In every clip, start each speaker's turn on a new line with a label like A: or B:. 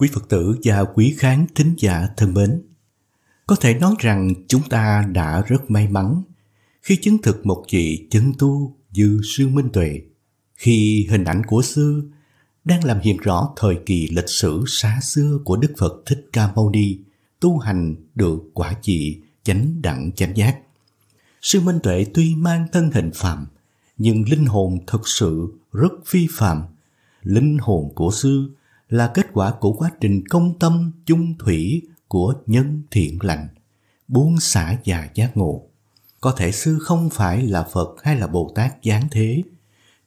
A: Quý Phật tử và quý khán thính giả thân mến, có thể nói rằng chúng ta đã rất may mắn khi chứng thực một vị chân tu như Sư Minh Tuệ, khi hình ảnh của Sư đang làm hiện rõ thời kỳ lịch sử xa xưa của Đức Phật Thích Ca Mâu Ni tu hành được quả trị chánh đẳng chánh giác. Sư Minh Tuệ tuy mang thân hình phàm, nhưng linh hồn thật sự rất phi phàm. Linh hồn của sư là kết quả của quá trình công tâm chung thủy của nhân thiện lành, buông xả và giác ngộ. Có thể sư không phải là Phật hay là Bồ Tát giáng thế,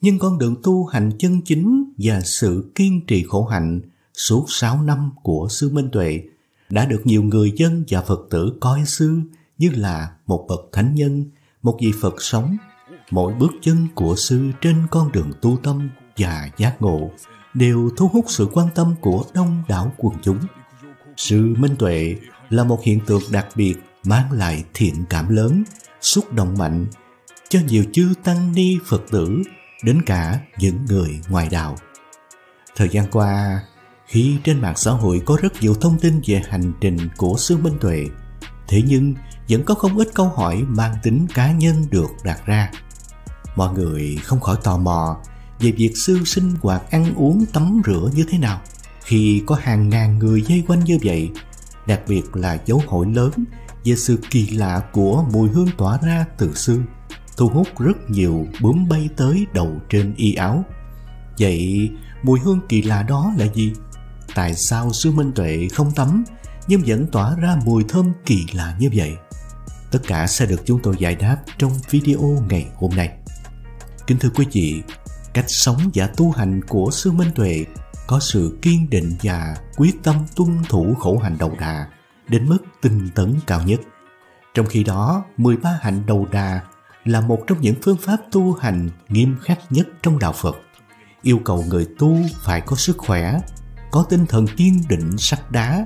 A: nhưng con đường tu hành chân chính và sự kiên trì khổ hạnh suốt 6 năm của sư Minh Tuệ đã được nhiều người dân và Phật tử coi sư như là một bậc thánh nhân, một vị Phật sống. Mỗi bước chân của sư trên con đường tu tâm và giác ngộ đều thu hút sự quan tâm của đông đảo quần chúng. Sự minh tuệ là một hiện tượng đặc biệt mang lại thiện cảm lớn, xúc động mạnh cho nhiều chư tăng ni Phật tử đến cả những người ngoài đạo. Thời gian qua, khi trên mạng xã hội có rất nhiều thông tin về hành trình của Sư Minh Tuệ, thế nhưng vẫn có không ít câu hỏi mang tính cá nhân được đặt ra. Mọi người không khỏi tò mò về việc sư sinh hoạt ăn uống tắm rửa như thế nào khi có hàng ngàn người dây quanh như vậy, đặc biệt là dấu hội lớn về sự kỳ lạ của mùi hương tỏa ra từ sư, thu hút rất nhiều bướm bay tới đầu trên y áo. Vậy mùi hương kỳ lạ đó là gì? Tại sao sư Minh Tuệ không tắm nhưng vẫn tỏa ra mùi thơm kỳ lạ như vậy? Tất cả sẽ được chúng tôi giải đáp trong video ngày hôm nay. Kính thưa quý vị, cách sống và tu hành của sư Minh Tuệ có sự kiên định và quyết tâm tuân thủ khổ hạnh đầu đà đến mức tinh tấn cao nhất. Trong khi đó, 13 hạnh đầu đà là một trong những phương pháp tu hành nghiêm khắc nhất trong đạo Phật. Yêu cầu người tu phải có sức khỏe, có tinh thần kiên định sắt đá,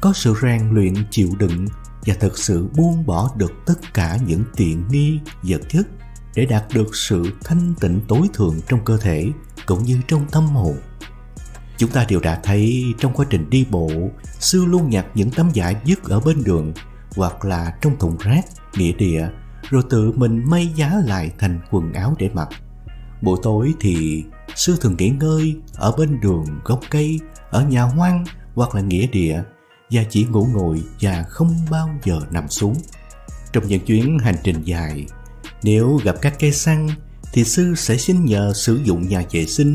A: có sự rèn luyện chịu đựng và thực sự buông bỏ được tất cả những tiện nghi vật chất để đạt được sự thanh tịnh tối thượng trong cơ thể cũng như trong tâm hồn. Chúng ta đều đã thấy trong quá trình đi bộ, sư luôn nhặt những tấm vải dứt ở bên đường hoặc là trong thùng rác, nghĩa địa, rồi tự mình may giá lại thành quần áo để mặc. Buổi tối thì sư thường nghỉ ngơi ở bên đường, gốc cây, ở nhà hoang hoặc là nghĩa địa và chỉ ngủ ngồi và không bao giờ nằm xuống. Trong những chuyến hành trình dài, nếu gặp các cây xăng thì sư sẽ xin nhờ sử dụng nhà vệ sinh.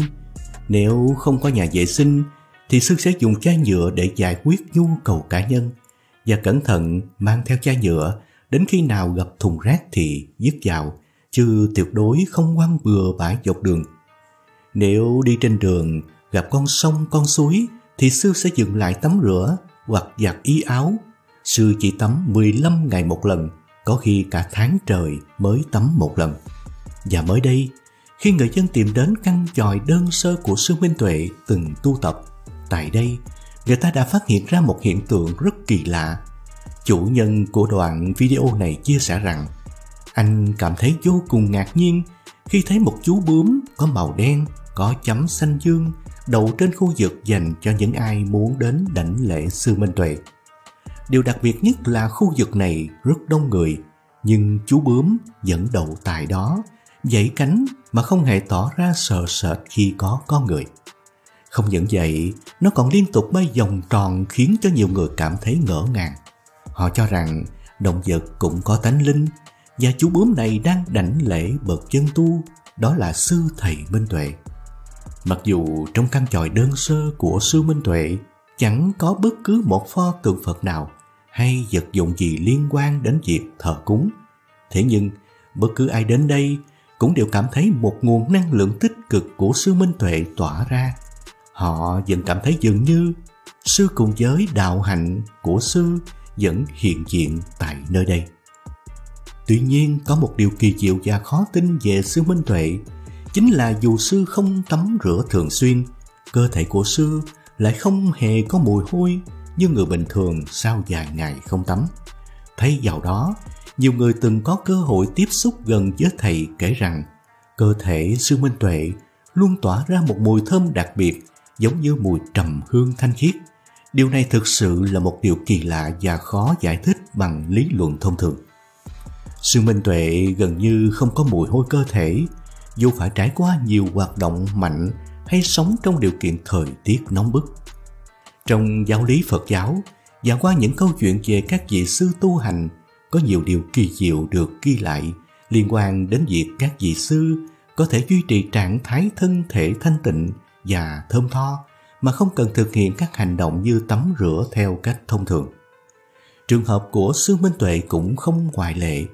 A: Nếu không có nhà vệ sinh thì sư sẽ dùng chai nhựa để giải quyết nhu cầu cá nhân và cẩn thận mang theo chai nhựa đến khi nào gặp thùng rác thì dứt vào, chứ tuyệt đối không quăng bừa bãi dọc đường. Nếu đi trên đường gặp con sông con suối thì sư sẽ dừng lại tắm rửa hoặc giặt y áo. Sư chỉ tắm 15 ngày một lần có khi cả tháng trời mới tắm một lần. Và mới đây, khi người dân tìm đến căn tròi đơn sơ của Sư Minh Tuệ từng tu tập, tại đây người ta đã phát hiện ra một hiện tượng rất kỳ lạ. Chủ nhân của đoạn video này chia sẻ rằng anh cảm thấy vô cùng ngạc nhiên khi thấy một chú bướm có màu đen, có chấm xanh dương đậu trên khu vực dành cho những ai muốn đến đảnh lễ Sư Minh Tuệ. Điều đặc biệt nhất là khu vực này rất đông người, nhưng chú bướm vẫn đậu tại đó, dãy cánh mà không hề tỏ ra sợ sệt khi có con người. Không những vậy, nó còn liên tục bay vòng tròn khiến cho nhiều người cảm thấy ngỡ ngàng. Họ cho rằng động vật cũng có tánh linh và chú bướm này đang đảnh lễ bậc chân tu, đó là sư thầy Minh Tuệ. Mặc dù trong căn chòi đơn sơ của sư Minh Tuệ chẳng có bất cứ một pho tượng Phật nào, hay vật dụng gì liên quan đến việc thờ cúng. Thế nhưng, bất cứ ai đến đây cũng đều cảm thấy một nguồn năng lượng tích cực của sư Minh Tuệ tỏa ra. Họ vẫn cảm thấy dường như sư cùng giới đạo hạnh của sư vẫn hiện diện tại nơi đây. Tuy nhiên, có một điều kỳ diệu và khó tin về sư Minh Tuệ, chính là dù sư không tắm rửa thường xuyên, cơ thể của sư lại không hề có mùi hôi như người bình thường sau vài ngày không tắm. Thấy vào đó, nhiều người từng có cơ hội tiếp xúc gần với thầy kể rằng cơ thể sư Minh Tuệ luôn tỏa ra một mùi thơm đặc biệt giống như mùi trầm hương thanh khiết Điều này thực sự là một điều kỳ lạ và khó giải thích bằng lý luận thông thường. Sư Minh Tuệ gần như không có mùi hôi cơ thể, dù phải trải qua nhiều hoạt động mạnh hay sống trong điều kiện thời tiết nóng bức. Trong giáo lý Phật giáo, và qua những câu chuyện về các vị sư tu hành, có nhiều điều kỳ diệu được ghi lại liên quan đến việc các vị sư có thể duy trì trạng thái thân thể thanh tịnh và thơm tho, mà không cần thực hiện các hành động như tắm rửa theo cách thông thường. Trường hợp của sư Minh Tuệ cũng không ngoại lệ,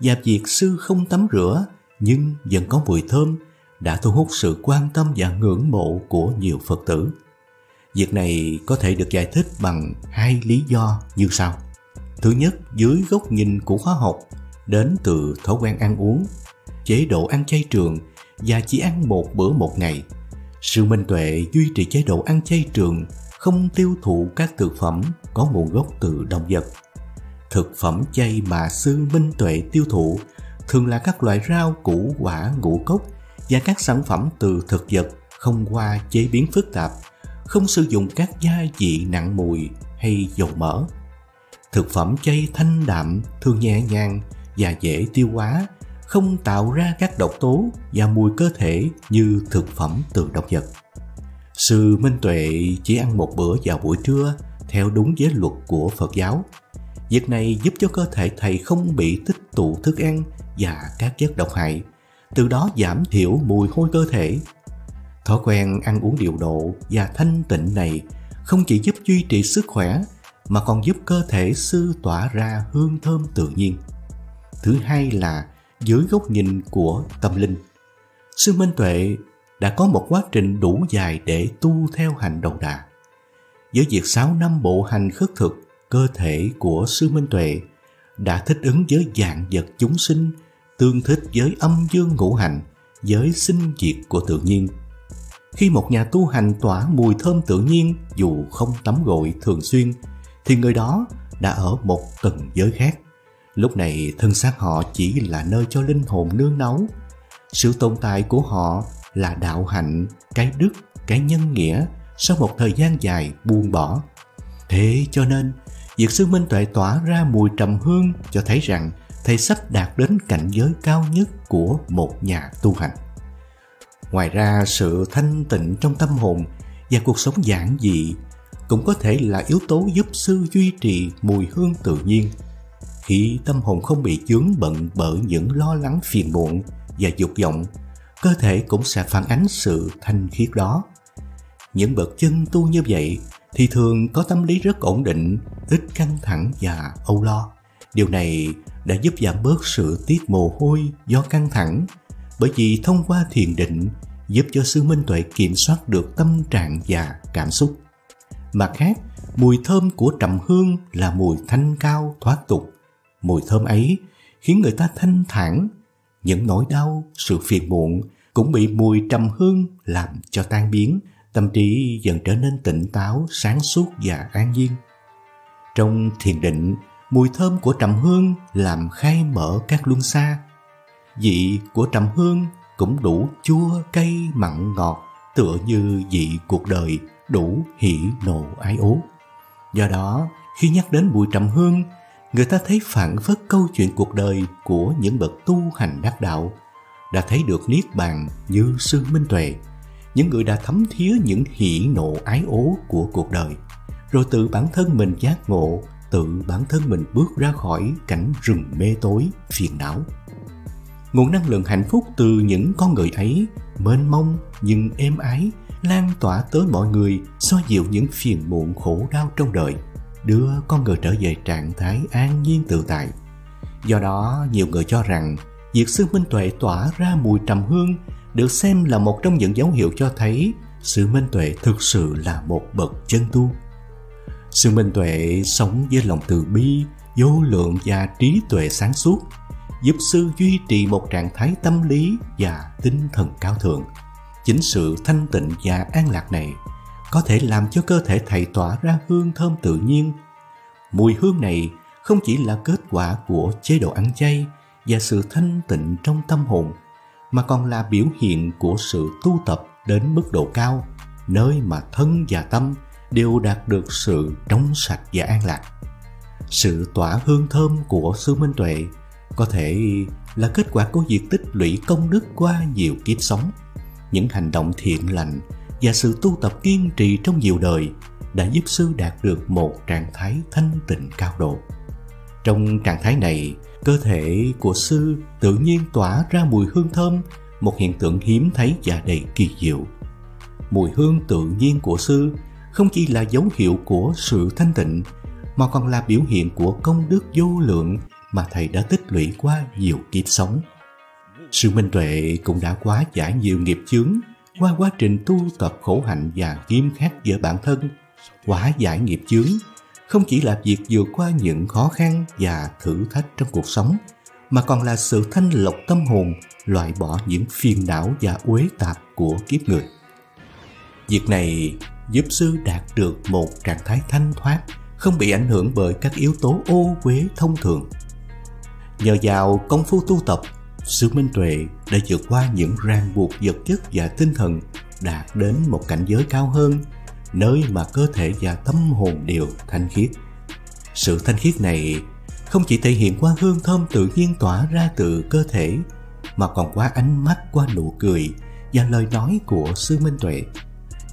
A: và việc sư không tắm rửa nhưng vẫn có mùi thơm đã thu hút sự quan tâm và ngưỡng mộ của nhiều Phật tử. Việc này có thể được giải thích bằng hai lý do như sau. Thứ nhất, dưới góc nhìn của hóa học, đến từ thói quen ăn uống, chế độ ăn chay trường và chỉ ăn một bữa một ngày. sự Minh Tuệ duy trì chế độ ăn chay trường, không tiêu thụ các thực phẩm có nguồn gốc từ động vật. Thực phẩm chay mà Sư Minh Tuệ tiêu thụ thường là các loại rau củ quả ngũ cốc và các sản phẩm từ thực vật không qua chế biến phức tạp, không sử dụng các gia vị nặng mùi hay dầu mỡ. Thực phẩm chay thanh đạm, thường nhẹ nhàng và dễ tiêu hóa, không tạo ra các độc tố và mùi cơ thể như thực phẩm từ động vật. Sư Minh Tuệ chỉ ăn một bữa vào buổi trưa theo đúng giới luật của Phật giáo. Việc này giúp cho cơ thể thầy không bị tích tụ thức ăn và các chất độc hại, từ đó giảm thiểu mùi hôi cơ thể. Thói quen ăn uống điều độ và thanh tịnh này không chỉ giúp duy trì sức khỏe mà còn giúp cơ thể sư tỏa ra hương thơm tự nhiên. Thứ hai là dưới góc nhìn của tâm linh. Sư Minh Tuệ đã có một quá trình đủ dài để tu theo hành đầu đà. Với việc 6 năm bộ hành khất thực, cơ thể của Sư Minh Tuệ đã thích ứng với dạng vật chúng sinh, tương thích với âm dương ngũ hành, với sinh diệt của tự nhiên. Khi một nhà tu hành tỏa mùi thơm tự nhiên dù không tắm gội thường xuyên, thì người đó đã ở một tầng giới khác. Lúc này thân xác họ chỉ là nơi cho linh hồn nương náu. Sự tồn tại của họ là đạo hạnh, cái đức, cái nhân nghĩa sau một thời gian dài buông bỏ. Thế cho nên, việc sư Minh Tuệ tỏa ra mùi trầm hương cho thấy rằng thầy sắp đạt đến cảnh giới cao nhất của một nhà tu hành. Ngoài ra, sự thanh tịnh trong tâm hồn và cuộc sống giản dị cũng có thể là yếu tố giúp sư duy trì mùi hương tự nhiên. Khi tâm hồn không bị chướng bận bởi những lo lắng phiền muộn và dục vọng, cơ thể cũng sẽ phản ánh sự thanh khiết đó. Những bậc chân tu như vậy thì thường có tâm lý rất ổn định, ít căng thẳng và âu lo. Điều này đã giúp giảm bớt sự tiết mồ hôi do căng thẳng bởi vì thông qua thiền định giúp cho sư minh tuệ kiểm soát được tâm trạng và cảm xúc. Mặt khác, mùi thơm của trầm hương là mùi thanh cao thoát tục. Mùi thơm ấy khiến người ta thanh thản. Những nỗi đau, sự phiền muộn cũng bị mùi trầm hương làm cho tan biến, tâm trí dần trở nên tỉnh táo, sáng suốt và an nhiên. Trong thiền định, mùi thơm của trầm hương làm khai mở các luân xa. Vị của trầm hương cũng đủ chua, cay, mặn, ngọt, tựa như vị cuộc đời đủ hỉ nộ ái ố. Do đó, khi nhắc đến bụi trầm hương, người ta thấy phản phất câu chuyện cuộc đời của những bậc tu hành đắc đạo đã thấy được niết bàn như sư minh tuệ, những người đã thấm thía những hỉ nộ ái ố của cuộc đời, rồi tự bản thân mình giác ngộ, tự bản thân mình bước ra khỏi cảnh rừng mê tối, phiền não. Nguồn năng lượng hạnh phúc từ những con người ấy, mênh mông nhưng êm ái, lan tỏa tới mọi người, xoa dịu những phiền muộn khổ đau trong đời, đưa con người trở về trạng thái an nhiên tự tại. Do đó, nhiều người cho rằng, việc sư minh tuệ tỏa ra mùi trầm hương được xem là một trong những dấu hiệu cho thấy sự minh tuệ thực sự là một bậc chân tu. Sư minh tuệ sống với lòng từ bi, vô lượng và trí tuệ sáng suốt giúp sư duy trì một trạng thái tâm lý và tinh thần cao thượng Chính sự thanh tịnh và an lạc này có thể làm cho cơ thể thầy tỏa ra hương thơm tự nhiên. Mùi hương này không chỉ là kết quả của chế độ ăn chay và sự thanh tịnh trong tâm hồn, mà còn là biểu hiện của sự tu tập đến mức độ cao, nơi mà thân và tâm đều đạt được sự trong sạch và an lạc. Sự tỏa hương thơm của sư Minh Tuệ có thể là kết quả của việc tích lũy công đức qua nhiều kiếp sống. Những hành động thiện lành và sự tu tập kiên trì trong nhiều đời đã giúp sư đạt được một trạng thái thanh tịnh cao độ. Trong trạng thái này, cơ thể của sư tự nhiên tỏa ra mùi hương thơm, một hiện tượng hiếm thấy và đầy kỳ diệu. Mùi hương tự nhiên của sư không chỉ là dấu hiệu của sự thanh tịnh, mà còn là biểu hiện của công đức vô lượng mà thầy đã tích lũy qua nhiều kiếp sống. Sư Minh Tuệ cũng đã quá giải nhiều nghiệp chướng qua quá trình tu tập khổ hạnh và nghiêm khắc giữa bản thân. Quá giải nghiệp chướng không chỉ là việc vượt qua những khó khăn và thử thách trong cuộc sống, mà còn là sự thanh lọc tâm hồn, loại bỏ những phiền não và uế tạp của kiếp người. Việc này giúp sư đạt được một trạng thái thanh thoát, không bị ảnh hưởng bởi các yếu tố ô uế thông thường. Nhờ vào công phu tu tập, sư Minh Tuệ đã vượt qua những ràng buộc vật chất và tinh thần, đạt đến một cảnh giới cao hơn nơi mà cơ thể và tâm hồn đều thanh khiết. Sự thanh khiết này không chỉ thể hiện qua hương thơm tự nhiên tỏa ra từ cơ thể, mà còn qua ánh mắt, qua nụ cười và lời nói của Sư Minh Tuệ.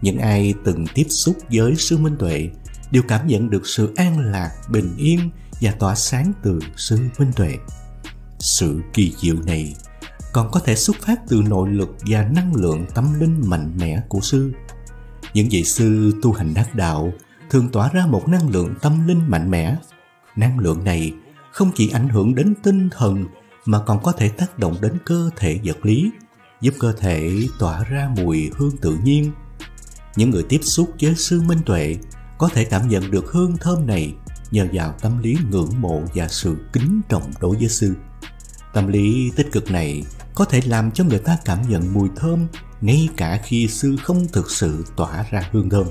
A: Những ai từng tiếp xúc với Sư Minh Tuệ đều cảm nhận được sự an lạc, bình yên và tỏa sáng từ Sư Minh Tuệ. Sự kỳ diệu này còn có thể xuất phát từ nội lực và năng lượng tâm linh mạnh mẽ của sư những vị sư tu hành đắc đạo thường tỏa ra một năng lượng tâm linh mạnh mẽ. Năng lượng này không chỉ ảnh hưởng đến tinh thần mà còn có thể tác động đến cơ thể vật lý, giúp cơ thể tỏa ra mùi hương tự nhiên. Những người tiếp xúc với sư Minh Tuệ có thể cảm nhận được hương thơm này nhờ vào tâm lý ngưỡng mộ và sự kính trọng đối với sư. Tâm lý tích cực này có thể làm cho người ta cảm nhận mùi thơm ngay cả khi sư không thực sự tỏa ra hương thơm.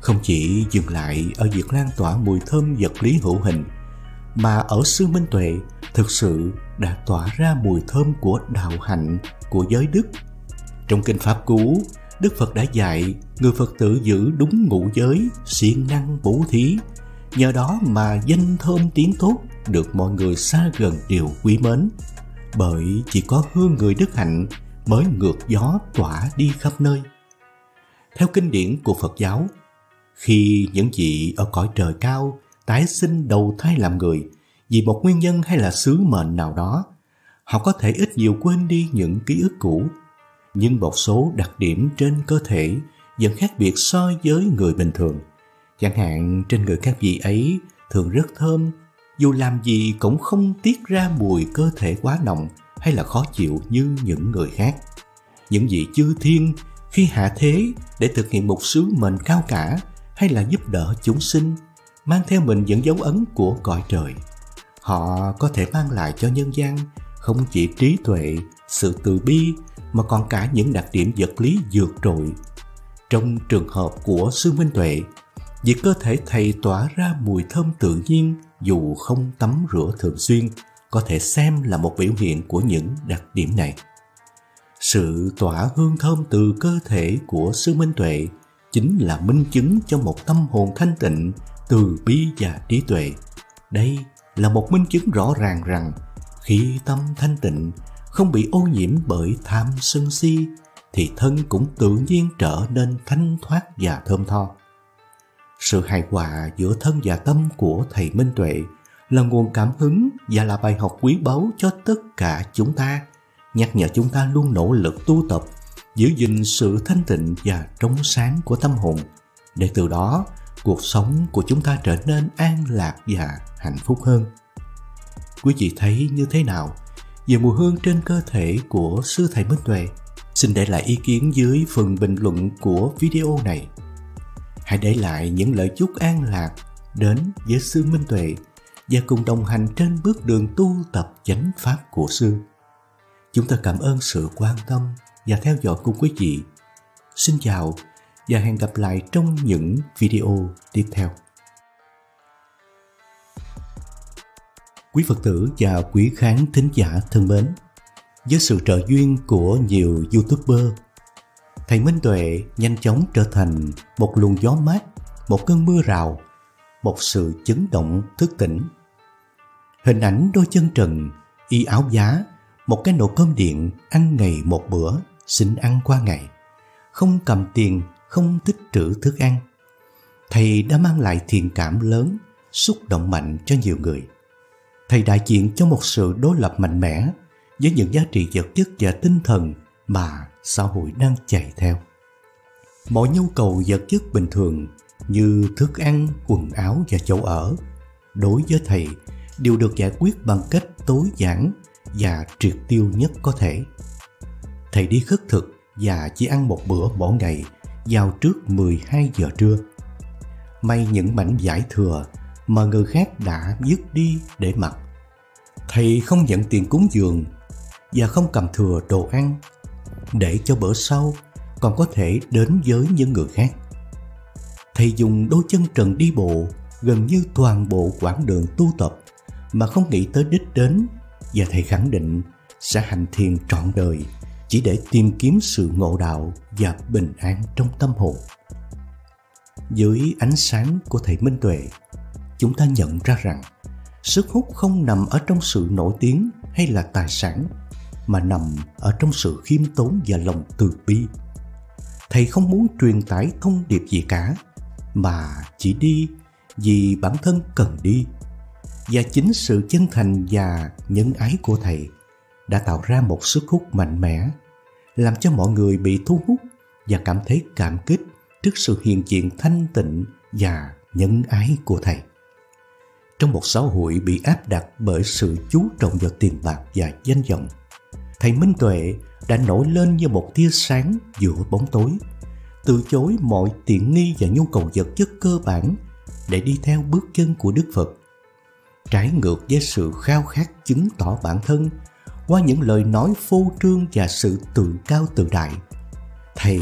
A: Không chỉ dừng lại ở việc lan tỏa mùi thơm vật lý hữu hình, mà ở sư Minh Tuệ thực sự đã tỏa ra mùi thơm của đạo hạnh, của giới đức. Trong kinh Pháp Cú, Đức Phật đã dạy người Phật tử giữ đúng ngũ giới, siêng năng bố thí. Nhờ đó mà danh thơm tiếng tốt được mọi người xa gần đều quý mến. Bởi chỉ có hương người đức hạnh mới ngược gió tỏa đi khắp nơi. Theo kinh điển của Phật giáo, khi những vị ở cõi trời cao tái sinh đầu thai làm người vì một nguyên nhân hay là sứ mệnh nào đó, họ có thể ít nhiều quên đi những ký ức cũ, nhưng một số đặc điểm trên cơ thể vẫn khác biệt so với người bình thường. Chẳng hạn trên người các vị ấy thường rất thơm, dù làm gì cũng không tiết ra mùi cơ thể quá nồng hay là khó chịu như những người khác. Những vị chư thiên khi hạ thế để thực hiện một sứ mệnh cao cả hay là giúp đỡ chúng sinh, mang theo mình những dấu ấn của cõi trời. Họ có thể mang lại cho nhân gian không chỉ trí tuệ, sự từ bi mà còn cả những đặc điểm vật lý vượt trội. Trong trường hợp của sư Minh Tuệ, vì cơ thể thầy tỏa ra mùi thơm tự nhiên dù không tắm rửa thường xuyên có thể xem là một biểu hiện của những đặc điểm này. Sự tỏa hương thơm từ cơ thể của sư Minh Tuệ chính là minh chứng cho một tâm hồn thanh tịnh, từ bi và trí tuệ. Đây là một minh chứng rõ ràng rằng khi tâm thanh tịnh không bị ô nhiễm bởi tham sân si thì thân cũng tự nhiên trở nên thanh thoát và thơm tho. Sự hài hòa giữa thân và tâm của thầy Minh Tuệ là nguồn cảm hứng và là bài học quý báu cho tất cả chúng ta, nhắc nhở chúng ta luôn nỗ lực tu tập, giữ gìn sự thanh tịnh và trong sáng của tâm hồn, để từ đó cuộc sống của chúng ta trở nên an lạc và hạnh phúc hơn. Quý vị thấy như thế nào về mùi hương trên cơ thể của sư thầy Minh Tuệ? Xin để lại ý kiến dưới phần bình luận của video này. Hãy để lại những lời chúc an lạc đến với sư Minh Tuệ và cùng đồng hành trên bước đường tu tập chánh pháp của sư. Chúng ta cảm ơn sự quan tâm và theo dõi của quý vị. Xin chào và hẹn gặp lại trong những video tiếp theo. Quý Phật tử và quý khán thính giả thân mến, với sự trợ duyên của nhiều YouTuber, Thầy Minh Tuệ nhanh chóng trở thành một luồng gió mát một cơn mưa rào, một sự chấn động thức tỉnh. Hình ảnh đôi chân trần, y áo giá, một cái nồi cơm điện ăn ngày một bữa, xin ăn qua ngày. Không cầm tiền, không tích trữ thức ăn. Thầy đã mang lại thiện cảm lớn, xúc động mạnh cho nhiều người. Thầy đại diện cho một sự đối lập mạnh mẽ với những giá trị vật chất và tinh thần mà xã hội đang chạy theo. Mọi nhu cầu vật chất bình thường như thức ăn, quần áo và chỗ ở đối với thầy đều được giải quyết bằng cách tối giản và triệt tiêu nhất có thể. Thầy đi khất thực và chỉ ăn một bữa mỗi ngày vào trước 12 giờ trưa. May những mảnh vải thừa mà người khác đã dứt đi để mặc. Thầy không nhận tiền cúng dường và không cầm thừa đồ ăn để cho bữa sau còn có thể đến với những người khác. Thầy dùng đôi chân trần đi bộ gần như toàn bộ quãng đường tu tập mà không nghĩ tới đích đến và thầy khẳng định sẽ hành thiền trọn đời chỉ để tìm kiếm sự ngộ đạo và bình an trong tâm hồn. Dưới ánh sáng của thầy Minh Tuệ, chúng ta nhận ra rằng sức hút không nằm ở trong sự nổi tiếng hay là tài sản mà nằm ở trong sự khiêm tốn và lòng từ bi. Thầy không muốn truyền tải thông điệp gì cả mà chỉ đi vì bản thân cần đi. Và chính sự chân thành và nhân ái của thầy đã tạo ra một sức hút mạnh mẽ, làm cho mọi người bị thu hút và cảm thấy cảm kích trước sự hiện diện thanh tịnh và nhân ái của thầy. Trong một xã hội bị áp đặt bởi sự chú trọng vào tiền bạc và danh vọng, thầy Minh Tuệ đã nổi lên như một tia sáng giữa bóng tối, từ chối mọi tiện nghi và nhu cầu vật chất cơ bản để đi theo bước chân của Đức Phật. Trái ngược với sự khao khát chứng tỏ bản thân qua những lời nói phô trương và sự tự cao tự đại, thầy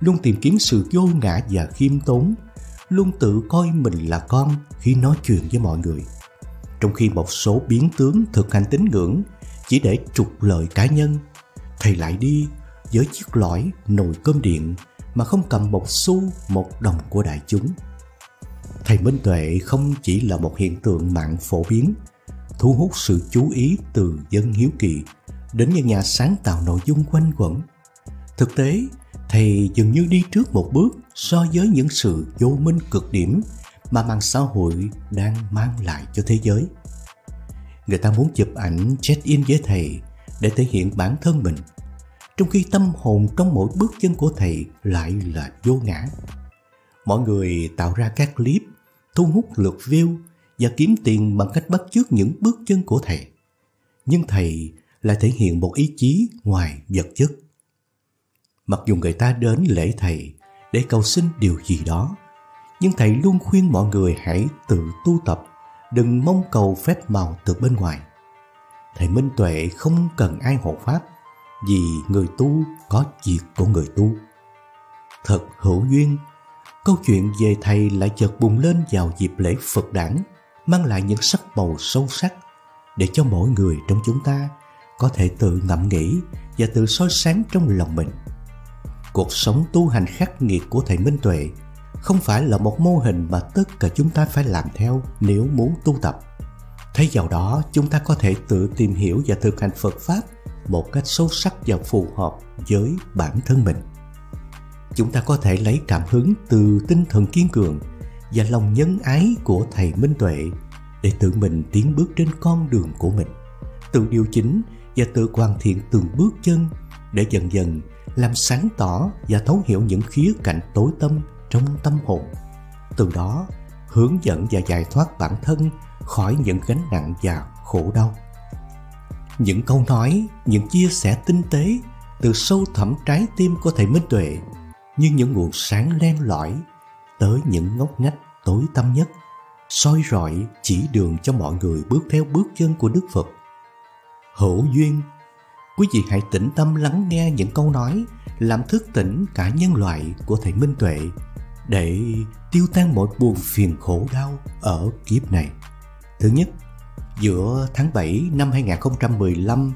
A: luôn tìm kiếm sự vô ngã và khiêm tốn, luôn tự coi mình là con khi nói chuyện với mọi người. Trong khi một số biến tướng thực hành tín ngưỡng chỉ để trục lợi cá nhân, thầy lại đi với chiếc lõi nồi cơm điện mà không cầm một xu một đồng của đại chúng. Thầy Minh Tuệ không chỉ là một hiện tượng mạng phổ biến, thu hút sự chú ý từ dân hiếu kỳ đến những nhà sáng tạo nội dung quanh quẩn. Thực tế, thầy dường như đi trước một bước so với những sự vô minh cực điểm mà mạng xã hội đang mang lại cho thế giới. Người ta muốn chụp ảnh check-in với thầy để thể hiện bản thân mình, trong khi tâm hồn trong mỗi bước chân của thầy lại là vô ngã. Mọi người tạo ra các clip thu hút lượt view và kiếm tiền bằng cách bắt chước những bước chân của thầy. Nhưng thầy lại thể hiện một ý chí ngoài vật chất. Mặc dù người ta đến lễ thầy để cầu xin điều gì đó, nhưng thầy luôn khuyên mọi người hãy tự tu tập, đừng mong cầu phép màu từ bên ngoài. Thầy Minh Tuệ không cần ai hộ pháp, vì người tu có việc của người tu. Thật hữu duyên, câu chuyện về thầy lại chợt bùng lên vào dịp lễ Phật đản, mang lại những sắc màu sâu sắc để cho mỗi người trong chúng ta có thể tự ngẫm nghĩ và tự soi sáng trong lòng mình cuộc sống tu hành khắc nghiệt của thầy Minh Tuệ không phải là một mô hình mà tất cả chúng ta phải làm theo nếu muốn tu tập. Thay vào đó, chúng ta có thể tự tìm hiểu và thực hành Phật Pháp một cách sâu sắc và phù hợp với bản thân mình. Chúng ta có thể lấy cảm hứng từ tinh thần kiên cường và lòng nhân ái của Thầy Minh Tuệ để tự mình tiến bước trên con đường của mình, tự điều chỉnh và tự hoàn thiện từng bước chân để dần dần làm sáng tỏ và thấu hiểu những khía cạnh tối tâm trong tâm hồn. Từ đó, hướng dẫn và giải thoát bản thân khỏi những gánh nặng và khổ đau. Những câu nói, những chia sẻ tinh tế từ sâu thẳm trái tim của thầy Minh Tuệ như những nguồn sáng len lỏi tới những ngóc ngách tối tăm nhất, soi rọi chỉ đường cho mọi người bước theo bước chân của Đức Phật. Hữu duyên Quý vị hãy tĩnh tâm lắng nghe những câu nói làm thức tỉnh cả nhân loại của Thầy Minh Tuệ để tiêu tan mọi buồn phiền khổ đau ở kiếp này. Thứ nhất, giữa tháng 7 năm 2015,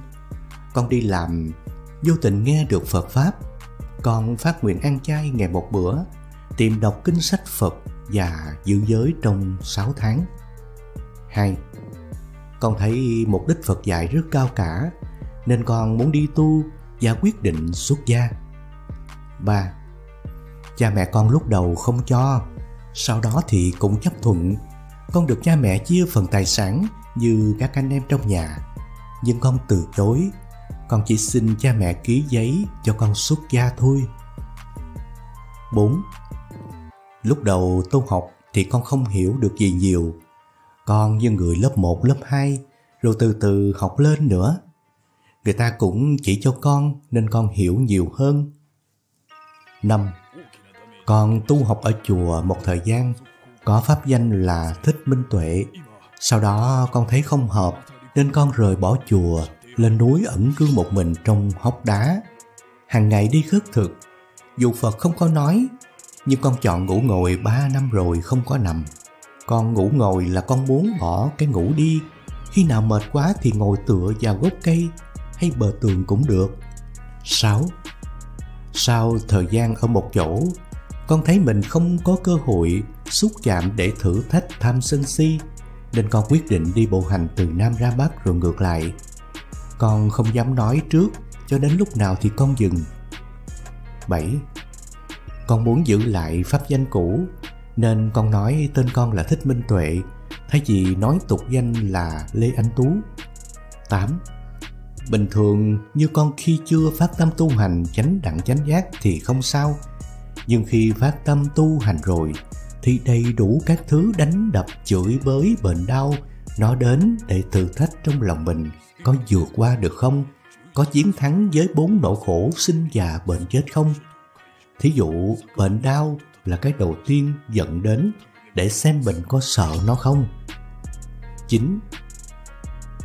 A: con đi làm vô tình nghe được Phật Pháp. Con phát nguyện ăn chay ngày một bữa, tìm đọc kinh sách Phật và giữ giới trong 6 tháng. 2. Con thấy mục đích Phật dạy rất cao cả nên con muốn đi tu và quyết định xuất gia. 3. Cha mẹ con lúc đầu không cho, sau đó thì cũng chấp thuận. Con được cha mẹ chia phần tài sản như các anh em trong nhà. Nhưng con từ chối, con chỉ xin cha mẹ ký giấy cho con xuất gia thôi. 4. Lúc đầu tu học thì con không hiểu được gì nhiều. Con như người lớp 1, lớp 2, rồi từ từ học lên nữa. Người ta cũng chỉ cho con nên con hiểu nhiều hơn. 5. Con tu học ở chùa một thời gian, có pháp danh là Thích Minh Tuệ. Sau đó con thấy không hợp nên con rời bỏ chùa, lên núi ẩn cư một mình trong hốc đá. Hàng ngày đi khất thực, dù Phật không có nói, nhưng con chọn ngủ ngồi ba năm rồi không có nằm. Con ngủ ngồi là con muốn bỏ cái ngủ đi, khi nào mệt quá thì ngồi tựa vào gốc cây hay bờ tường cũng được. 6. Sau thời gian ở một chỗ, con thấy mình không có cơ hội xúc chạm để thử thách tham sân si, nên con quyết định đi bộ hành từ Nam ra Bắc rồi ngược lại. Con không dám nói trước cho đến lúc nào thì con dừng. 7. Con muốn giữ lại pháp danh cũ nên con nói tên con là Thích Minh Tuệ thay vì nói tục danh là Lê Anh Tú. 8. Bình thường như con khi chưa phát tâm tu hành chánh đẳng chánh giác thì không sao. Nhưng khi phát tâm tu hành rồi thì đầy đủ các thứ đánh đập chửi bới bệnh đau nó đến để thử thách trong lòng mình có vượt qua được không? Có chiến thắng với bốn nỗi khổ sinh già bệnh chết không? Thí dụ bệnh đau là cái đầu tiên dẫn đến để xem mình có sợ nó không. chín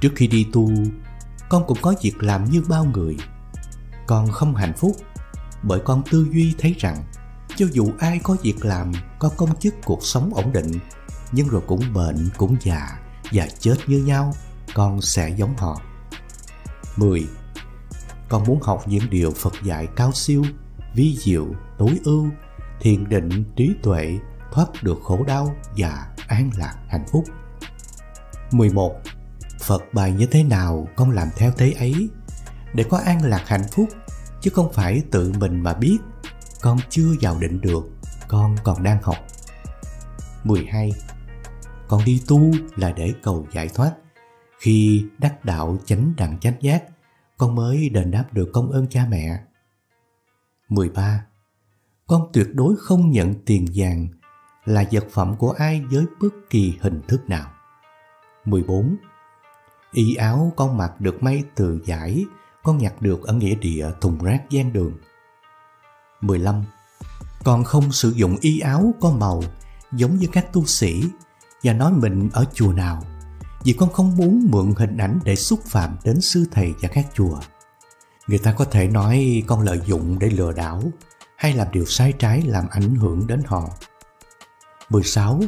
A: Trước khi đi tu, con cũng có việc làm như bao người. Con không hạnh phúc bởi con tư duy thấy rằng cho dù ai có việc làm, có công chức cuộc sống ổn định, nhưng rồi cũng bệnh, cũng già và chết như nhau, con sẽ giống họ. 10. Con muốn học những điều Phật dạy cao siêu, vi diệu, tối ưu, thiền định, trí tuệ, thoát được khổ đau và an lạc hạnh phúc. 11. Phật bài như thế nào con làm theo thế ấy để có an lạc hạnh phúc chứ không phải tự mình mà biết con chưa vào định được, con còn đang học 12. Con đi tu là để cầu giải thoát khi đắc đạo chánh đẳng chánh giác, con mới đền đáp được công ơn cha mẹ 13. Con tuyệt đối không nhận tiền vàng là vật phẩm của ai với bất kỳ hình thức nào. 14. Y áo con mặc được may từ giải, con nhặt được ở nghĩa địa thùng rác gian đường. 15. Con không sử dụng y áo có màu, giống như các tu sĩ, và nói mình ở chùa nào, vì con không muốn mượn hình ảnh để xúc phạm đến sư thầy và các chùa. Người ta có thể nói con lợi dụng để lừa đảo, hay làm điều sai trái làm ảnh hưởng đến họ. 16.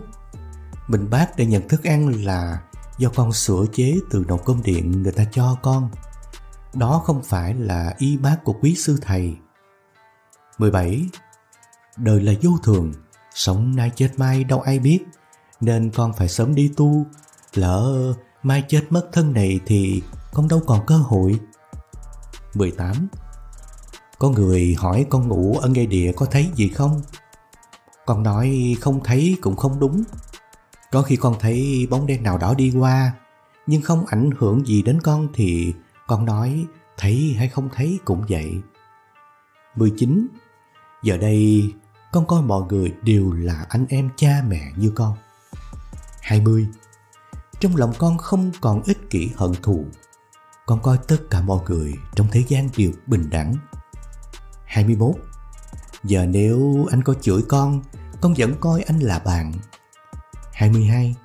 A: Mình bát để nhận thức ăn là do con sửa chế từ nồi cơm điện người ta cho con. Đó không phải là y bát của quý sư thầy. 17. Đời là vô thường, sống nay chết mai đâu ai biết, nên con phải sớm đi tu. Lỡ mai chết mất thân này thì con đâu còn cơ hội. 18. Có người hỏi con ngủ ở ngay địa có thấy gì không? Con nói không thấy cũng không đúng. Có khi con thấy bóng đen nào đó đi qua, nhưng không ảnh hưởng gì đến con thì con nói thấy hay không thấy cũng vậy. 19. Giờ đây con coi mọi người đều là anh em cha mẹ như con. 20. Trong lòng con không còn ích kỷ hận thù. Con coi tất cả mọi người trong thế gian đều bình đẳng. 21. Giờ nếu anh có chửi con, con vẫn coi anh là bạn. 22.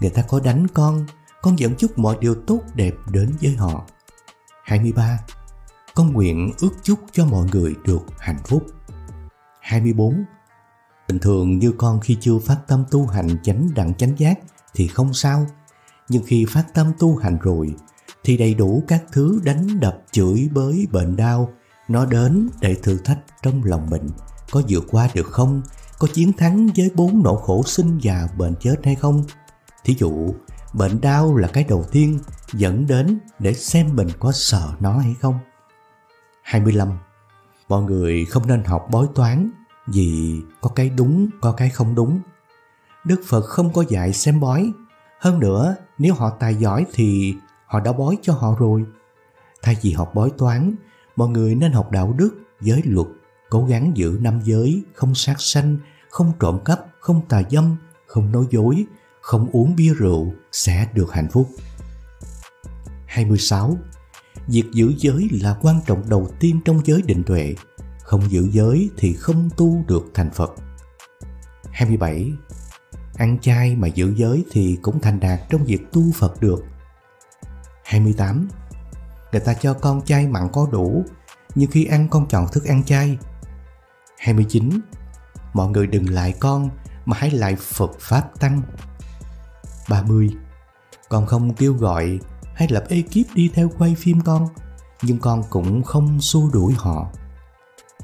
A: Người ta có đánh con, con vẫn chúc mọi điều tốt đẹp đến với họ. 23. Con nguyện ước chúc cho mọi người được hạnh phúc. 24. Bình thường như con khi chưa phát tâm tu hành chánh đẳng chánh giác thì không sao. Nhưng khi phát tâm tu hành rồi thì đầy đủ các thứ đánh đập chửi bới bệnh đau nó đến để thử thách trong lòng mình có vượt qua được không có chiến thắng với bốn nỗi khổ sinh già bệnh chết hay không? Thí dụ, bệnh đau là cái đầu tiên dẫn đến để xem mình có sợ nó hay không. 25. Mọi người không nên học bói toán vì có cái đúng, có cái không đúng. Đức Phật không có dạy xem bói. Hơn nữa, nếu họ tài giỏi thì họ đã bói cho họ rồi. Thay vì học bói toán, mọi người nên học đạo đức, giới luật, cố gắng giữ năm giới, không sát sanh, không trộm cắp, không tà dâm, không nói dối, không uống bia rượu sẽ được hạnh phúc. 26. Việc giữ giới là quan trọng đầu tiên trong giới định tuệ. Không giữ giới thì không tu được thành Phật. 27. Ăn chay mà giữ giới thì cũng thành đạt trong việc tu Phật được. 28. Người ta cho con chay mặn có đủ, nhưng khi ăn con chọn thức ăn chay. 29. Mọi người đừng lại con mà hãy lại Phật Pháp Tăng. 30. Con không kêu gọi hay lập ekip đi theo quay phim con, nhưng con cũng không xua đuổi họ.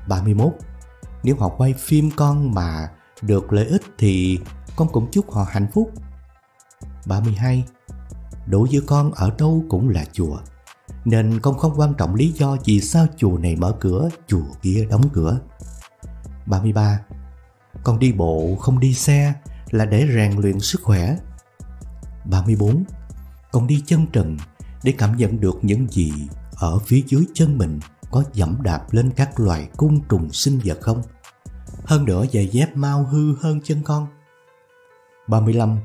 A: 31. Nếu họ quay phim con mà được lợi ích thì con cũng chúc họ hạnh phúc. 32. Đối với con ở đâu cũng là chùa, nên con không quan trọng lý do vì sao chùa này mở cửa, chùa kia đóng cửa. 33. Con đi bộ không đi xe là để rèn luyện sức khỏe. 34 còn đi chân trần để cảm nhận được những gì ở phía dưới chân mình có dẫm đạp lên các loài côn trùng sinh vật không? Hơn nữa giày dép mau hư hơn chân con. 35.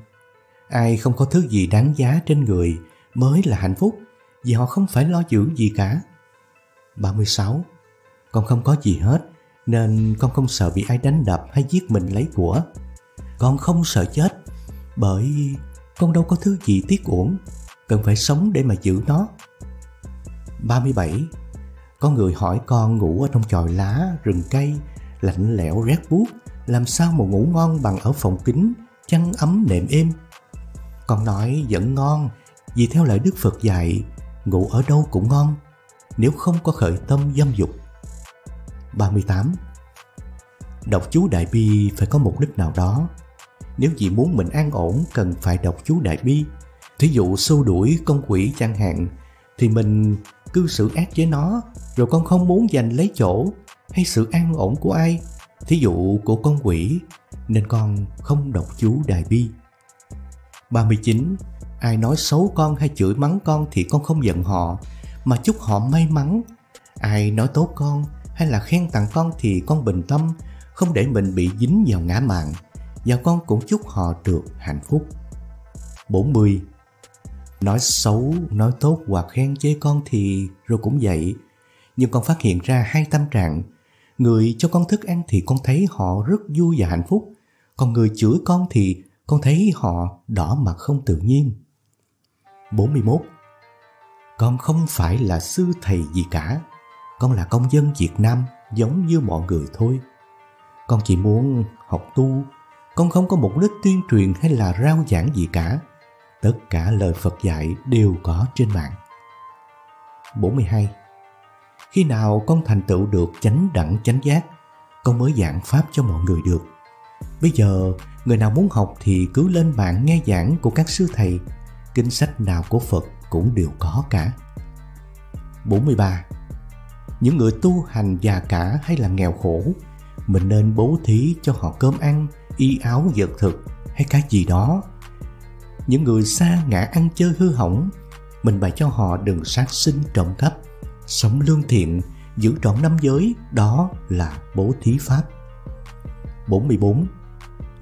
A: Ai không có thứ gì đáng giá trên người mới là hạnh phúc vì họ không phải lo giữ gì cả. 36. Con không có gì hết nên con không sợ bị ai đánh đập hay giết mình lấy của. Con không sợ chết bởi con đâu có thứ gì tiếc uổng, cần phải sống để mà giữ nó. 37. Có người hỏi con ngủ ở trong chòi lá, rừng cây, lạnh lẽo rét buốt, làm sao mà ngủ ngon bằng ở phòng kính, chăn ấm nệm êm. Con nói vẫn ngon, vì theo lời Đức Phật dạy, ngủ ở đâu cũng ngon, nếu không có khởi tâm dâm dục. 38. Đọc chú Đại Bi phải có mục đích nào đó. Nếu chỉ muốn mình an ổn cần phải đọc chú Đại Bi. Thí dụ xua đuổi con quỷ chẳng hạn, thì mình cư xử ác với nó, rồi con không muốn giành lấy chỗ hay sự an ổn của ai, thí dụ của con quỷ, nên con không đọc chú Đại Bi. 39. Ai nói xấu con hay chửi mắng con thì con không giận họ, mà chúc họ may mắn. Ai nói tốt con hay là khen tặng con thì con bình tâm, không để mình bị dính vào ngã mạng và con cũng chúc họ được hạnh phúc. 40. Nói xấu, nói tốt hoặc khen chế con thì rồi cũng vậy. Nhưng con phát hiện ra hai tâm trạng. Người cho con thức ăn thì con thấy họ rất vui và hạnh phúc. Còn người chửi con thì con thấy họ đỏ mặt không tự nhiên. 41. Con không phải là sư thầy gì cả con là công dân Việt Nam giống như mọi người thôi. Con chỉ muốn học tu, con không có mục đích tuyên truyền hay là rao giảng gì cả. Tất cả lời Phật dạy đều có trên mạng. 42. Khi nào con thành tựu được chánh đẳng chánh giác, con mới giảng pháp cho mọi người được. Bây giờ, người nào muốn học thì cứ lên mạng nghe giảng của các sư thầy, kinh sách nào của Phật cũng đều có cả. 43 những người tu hành già cả hay là nghèo khổ mình nên bố thí cho họ cơm ăn y áo vật thực hay cái gì đó. Những người xa ngã ăn chơi hư hỏng, mình bày cho họ đừng sát sinh trộm cắp, sống lương thiện, giữ trọn năm giới, đó là bố thí pháp. 44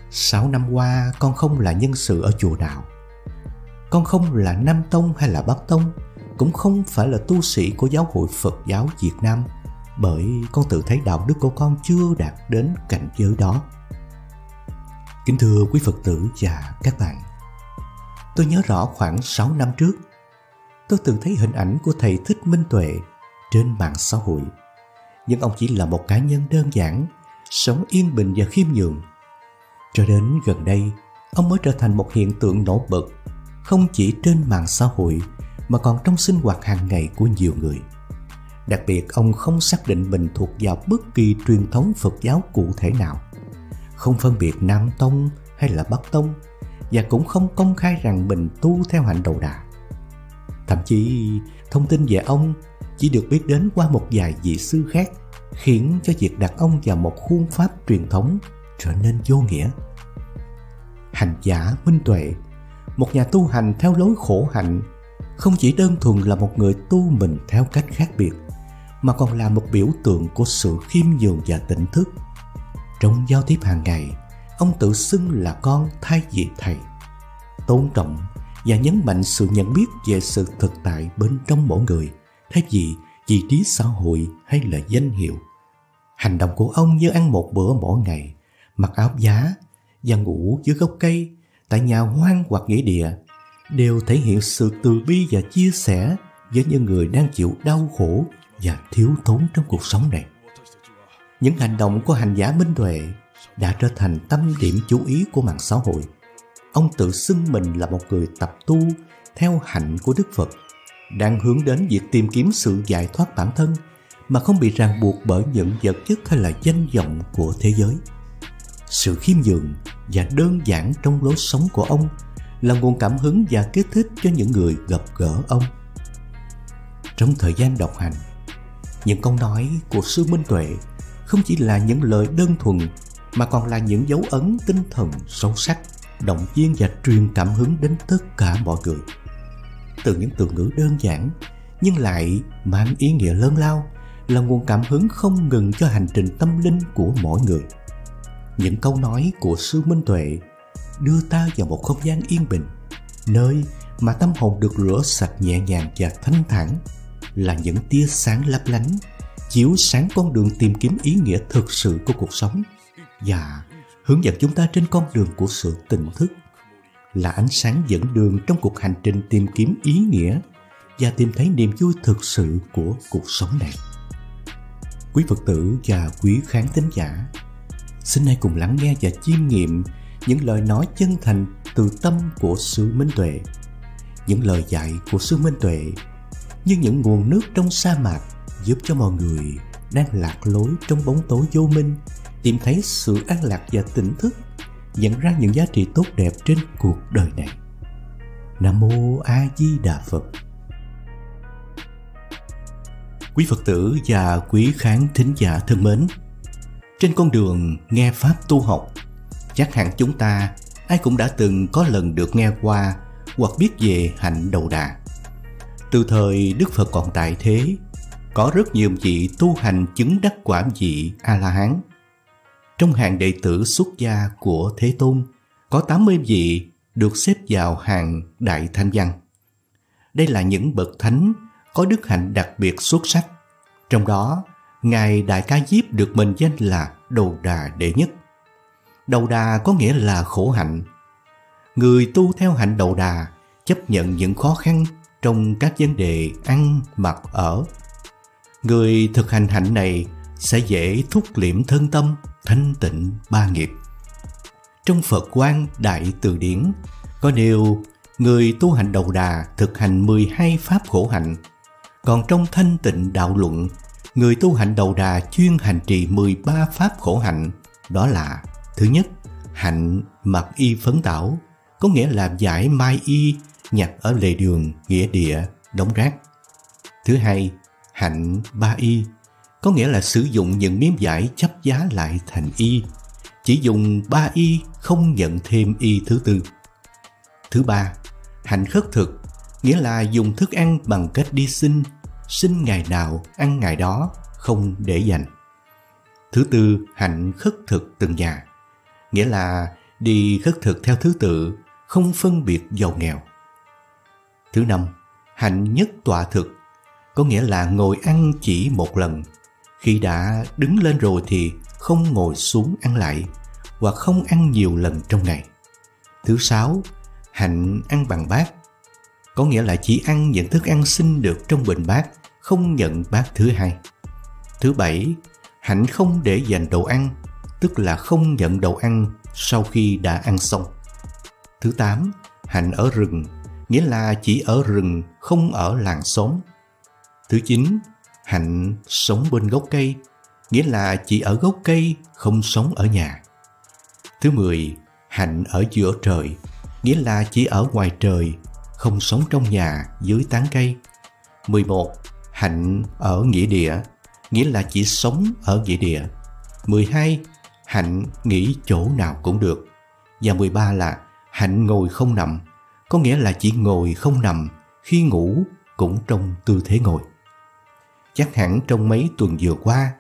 A: Sáu năm qua con không là nhân sự ở chùa đạo Con không là Nam Tông hay là Bắc Tông, cũng không phải là tu sĩ của giáo hội Phật giáo Việt Nam, bởi con tự thấy đạo đức của con chưa đạt đến cảnh giới đó. Kính thưa quý Phật tử và các bạn, tôi nhớ rõ khoảng 6 năm trước, tôi từng thấy hình ảnh của Thầy Thích Minh Tuệ trên mạng xã hội. Nhưng ông chỉ là một cá nhân đơn giản, sống yên bình và khiêm nhường. Cho đến gần đây, ông mới trở thành một hiện tượng nổi bật, không chỉ trên mạng xã hội mà còn trong sinh hoạt hàng ngày của nhiều người. Đặc biệt ông không xác định mình thuộc vào bất kỳ truyền thống Phật giáo cụ thể nào không phân biệt Nam Tông hay là Bắc Tông và cũng không công khai rằng mình tu theo hạnh đầu đà. Thậm chí thông tin về ông chỉ được biết đến qua một vài vị sư khác khiến cho việc đặt ông vào một khuôn pháp truyền thống trở nên vô nghĩa. Hành giả Minh Tuệ, một nhà tu hành theo lối khổ hạnh, không chỉ đơn thuần là một người tu mình theo cách khác biệt, mà còn là một biểu tượng của sự khiêm nhường và tỉnh thức. Trong giao tiếp hàng ngày, ông tự xưng là con thay vì thầy. Tôn trọng và nhấn mạnh sự nhận biết về sự thực tại bên trong mỗi người, thay vì vị trí xã hội hay là danh hiệu. Hành động của ông như ăn một bữa mỗi ngày, mặc áo giá và ngủ dưới gốc cây tại nhà hoang hoặc nghĩa địa đều thể hiện sự từ bi và chia sẻ với những người đang chịu đau khổ và thiếu thốn trong cuộc sống này. Những hành động của hành giả Minh Tuệ đã trở thành tâm điểm chú ý của mạng xã hội. Ông tự xưng mình là một người tập tu theo hạnh của Đức Phật, đang hướng đến việc tìm kiếm sự giải thoát bản thân mà không bị ràng buộc bởi những vật chất hay là danh vọng của thế giới. Sự khiêm nhường và đơn giản trong lối sống của ông là nguồn cảm hứng và kích thích cho những người gặp gỡ ông. Trong thời gian đọc hành, những câu nói của sư Minh Tuệ không chỉ là những lời đơn thuần mà còn là những dấu ấn tinh thần sâu sắc, động viên và truyền cảm hứng đến tất cả mọi người. Từ những từ ngữ đơn giản nhưng lại mang ý nghĩa lớn lao là nguồn cảm hứng không ngừng cho hành trình tâm linh của mỗi người. Những câu nói của sư Minh Tuệ đưa ta vào một không gian yên bình, nơi mà tâm hồn được rửa sạch nhẹ nhàng và thanh thản là những tia sáng lấp lánh chiếu sáng con đường tìm kiếm ý nghĩa thực sự của cuộc sống và hướng dẫn chúng ta trên con đường của sự tỉnh thức là ánh sáng dẫn đường trong cuộc hành trình tìm kiếm ý nghĩa và tìm thấy niềm vui thực sự của cuộc sống này. Quý Phật tử và quý khán thính giả, xin hãy cùng lắng nghe và chiêm nghiệm những lời nói chân thành từ tâm của Sư Minh Tuệ. Những lời dạy của Sư Minh Tuệ như những nguồn nước trong sa mạc giúp cho mọi người đang lạc lối trong bóng tối vô minh, tìm thấy sự an lạc và tỉnh thức, nhận ra những giá trị tốt đẹp trên cuộc đời này. Nam mô a di đà phật. Quý phật tử và quý khán thính giả thân mến, trên con đường nghe pháp tu học, chắc hẳn chúng ta ai cũng đã từng có lần được nghe qua hoặc biết về hạnh đầu đà. Từ thời đức phật còn tại thế có rất nhiều vị tu hành chứng đắc quả vị A-la-hán. Trong hàng đệ tử xuất gia của Thế Tôn, có 80 vị được xếp vào hàng Đại Thanh Văn. Đây là những bậc thánh có đức hạnh đặc biệt xuất sắc. Trong đó, Ngài Đại Ca Diếp được mệnh danh là Đầu Đà Đệ Nhất. Đầu đà có nghĩa là khổ hạnh. Người tu theo hạnh đầu đà chấp nhận những khó khăn trong các vấn đề ăn, mặc, ở Người thực hành hạnh này sẽ dễ thúc liễm thân tâm, thanh tịnh ba nghiệp. Trong Phật quan Đại Từ Điển có nêu người tu hành đầu đà thực hành 12 pháp khổ hạnh. Còn trong thanh tịnh đạo luận, người tu hành đầu đà chuyên hành trì 13 pháp khổ hạnh. Đó là Thứ nhất, hạnh mặc y phấn tảo, có nghĩa là giải mai y nhặt ở lề đường, nghĩa địa, đống rác. Thứ hai, hạnh ba y. Có nghĩa là sử dụng những miếng vải chấp giá lại thành y. Chỉ dùng ba y, không nhận thêm y thứ tư. Thứ ba, hạnh khất thực, nghĩa là dùng thức ăn bằng cách đi xin xin ngày nào ăn ngày đó, không để dành. Thứ tư, hạnh khất thực từng nhà, nghĩa là đi khất thực theo thứ tự, không phân biệt giàu nghèo. Thứ năm, hạnh nhất tọa thực có nghĩa là ngồi ăn chỉ một lần. Khi đã đứng lên rồi thì không ngồi xuống ăn lại và không ăn nhiều lần trong ngày. Thứ sáu, hạnh ăn bằng bát. Có nghĩa là chỉ ăn những thức ăn xin được trong bình bát, không nhận bát thứ hai. Thứ bảy, hạnh không để dành đồ ăn, tức là không nhận đồ ăn sau khi đã ăn xong. Thứ tám, hạnh ở rừng, nghĩa là chỉ ở rừng, không ở làng xóm. Thứ chín, hạnh sống bên gốc cây, nghĩa là chỉ ở gốc cây, không sống ở nhà. Thứ 10. Hạnh ở giữa trời, nghĩa là chỉ ở ngoài trời, không sống trong nhà dưới tán cây. 11. Hạnh ở nghĩa địa, nghĩa là chỉ sống ở nghĩa địa. 12. Hạnh nghỉ chỗ nào cũng được. Và 13 là hạnh ngồi không nằm, có nghĩa là chỉ ngồi không nằm, khi ngủ cũng trong tư thế ngồi. Chắc hẳn trong mấy tuần vừa qua,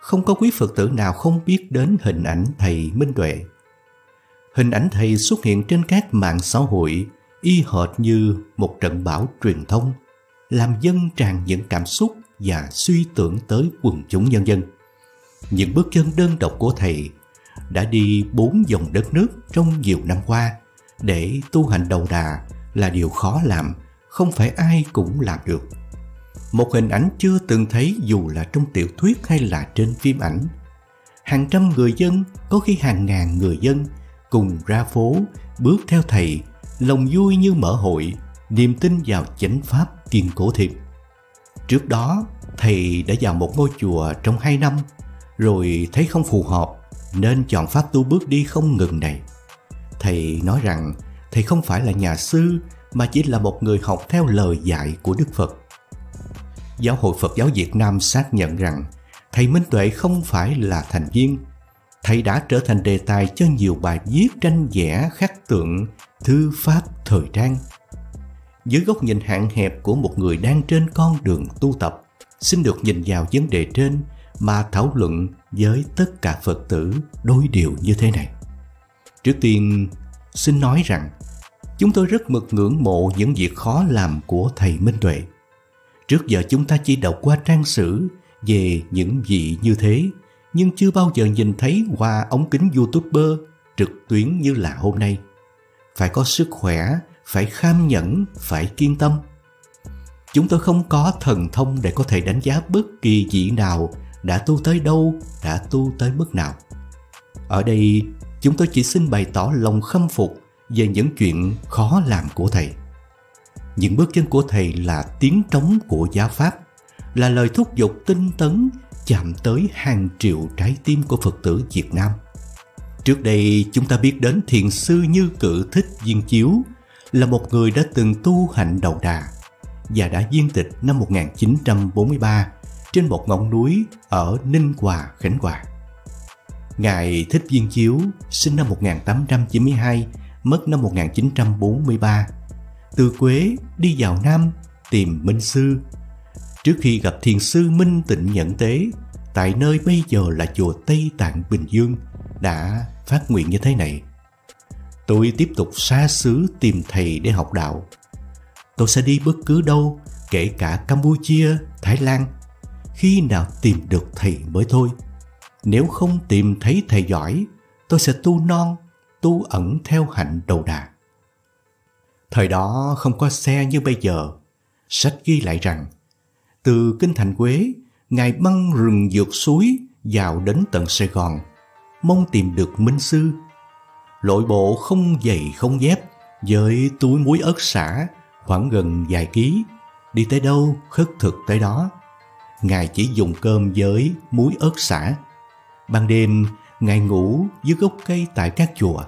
A: không có quý Phật tử nào không biết đến hình ảnh Thầy Minh Tuệ. Hình ảnh Thầy xuất hiện trên các mạng xã hội y hệt như một trận bão truyền thông, làm dân tràn những cảm xúc và suy tưởng tới quần chúng nhân dân. Những bước chân đơn độc của Thầy đã đi bốn dòng đất nước trong nhiều năm qua để tu hành đầu đà là điều khó làm, không phải ai cũng làm được. Một hình ảnh chưa từng thấy dù là trong tiểu thuyết hay là trên phim ảnh. Hàng trăm người dân, có khi hàng ngàn người dân cùng ra phố bước theo thầy, lòng vui như mở hội, niềm tin vào chánh pháp kiên cố thiệp. Trước đó, thầy đã vào một ngôi chùa trong hai năm, rồi thấy không phù hợp nên chọn pháp tu bước đi không ngừng này. Thầy nói rằng thầy không phải là nhà sư mà chỉ là một người học theo lời dạy của Đức Phật. Giáo hội Phật giáo Việt Nam xác nhận rằng thầy Minh Tuệ không phải là thành viên. Thầy đã trở thành đề tài cho nhiều bài viết tranh vẽ khắc tượng, thư pháp thời trang. Dưới góc nhìn hạn hẹp của một người đang trên con đường tu tập, xin được nhìn vào vấn đề trên mà thảo luận với tất cả Phật tử đôi điều như thế này. Trước tiên, xin nói rằng chúng tôi rất mực ngưỡng mộ những việc khó làm của Thầy Minh Tuệ. Trước giờ chúng ta chỉ đọc qua trang sử về những vị như thế, nhưng chưa bao giờ nhìn thấy qua ống kính YouTuber trực tuyến như là hôm nay. Phải có sức khỏe, phải kham nhẫn, phải kiên tâm. Chúng tôi không có thần thông để có thể đánh giá bất kỳ vị nào đã tu tới đâu, đã tu tới mức nào. Ở đây, chúng tôi chỉ xin bày tỏ lòng khâm phục về những chuyện khó làm của Thầy. Những bước chân của Thầy là tiếng trống của giáo Pháp, là lời thúc giục tinh tấn chạm tới hàng triệu trái tim của Phật tử Việt Nam. Trước đây chúng ta biết đến thiền sư như cự thích viên chiếu là một người đã từng tu hành đầu đà và đã viên tịch năm 1943 trên một ngọn núi ở Ninh Hòa, Khánh Hòa. Ngài Thích Viên Chiếu sinh năm 1892, mất năm 1943. Từ Quế đi vào Nam tìm Minh Sư. Trước khi gặp thiền sư Minh Tịnh Nhẫn Tế, tại nơi bây giờ là chùa Tây Tạng Bình Dương, đã phát nguyện như thế này. Tôi tiếp tục xa xứ tìm thầy để học đạo. Tôi sẽ đi bất cứ đâu, kể cả Campuchia, Thái Lan, khi nào tìm được thầy mới thôi. Nếu không tìm thấy thầy giỏi, tôi sẽ tu non, tu ẩn theo hạnh đầu đà. Thời đó không có xe như bây giờ. Sách ghi lại rằng, từ Kinh Thành Quế, Ngài băng rừng vượt suối vào đến tận Sài Gòn, mong tìm được minh sư. Lội bộ không giày không dép, với túi muối ớt xả khoảng gần vài ký, đi tới đâu khất thực tới đó. Ngài chỉ dùng cơm với muối ớt xả. Ban đêm, Ngài ngủ dưới gốc cây tại các chùa.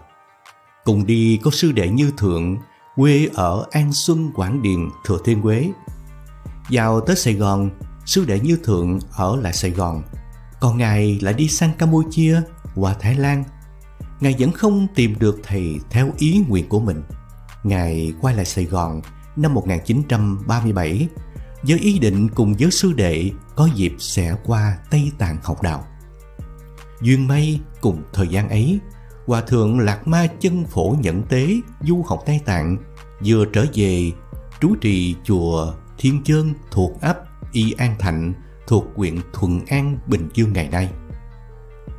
A: Cùng đi có sư đệ Như Thượng, quê ở An Xuân, Quảng Điền, Thừa Thiên Huế. Vào tới Sài Gòn, sư đệ Như Thượng ở lại Sài Gòn, còn Ngài lại đi sang Campuchia, qua Thái Lan. Ngài vẫn không tìm được thầy theo ý nguyện của mình. Ngài quay lại Sài Gòn năm 1937 với ý định cùng với sư đệ có dịp sẽ qua Tây Tạng học đạo. Duyên may cùng thời gian ấy, Hòa thượng Lạc Ma chân phổ nhẫn tế du học Tây Tạng vừa trở về trú trì chùa Thiên Chơn thuộc ấp Y An Thạnh thuộc huyện Thuận An, Bình Dương ngày nay.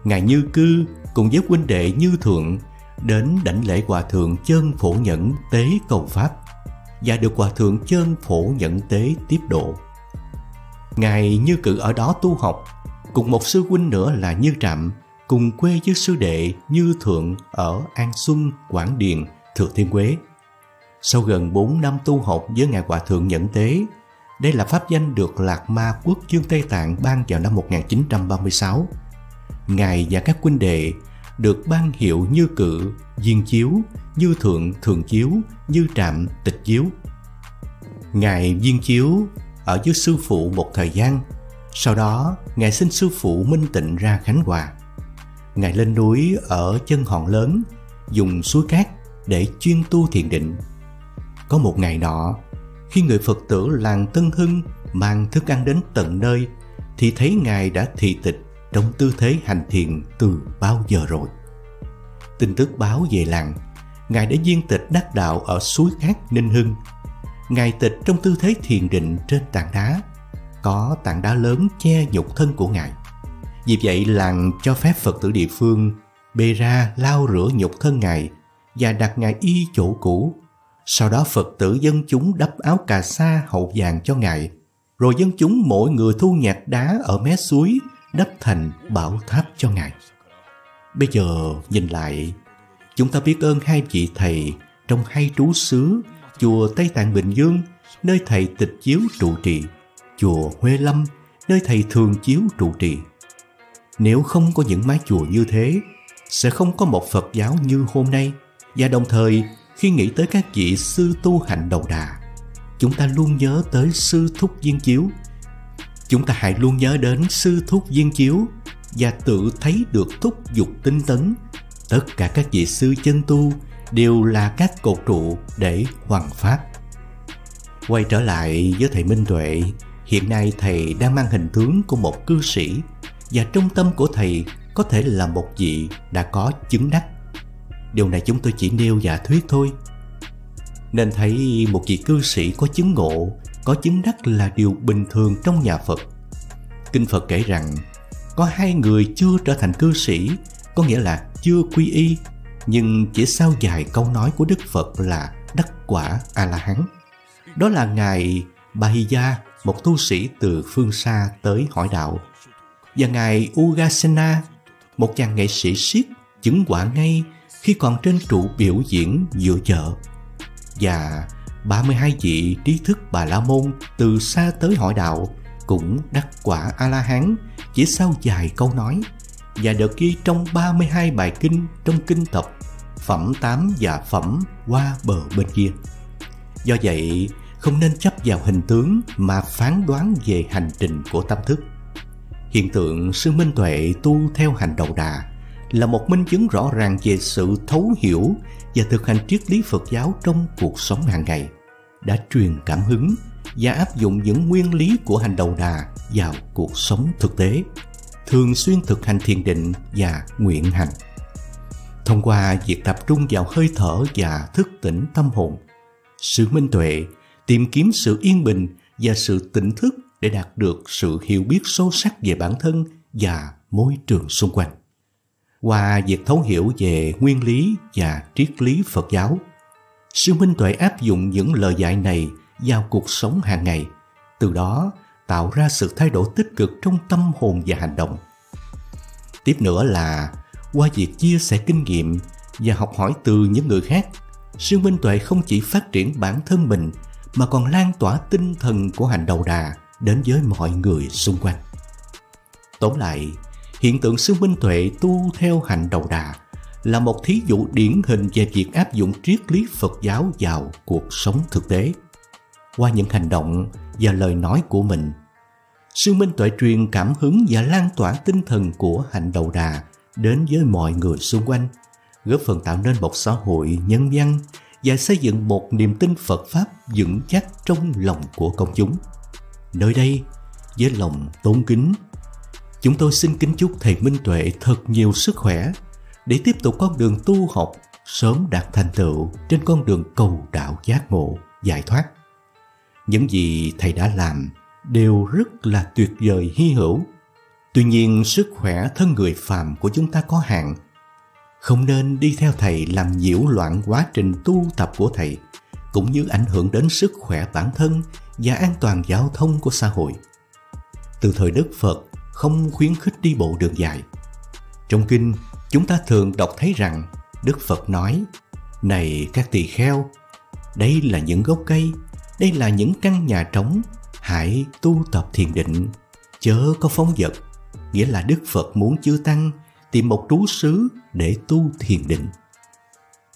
A: Ngài Như Cư cùng với huynh đệ Như Thượng đến đảnh lễ Hòa thượng chân phổ nhẫn tế cầu Pháp và được Hòa Thượng Chơn Phổ Nhận Tế tiếp độ. Ngài Như Cự ở đó tu học, cùng một sư huynh nữa là Như Trạm, cùng quê với sư đệ Như Thượng ở An Xuân, Quảng Điền, Thừa Thiên Quế. Sau gần 4 năm tu học với Ngài Hòa Thượng Nhẫn Tế, đây là pháp danh được Lạc Ma Quốc Dương Tây Tạng ban vào năm 1936. Ngài và các huynh đệ được ban hiệu như cự, diên chiếu, như thượng thường chiếu, như trạm tịch chiếu. Ngài diên chiếu ở với sư phụ một thời gian, sau đó Ngài xin sư phụ Minh Tịnh ra Khánh Hòa. Ngài lên núi ở chân hòn lớn, dùng suối cát để chuyên tu thiền định. Có một ngày nọ, khi người Phật tử làng Tân Hưng mang thức ăn đến tận nơi, thì thấy Ngài đã thị tịch trong tư thế hành thiền từ bao giờ rồi. Tin tức báo về làng, Ngài đã viên tịch đắc đạo ở suối cát Ninh Hưng. Ngài tịch trong tư thế thiền định trên tảng đá, có tảng đá lớn che nhục thân của Ngài. Vì vậy làng cho phép Phật tử địa phương bê ra lau rửa nhục thân Ngài và đặt Ngài y chỗ cũ. Sau đó Phật tử dân chúng đắp áo cà sa hậu vàng cho Ngài. Rồi dân chúng mỗi người thu nhặt đá ở mé suối đắp thành bảo tháp cho Ngài. Bây giờ nhìn lại, chúng ta biết ơn hai vị thầy trong hai trú xứ chùa Tây Tạng Bình Dương, nơi thầy tịch chiếu trụ trì, chùa Huê Lâm, nơi thầy thường chiếu trụ trì. Nếu không có những mái chùa như thế, sẽ không có một Phật giáo như hôm nay. Và đồng thời, khi nghĩ tới các vị sư tu hành đầu đà, chúng ta luôn nhớ tới sư thúc viên chiếu. Chúng ta hãy luôn nhớ đến sư thúc viên chiếu và tự thấy được thúc dục tinh tấn. Tất cả các vị sư chân tu đều là các cột trụ để hoàn pháp. Quay trở lại với thầy Minh Tuệ, hiện nay thầy đang mang hình tướng của một cư sĩ và trong tâm của thầy có thể là một vị đã có chứng đắc. Điều này chúng tôi chỉ nêu giả thuyết thôi. Nên thấy một vị cư sĩ có chứng ngộ, có chứng đắc là điều bình thường trong nhà Phật. Kinh Phật kể rằng có hai người chưa trở thành cư sĩ, có nghĩa là chưa quy y, nhưng chỉ sau vài câu nói của Đức Phật là đắc quả A-la-hán. Đó là Ngài Bahiya, một tu sĩ từ phương xa tới hỏi đạo và ngài Ugasena, một chàng nghệ sĩ siết chứng quả ngay khi còn trên trụ biểu diễn giữa chợ. Và 32 vị trí thức Bà La Môn từ xa tới hỏi đạo cũng đắc quả A-la-hán chỉ sau vài câu nói và được ghi trong 32 bài kinh trong kinh tập phẩm 8 và phẩm qua bờ bên kia. Do vậy, không nên chấp vào hình tướng mà phán đoán về hành trình của tâm thức. Hiện tượng sư minh tuệ tu theo hành đầu đà là một minh chứng rõ ràng về sự thấu hiểu và thực hành triết lý Phật giáo trong cuộc sống hàng ngày, đã truyền cảm hứng và áp dụng những nguyên lý của hành đầu đà vào cuộc sống thực tế, thường xuyên thực hành thiền định và nguyện hành. Thông qua việc tập trung vào hơi thở và thức tỉnh tâm hồn, sự minh tuệ tìm kiếm sự yên bình và sự tỉnh thức để đạt được sự hiểu biết sâu sắc về bản thân và môi trường xung quanh. Qua việc thấu hiểu về nguyên lý và triết lý Phật giáo, sư Minh Tuệ áp dụng những lời dạy này vào cuộc sống hàng ngày, từ đó tạo ra sự thay đổi tích cực trong tâm hồn và hành động. Tiếp nữa là qua việc chia sẻ kinh nghiệm và học hỏi từ những người khác, sư Minh Tuệ không chỉ phát triển bản thân mình mà còn lan tỏa tinh thần của hành đầu đà đến với mọi người xung quanh. Tóm lại, hiện tượng sư minh tuệ tu theo hành đầu đà là một thí dụ điển hình về việc áp dụng triết lý Phật giáo vào cuộc sống thực tế. Qua những hành động và lời nói của mình, sư minh tuệ truyền cảm hứng và lan tỏa tinh thần của hành đầu đà đến với mọi người xung quanh, góp phần tạo nên một xã hội nhân văn và xây dựng một niềm tin Phật Pháp vững chắc trong lòng của công chúng. Nơi đây, với lòng tôn kính, chúng tôi xin kính chúc Thầy Minh Tuệ thật nhiều sức khỏe để tiếp tục con đường tu học sớm đạt thành tựu trên con đường cầu đạo giác ngộ, giải thoát. Những gì Thầy đã làm đều rất là tuyệt vời hy hữu. Tuy nhiên sức khỏe thân người phàm của chúng ta có hạn. Không nên đi theo Thầy làm nhiễu loạn quá trình tu tập của Thầy cũng như ảnh hưởng đến sức khỏe bản thân và an toàn giao thông của xã hội. Từ thời Đức Phật không khuyến khích đi bộ đường dài. Trong kinh, chúng ta thường đọc thấy rằng Đức Phật nói Này các tỳ kheo, đây là những gốc cây, đây là những căn nhà trống, hãy tu tập thiền định, chớ có phóng dật. Nghĩa là Đức Phật muốn chư Tăng tìm một trú xứ để tu thiền định.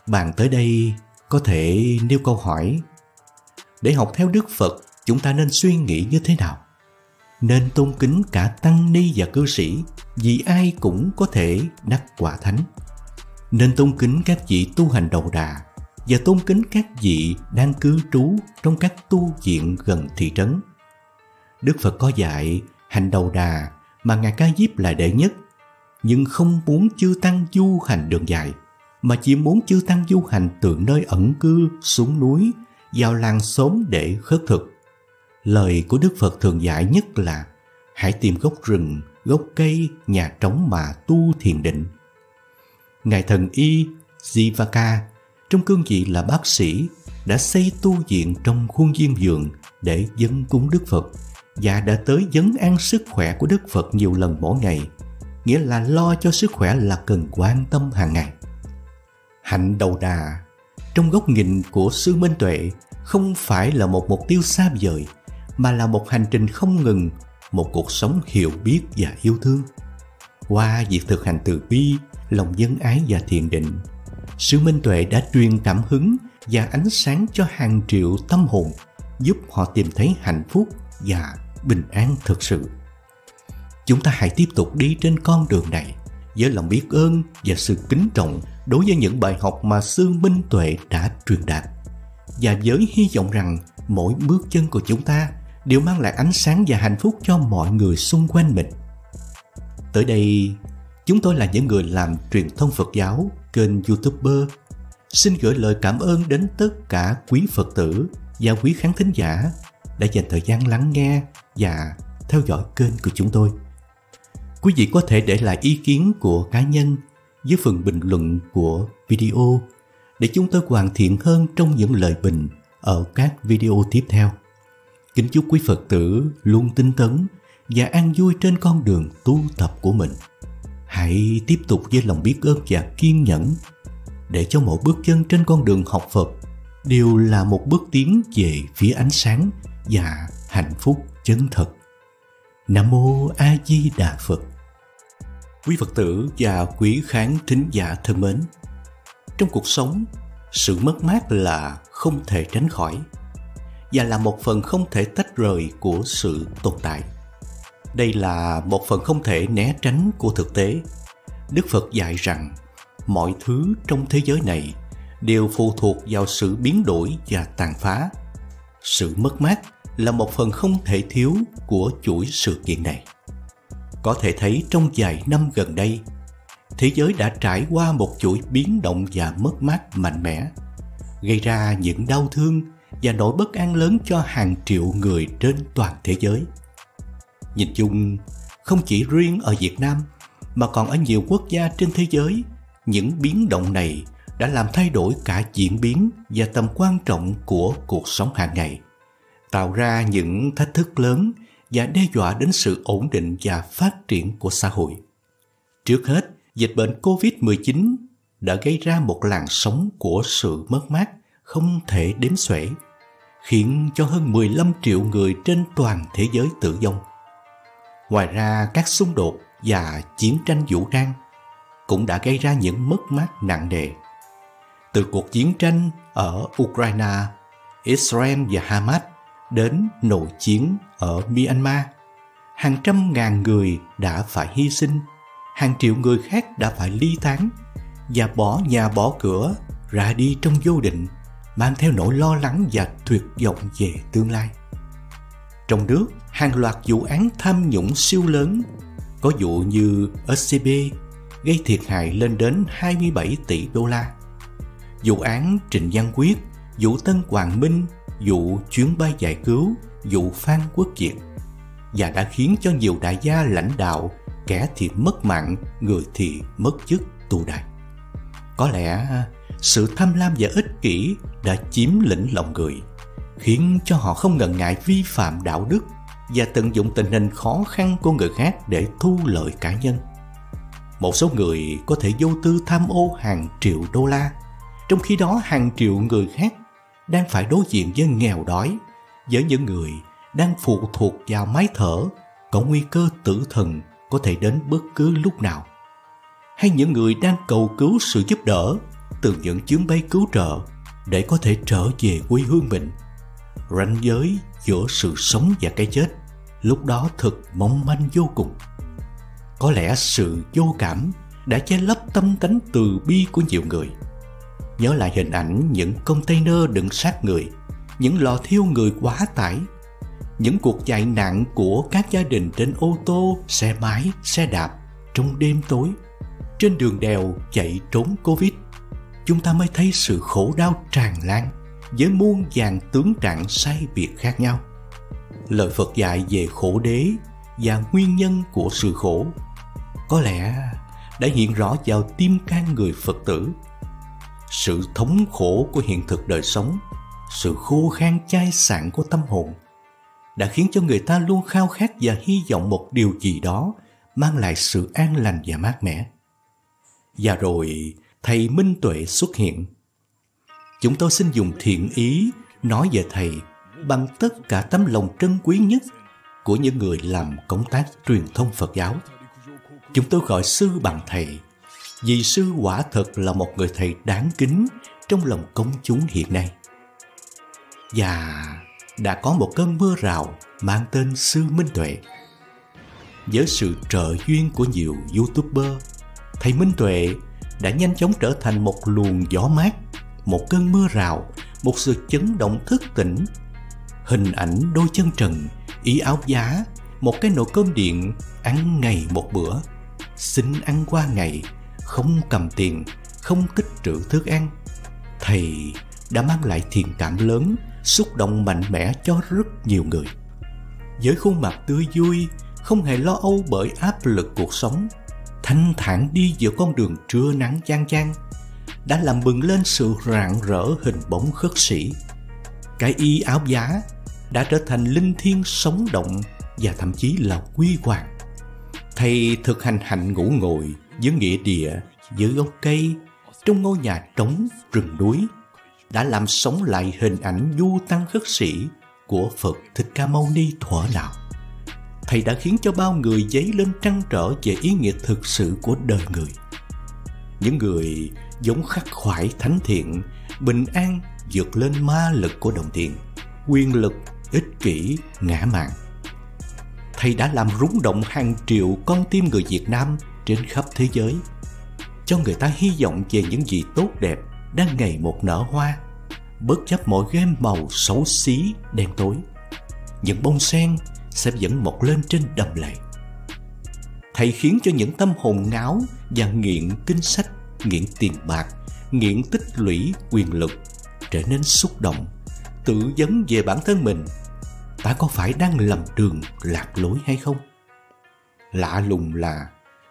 A: Bạn tới đây có thể nêu câu hỏi để học theo Đức Phật chúng ta nên suy nghĩ như thế nào? Nên tôn kính cả tăng ni và cư sĩ vì ai cũng có thể đắc quả thánh. Nên tôn kính các vị tu hành đầu đà và tôn kính các vị đang cư trú trong các tu viện gần thị trấn. Đức Phật có dạy hành đầu đà mà Ngài Ca Diếp là đệ nhất, nhưng không muốn chư tăng du hành đường dài, mà chỉ muốn chư tăng du hành từ nơi ẩn cư xuống núi, vào làng xóm để khất thực. Lời của Đức Phật thường dạy nhất là hãy tìm gốc rừng, gốc cây, nhà trống mà tu thiền định. Ngài thần y Jivaka trong cương vị là bác sĩ đã xây tu viện trong khuôn viên vườn để dân cúng Đức Phật và đã tới dấn an sức khỏe của Đức Phật nhiều lần mỗi ngày, nghĩa là lo cho sức khỏe là cần quan tâm hàng ngày. Hạnh đầu đà trong góc nhìn của Sư Minh Tuệ không phải là một mục tiêu xa vời mà là một hành trình không ngừng, một cuộc sống hiểu biết và yêu thương. Qua việc thực hành từ bi, lòng dân ái và thiền định, Sư Minh Tuệ đã truyền cảm hứng và ánh sáng cho hàng triệu tâm hồn, giúp họ tìm thấy hạnh phúc và bình an thực sự. Chúng ta hãy tiếp tục đi trên con đường này với lòng biết ơn và sự kính trọng đối với những bài học mà Sư Minh Tuệ đã truyền đạt. Và với hy vọng rằng mỗi bước chân của chúng ta đều mang lại ánh sáng và hạnh phúc cho mọi người xung quanh mình. Tới đây, chúng tôi là những người làm truyền thông Phật giáo, kênh YouTuber. Xin gửi lời cảm ơn đến tất cả quý Phật tử và quý khán thính giả đã dành thời gian lắng nghe và theo dõi kênh của chúng tôi. Quý vị có thể để lại ý kiến của cá nhân dưới phần bình luận của video để chúng tôi hoàn thiện hơn trong những lời bình ở các video tiếp theo. Kính chúc quý Phật tử luôn tinh tấn và an vui trên con đường tu tập của mình. Hãy tiếp tục với lòng biết ơn và kiên nhẫn để cho mỗi bước chân trên con đường học Phật đều là một bước tiến về phía ánh sáng và hạnh phúc chân thật. Nam mô A Di Đà Phật. Quý Phật tử và quý khán thính giả thân mến, trong cuộc sống, sự mất mát là không thể tránh khỏi và là một phần không thể tách rời của sự tồn tại. Đây là một phần không thể né tránh của thực tế. Đức Phật dạy rằng mọi thứ trong thế giới này đều phụ thuộc vào sự biến đổi và tàn phá. Sự mất mát là một phần không thể thiếu của chuỗi sự kiện này. Có thể thấy trong vài năm gần đây, thế giới đã trải qua một chuỗi biến động và mất mát mạnh mẽ, gây ra những đau thương và nỗi bất an lớn cho hàng triệu người trên toàn thế giới. Nhìn chung, không chỉ riêng ở Việt Nam mà còn ở nhiều quốc gia trên thế giới, những biến động này đã làm thay đổi cả diễn biến và tầm quan trọng của cuộc sống hàng ngày tạo ra những thách thức lớn và đe dọa đến sự ổn định và phát triển của xã hội. Trước hết, dịch bệnh COVID-19 đã gây ra một làn sóng của sự mất mát không thể đếm xuể, khiến cho hơn 15 triệu người trên toàn thế giới tử vong. Ngoài ra, các xung đột và chiến tranh vũ trang cũng đã gây ra những mất mát nặng nề. Từ cuộc chiến tranh ở Ukraine, Israel và Hamas đến nội chiến ở Myanmar. Hàng trăm ngàn người đã phải hy sinh, hàng triệu người khác đã phải ly tán và bỏ nhà bỏ cửa ra đi trong vô định, mang theo nỗi lo lắng và tuyệt vọng về tương lai. Trong nước, hàng loạt vụ án tham nhũng siêu lớn, có vụ như SCB gây thiệt hại lên đến 27 tỷ đô la. Vụ án Trịnh Văn Quyết, vụ Tân Hoàng Minh vụ chuyến bay giải cứu, vụ Phan Quốc Việt và đã khiến cho nhiều đại gia lãnh đạo, kẻ thì mất mạng, người thì mất chức tù đài. Có lẽ sự tham lam và ích kỷ đã chiếm lĩnh lòng người, khiến cho họ không ngần ngại vi phạm đạo đức và tận dụng tình hình khó khăn của người khác để thu lợi cá nhân. Một số người có thể vô tư tham ô hàng triệu đô la, trong khi đó hàng triệu người khác đang phải đối diện với nghèo đói, với những người đang phụ thuộc vào máy thở, có nguy cơ tử thần có thể đến bất cứ lúc nào. hay những người đang cầu cứu sự giúp đỡ từ những chuyến bay cứu trợ để có thể trở về quê hương mình. Ranh giới giữa sự sống và cái chết lúc đó thật mong manh vô cùng. Có lẽ sự vô cảm đã che lấp tâm tánh từ bi của nhiều người. Nhớ lại hình ảnh những container đựng xác người, những lò thiêu người quá tải, những cuộc chạy nạn của các gia đình trên ô tô, xe máy, xe đạp trong đêm tối, trên đường đèo chạy trốn Covid, chúng ta mới thấy sự khổ đau tràn lan với muôn vàng tướng trạng sai biệt khác nhau. Lời Phật dạy về khổ đế và nguyên nhân của sự khổ có lẽ đã hiện rõ vào tim can người Phật tử. Sự thống khổ của hiện thực đời sống, sự khô khan chai sạn của tâm hồn đã khiến cho người ta luôn khao khát và hy vọng một điều gì đó mang lại sự an lành và mát mẻ. Và rồi thầy Minh Tuệ xuất hiện. Chúng tôi xin dùng thiện ý nói về thầy bằng tất cả tấm lòng trân quý nhất của những người làm công tác truyền thông Phật giáo. Chúng tôi gọi sư bằng thầy, vì sư quả thật là một người thầy đáng kính trong lòng công chúng hiện nay. Và đã có một cơn mưa rào mang tên Sư Minh Tuệ. Với sự trợ duyên của nhiều YouTuber, thầy Minh Tuệ đã nhanh chóng trở thành một luồng gió mát, một cơn mưa rào, một sự chấn động thức tỉnh. Hình ảnh đôi chân trần, ý áo giá, một cái nồi cơm điện, ăn ngày một bữa, xin ăn qua ngày, không cầm tiền, không tích trữ thức ăn. Thầy đã mang lại thiện cảm lớn, xúc động mạnh mẽ cho rất nhiều người. Với khuôn mặt tươi vui, không hề lo âu bởi áp lực cuộc sống, thanh thản đi giữa con đường trưa nắng chang chang đã làm bừng lên sự rạng rỡ hình bóng khất sĩ. Cái y áo giá đã trở thành linh thiêng sống động và thậm chí là quy hoàng. Thầy thực hành hạnh ngủ ngồi dưới nghĩa địa, dưới gốc cây, trong ngôi nhà trống rừng núi đã làm sống lại hình ảnh du tăng khất sĩ của Phật Thích Ca Mâu Ni thuở nào thầy đã khiến cho bao người dấy lên trăn trở về ý nghĩa thực sự của đời người. Những người giống khắc khoải thánh thiện, bình an vượt lên ma lực của đồng tiền, quyền lực, ích kỷ, ngã mạn. Thầy đã làm rúng động hàng triệu con tim người Việt Nam trên khắp thế giới, cho người ta hy vọng về những gì tốt đẹp đang ngày một nở hoa, bất chấp mọi game màu xấu xí, đen tối. Những bông sen sẽ dẫn mọc lên trên đầm lầy. Thầy khiến cho những tâm hồn ngáo và nghiện kinh sách, nghiện tiền bạc, nghiện tích lũy quyền lực trở nên xúc động, tự vấn về bản thân mình. Ta có phải đang lầm đường lạc lối hay không? Lạ lùng là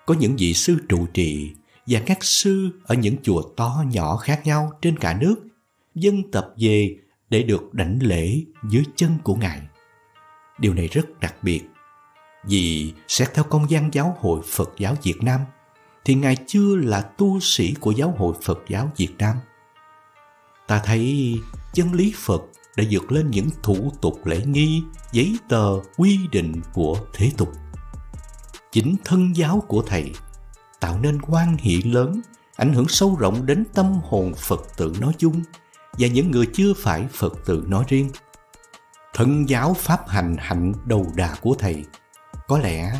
A: có những vị sư trụ trì và các sư ở những chùa to nhỏ khác nhau trên cả nước dân tập về để được đảnh lễ dưới chân của Ngài. Điều này rất đặc biệt vì xét theo công gian giáo hội Phật giáo Việt Nam thì Ngài chưa là tu sĩ của giáo hội Phật giáo Việt Nam. Ta thấy chân lý Phật đã vượt lên những thủ tục lễ nghi, giấy tờ, quy định của thế tục. Chính thân giáo của Thầy tạo nên quan hệ lớn, ảnh hưởng sâu rộng đến tâm hồn Phật tử nói chung và những người chưa phải Phật tử nói riêng thân giáo pháp hành hạnh đầu đà của thầy có lẽ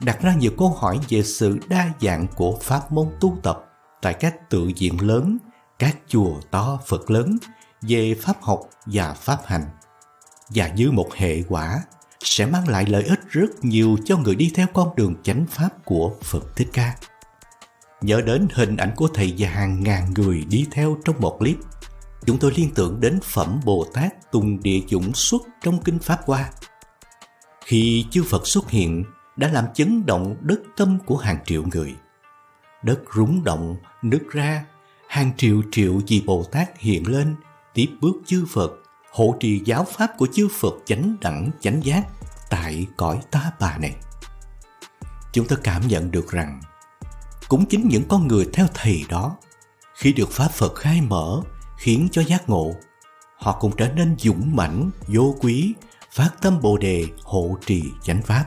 A: đặt ra nhiều câu hỏi về sự đa dạng của pháp môn tu tập tại các tự viện lớn, các chùa to Phật lớn về pháp học và pháp hành. Và như một hệ quả sẽ mang lại lợi ích rất nhiều cho người đi theo con đường chánh pháp của Phật Thích Ca. Nhớ đến hình ảnh của thầy và hàng ngàn người đi theo trong một clip chúng tôi liên tưởng đến phẩm Bồ Tát Tùng Địa Dũng xuất trong Kinh Pháp Hoa. Khi chư Phật xuất hiện, đã làm chấn động đất tâm của hàng triệu người. Đất rúng động, nứt ra, hàng triệu triệu vị Bồ Tát hiện lên, tiếp bước chư Phật, hộ trì giáo pháp của chư Phật chánh đẳng chánh giác tại cõi ta bà này. Chúng ta cảm nhận được rằng, cũng chính những con người theo thầy đó, khi được Pháp Phật khai mở khiến cho giác ngộ. Họ cũng trở nên dũng mãnh, vô quý, phát tâm Bồ đề hộ trì chánh pháp.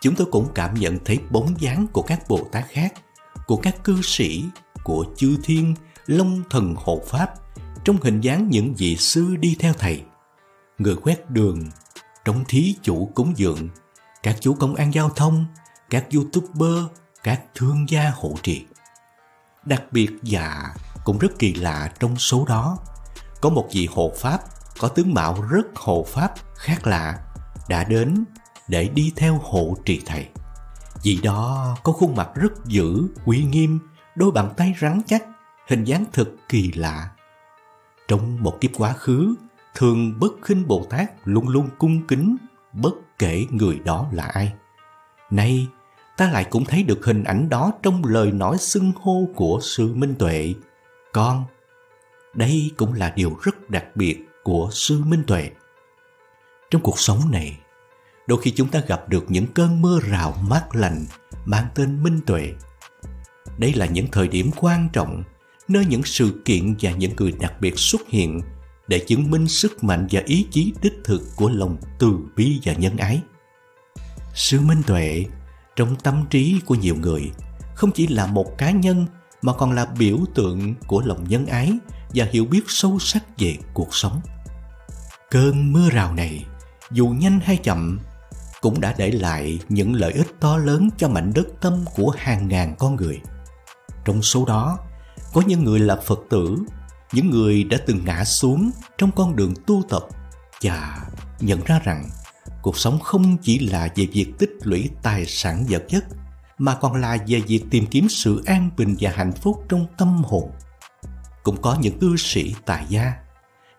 A: Chúng tôi cũng cảm nhận thấy bóng dáng của các Bồ Tát khác của các cư sĩ, của chư thiên, long thần hộ pháp trong hình dáng những vị sư đi theo thầy. Người quét đường, trong thí chủ cúng dường, các chú công an giao thông, các youtuber, các thương gia hộ trì. Đặc biệt dạ cũng rất kỳ lạ trong số đó, có một vị hộ pháp có tướng mạo rất hộ pháp khác lạ đã đến để đi theo hộ trì thầy. Vị đó có khuôn mặt rất dữ, uy nghiêm, đôi bàn tay rắn chắc, hình dáng thật kỳ lạ. Trong một kiếp quá khứ, thường bất khinh Bồ Tát luôn luôn cung kính, bất kể người đó là ai. Nay, ta lại cũng thấy được hình ảnh đó trong lời nói xưng hô của sư Minh Tuệ. Con, đây cũng là điều rất đặc biệt của sư Minh Tuệ. Trong cuộc sống này, đôi khi chúng ta gặp được những cơn mưa rào mát lành mang tên Minh Tuệ. Đây là những thời điểm quan trọng nơi những sự kiện và những người đặc biệt xuất hiện để chứng minh sức mạnh và ý chí đích thực của lòng từ bi và nhân ái. Sư Minh Tuệ trong tâm trí của nhiều người không chỉ là một cá nhân mà còn là biểu tượng của lòng nhân ái và hiểu biết sâu sắc về cuộc sống. Cơn mưa rào này, dù nhanh hay chậm, cũng đã để lại những lợi ích to lớn cho mảnh đất tâm của hàng ngàn con người. Trong số đó, có những người là Phật tử, những người đã từng ngã xuống trong con đường tu tập và nhận ra rằng cuộc sống không chỉ là về việc tích lũy tài sản vật chất mà còn là về việc tìm kiếm sự an bình và hạnh phúc trong tâm hồn. Cũng có những cư sĩ tài gia,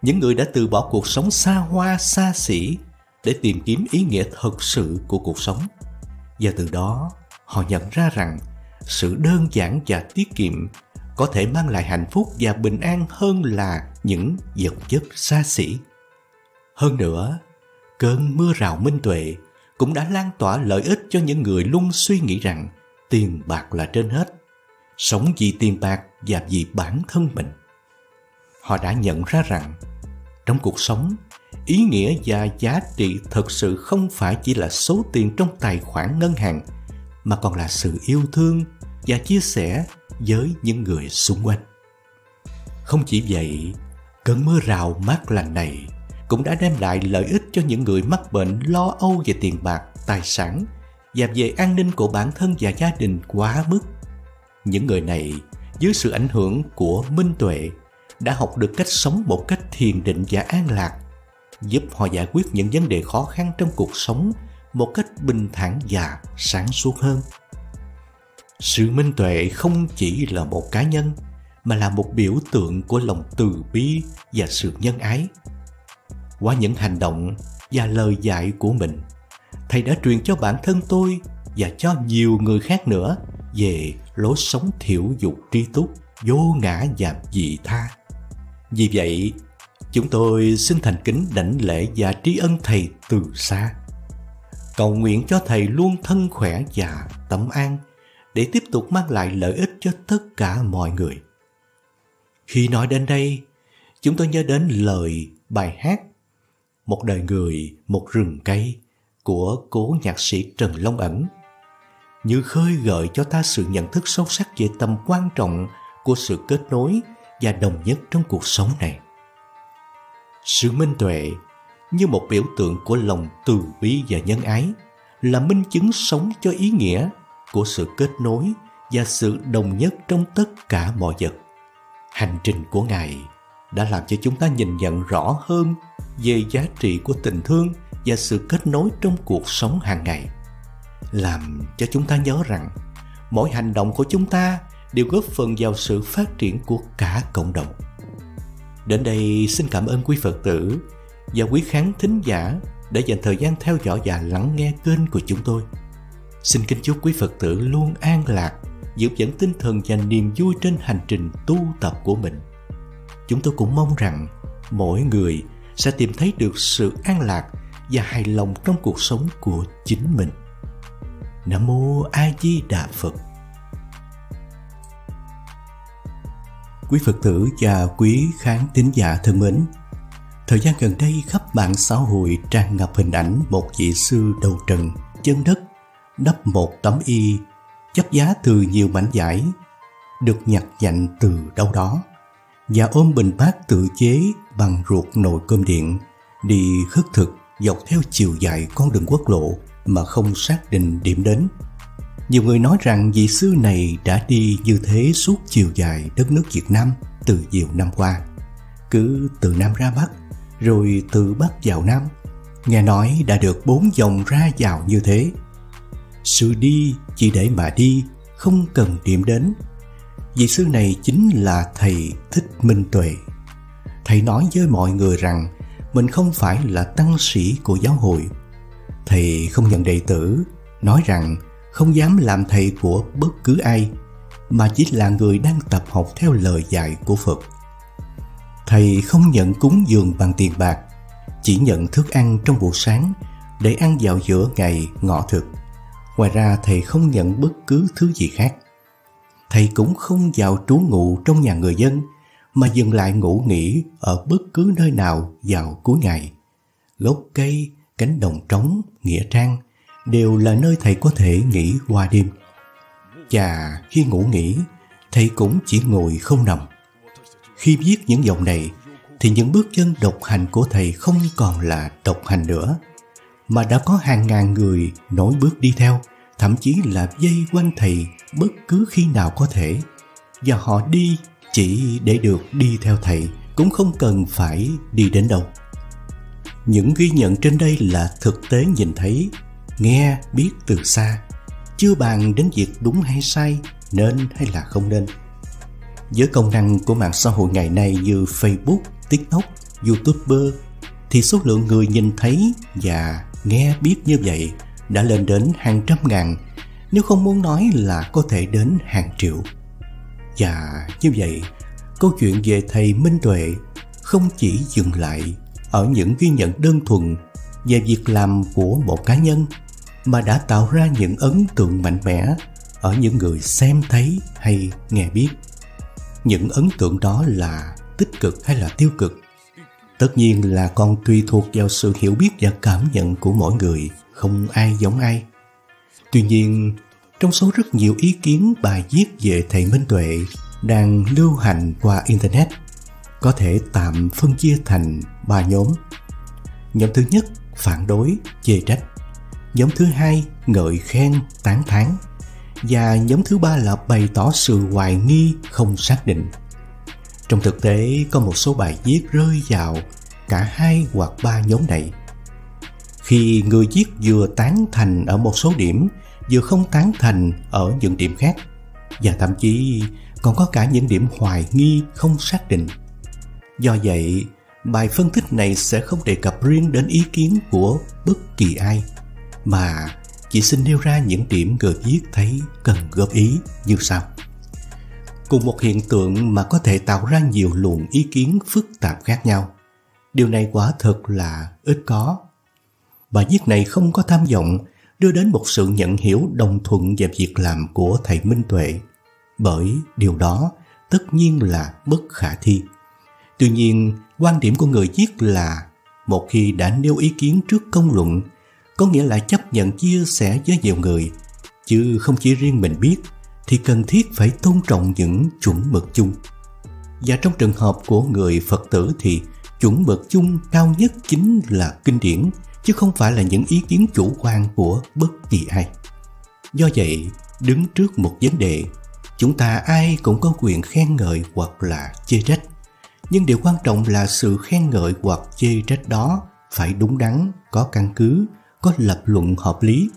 A: những người đã từ bỏ cuộc sống xa hoa xa xỉ để tìm kiếm ý nghĩa thật sự của cuộc sống. Và từ đó, họ nhận ra rằng sự đơn giản và tiết kiệm có thể mang lại hạnh phúc và bình an hơn là những vật chất xa xỉ. Hơn nữa, cơn mưa rào minh tuệ cũng đã lan tỏa lợi ích cho những người luôn suy nghĩ rằng tiền bạc là trên hết, sống vì tiền bạc và vì bản thân mình. Họ đã nhận ra rằng trong cuộc sống, ý nghĩa và giá trị thực sự không phải chỉ là số tiền trong tài khoản ngân hàng mà còn là sự yêu thương và chia sẻ với những người xung quanh. Không chỉ vậy, cơn mưa rào mát lành này cũng đã đem lại lợi ích cho những người mắc bệnh lo âu về tiền bạc, tài sản và về an ninh của bản thân và gia đình quá mức. Những người này, dưới sự ảnh hưởng của minh tuệ, đã học được cách sống một cách thiền định và an lạc, giúp họ giải quyết những vấn đề khó khăn trong cuộc sống một cách bình thản và sáng suốt hơn. Sự minh tuệ không chỉ là một cá nhân mà là một biểu tượng của lòng từ bi và sự nhân ái. Qua những hành động và lời dạy của mình, thầy đã truyền cho bản thân tôi và cho nhiều người khác nữa về lối sống thiểu dục tri túc, vô ngã và dị tha. Vì vậy, chúng tôi xin thành kính đảnh lễ và tri ân thầy từ xa. Cầu nguyện cho thầy luôn thân khỏe và tâm an để tiếp tục mang lại lợi ích cho tất cả mọi người. Khi nói đến đây, chúng tôi nhớ đến lời bài hát một đời người, một rừng cây của cố nhạc sĩ Trần Long Ẩn như khơi gợi cho ta sự nhận thức sâu sắc về tầm quan trọng của sự kết nối và đồng nhất trong cuộc sống này. Sự minh tuệ như một biểu tượng của lòng từ bi và nhân ái là minh chứng sống cho ý nghĩa của sự kết nối và sự đồng nhất trong tất cả mọi vật. Hành trình của Ngài đã làm cho chúng ta nhìn nhận rõ hơn về giá trị của tình thương và sự kết nối trong cuộc sống hàng ngày. Làm cho chúng ta nhớ rằng mỗi hành động của chúng ta đều góp phần vào sự phát triển của cả cộng đồng. Đến đây xin cảm ơn quý Phật tử và quý khán thính giả đã dành thời gian theo dõi và lắng nghe kênh của chúng tôi. Xin kính chúc quý Phật tử luôn an lạc, giữ vững tinh thần và niềm vui trên hành trình tu tập của mình. Chúng tôi cũng mong rằng mỗi người sẽ tìm thấy được sự an lạc và hài lòng trong cuộc sống của chính mình. Nam mô A Di Đà Phật. Quý Phật tử và quý khán tín giả thân mến, thời gian gần đây khắp mạng xã hội tràn ngập hình ảnh một vị sư đầu trần, chân đất đắp một tấm y chấp giá từ nhiều mảnh giải, được nhặt nhạnh từ đâu đó, và ôm bình bát tự chế bằng ruột nồi cơm điện, đi khất thực dọc theo chiều dài con đường quốc lộ mà không xác định điểm đến. Nhiều người nói rằng vị sư này đã đi như thế suốt chiều dài đất nước Việt Nam từ nhiều năm qua. Cứ từ Nam ra Bắc, rồi từ Bắc vào Nam. Nghe nói đã được bốn dòng ra vào như thế. Sự đi chỉ để mà đi, không cần điểm đến. Vị sư này chính là Thầy Thích Minh Tuệ. Thầy nói với mọi người rằng mình không phải là tăng sĩ của giáo hội. Thầy không nhận đệ tử, nói rằng không dám làm thầy của bất cứ ai, mà chỉ là người đang tập học theo lời dạy của Phật. Thầy không nhận cúng dường bằng tiền bạc, chỉ nhận thức ăn trong buổi sáng để ăn vào giữa ngày ngọ thực. Ngoài ra thầy không nhận bất cứ thứ gì khác. Thầy cũng không vào trú ngụ trong nhà người dân mà dừng lại ngủ nghỉ ở bất cứ nơi nào vào cuối ngày. Gốc cây, cánh đồng trống, nghĩa trang đều là nơi thầy có thể nghỉ qua đêm. Và khi ngủ nghỉ, thầy cũng chỉ ngồi không nằm. Khi viết những dòng này, thì những bước chân độc hành của thầy không còn là độc hành nữa, mà đã có hàng ngàn người nối bước đi theo, thậm chí là dây quanh thầy bất cứ khi nào có thể. Và họ đi chỉ để được đi theo thầy, cũng không cần phải đi đến đâu. Những ghi nhận trên đây là thực tế nhìn thấy, nghe biết từ xa, chưa bàn đến việc đúng hay sai, nên hay là không nên. Với công năng của mạng xã hội ngày nay như Facebook, TikTok, YouTuber thì số lượng người nhìn thấy và nghe biết như vậy đã lên đến hàng trăm ngàn nếu không muốn nói là có thể đến hàng triệu. Và như vậy, câu chuyện về thầy Minh Tuệ không chỉ dừng lại ở những ghi nhận đơn thuần về việc làm của một cá nhân mà đã tạo ra những ấn tượng mạnh mẽ ở những người xem thấy hay nghe biết. Những ấn tượng đó là tích cực hay là tiêu cực Tất nhiên là còn tùy thuộc vào sự hiểu biết và cảm nhận của mỗi người, không ai giống ai. Tuy nhiên, trong số rất nhiều ý kiến bài viết về thầy Minh Tuệ đang lưu hành qua Internet, có thể tạm phân chia thành ba nhóm. Nhóm thứ nhất, phản đối, chê trách. Nhóm thứ hai, ngợi khen, tán thán. Và nhóm thứ ba là bày tỏ sự hoài nghi, không xác định. Trong thực tế, có một số bài viết rơi vào cả hai hoặc ba nhóm này. Khi người viết vừa tán thành ở một số điểm, vừa không tán thành ở những điểm khác, và thậm chí còn có cả những điểm hoài nghi không xác định. Do vậy, bài phân tích này sẽ không đề cập riêng đến ý kiến của bất kỳ ai, mà chỉ xin nêu ra những điểm người viết thấy cần góp ý như sau. Cùng một hiện tượng mà có thể tạo ra nhiều luồng ý kiến phức tạp khác nhau. Điều này quả thực là ít có. Bài viết này không có tham vọng đưa đến một sự nhận hiểu đồng thuận về việc làm của thầy Minh Tuệ, bởi điều đó tất nhiên là bất khả thi. Tuy nhiên, quan điểm của người viết là một khi đã nêu ý kiến trước công luận, có nghĩa là chấp nhận chia sẻ với nhiều người, chứ không chỉ riêng mình biết, thì cần thiết phải tôn trọng những chuẩn mực chung. Và trong trường hợp của người Phật tử thì chuẩn mực chung cao nhất chính là kinh điển, chứ không phải là những ý kiến chủ quan của bất kỳ ai. Do vậy, đứng trước một vấn đề, chúng ta ai cũng có quyền khen ngợi hoặc là chê trách. Nhưng điều quan trọng là sự khen ngợi hoặc chê trách đó phải đúng đắn, có căn cứ, có lập luận hợp lý,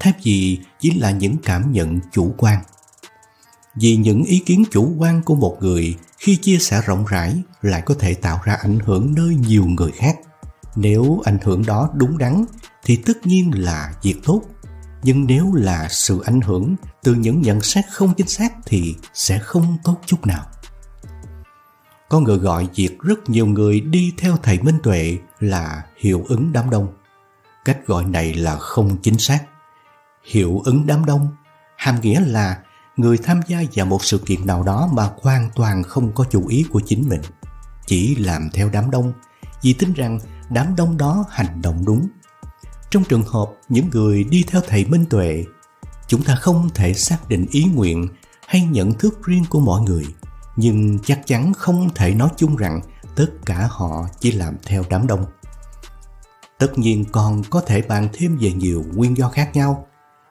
A: thay vì chỉ là những cảm nhận chủ quan. Vì những ý kiến chủ quan của một người khi chia sẻ rộng rãi lại có thể tạo ra ảnh hưởng nơi nhiều người khác. Nếu ảnh hưởng đó đúng đắn, thì tất nhiên là việc tốt. Nhưng nếu là sự ảnh hưởng từ những nhận xét không chính xác thì sẽ không tốt chút nào. Có người gọi việc rất nhiều người đi theo thầy Minh Tuệ là hiệu ứng đám đông. Cách gọi này là không chính xác. Hiệu ứng đám đông hàm nghĩa là người tham gia vào một sự kiện nào đó mà hoàn toàn không có chủ ý của chính mình, chỉ làm theo đám đông, vì tin rằng đám đông đó hành động đúng trong trường hợp những người đi theo thầy minh tuệ chúng ta không thể xác định ý nguyện hay nhận thức riêng của mọi người, nhưng chắc chắn không thể nói chung rằng tất cả họ chỉ làm theo đám đông. Tất nhiên còn có thể bàn thêm về nhiều nguyên do khác nhau,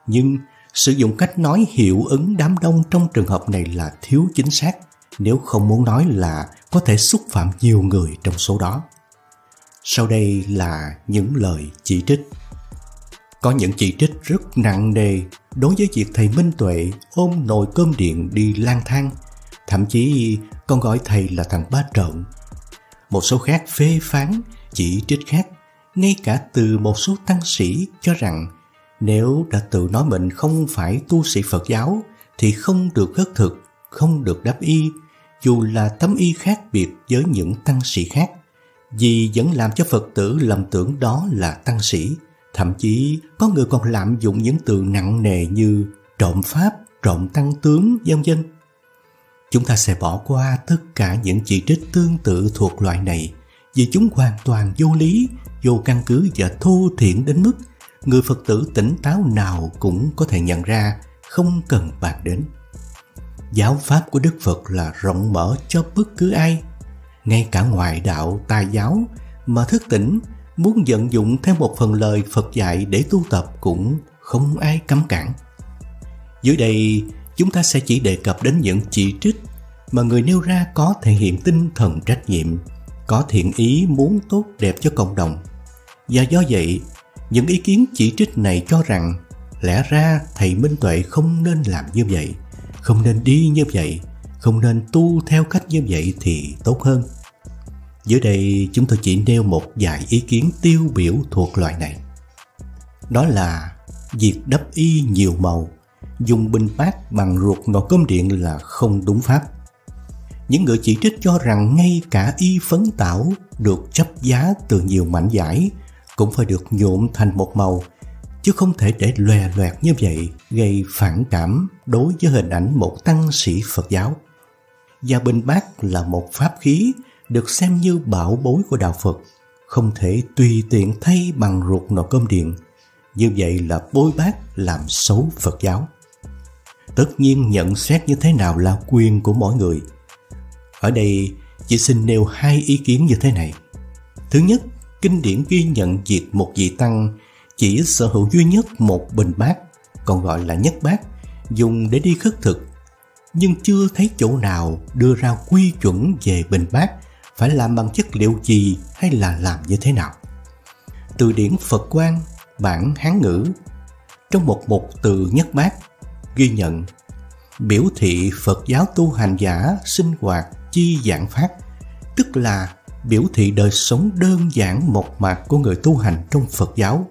A: nhưng sử dụng cách nói hiệu ứng đám đông trong trường hợp này là thiếu chính xác nếu không muốn nói là có thể xúc phạm nhiều người trong số đó. Sau đây là những lời chỉ trích. Có những chỉ trích rất nặng nề đối với việc thầy Minh Tuệ ôm nồi cơm điện đi lang thang, thậm chí còn gọi thầy là thằng ba trợn. Một số khác phê phán, chỉ trích khác, ngay cả từ một số tăng sĩ cho rằng nếu đã tự nói mình không phải tu sĩ Phật giáo thì không được khất thực, không được đáp y, dù là tấm y khác biệt với những tăng sĩ khác, vì vẫn làm cho Phật tử lầm tưởng đó là tăng sĩ. Thậm chí có người còn lạm dụng những từ nặng nề như trộm pháp, trộm tăng tướng, vân vân. Chúng ta sẽ bỏ qua tất cả những chỉ trích tương tự thuộc loại này vì chúng hoàn toàn vô lý, vô căn cứ và thô thiển đến mức người Phật tử tỉnh táo nào cũng có thể nhận ra không cần bàn đến. Giáo pháp của Đức Phật là rộng mở cho bất cứ ai, ngay cả ngoại đạo tài giáo mà thức tỉnh muốn vận dụng thêm một phần lời Phật dạy để tu tập cũng không ai cấm cản. Dưới đây, chúng ta sẽ chỉ đề cập đến những chỉ trích mà người nêu ra có thể hiện tinh thần trách nhiệm, có thiện ý muốn tốt đẹp cho cộng đồng. Và do vậy, những ý kiến chỉ trích này cho rằng lẽ ra thầy Minh Tuệ không nên làm như vậy, không nên đi như vậy, không nên tu theo cách như vậy thì tốt hơn. Dưới đây chúng tôi chỉ nêu một vài ý kiến tiêu biểu thuộc loại này. Đó là việc đắp y nhiều màu, dùng bình bát bằng ruột nồi cơm điện là không đúng pháp. Những người chỉ trích cho rằng ngay cả y phấn tảo được chấp giá từ nhiều mảnh giải cũng phải được nhuộm thành một màu, chứ không thể để lòe loẹt như vậy gây phản cảm đối với hình ảnh một tăng sĩ Phật giáo. Và bình bát là một pháp khí được xem như bảo bối của đạo Phật, không thể tùy tiện thay bằng ruột nồi cơm điện. Như vậy là bôi bác làm xấu Phật giáo. Tất nhiên nhận xét như thế nào là quyền của mỗi người. Ở đây chỉ xin nêu hai ý kiến như thế này. Thứ nhất, kinh điển ghi nhận việc một vị tăng chỉ sở hữu duy nhất một bình bát, còn gọi là nhất bát, dùng để đi khất thực. Nhưng chưa thấy chỗ nào đưa ra quy chuẩn về bình bát phải làm bằng chất liệu gì hay là làm như thế nào. Từ điển Phật quan, bản Hán ngữ, trong một mục từ nhất bát, ghi nhận biểu thị Phật giáo tu hành giả sinh hoạt chi dạng phát, tức là biểu thị đời sống đơn giản một mạc của người tu hành trong Phật giáo.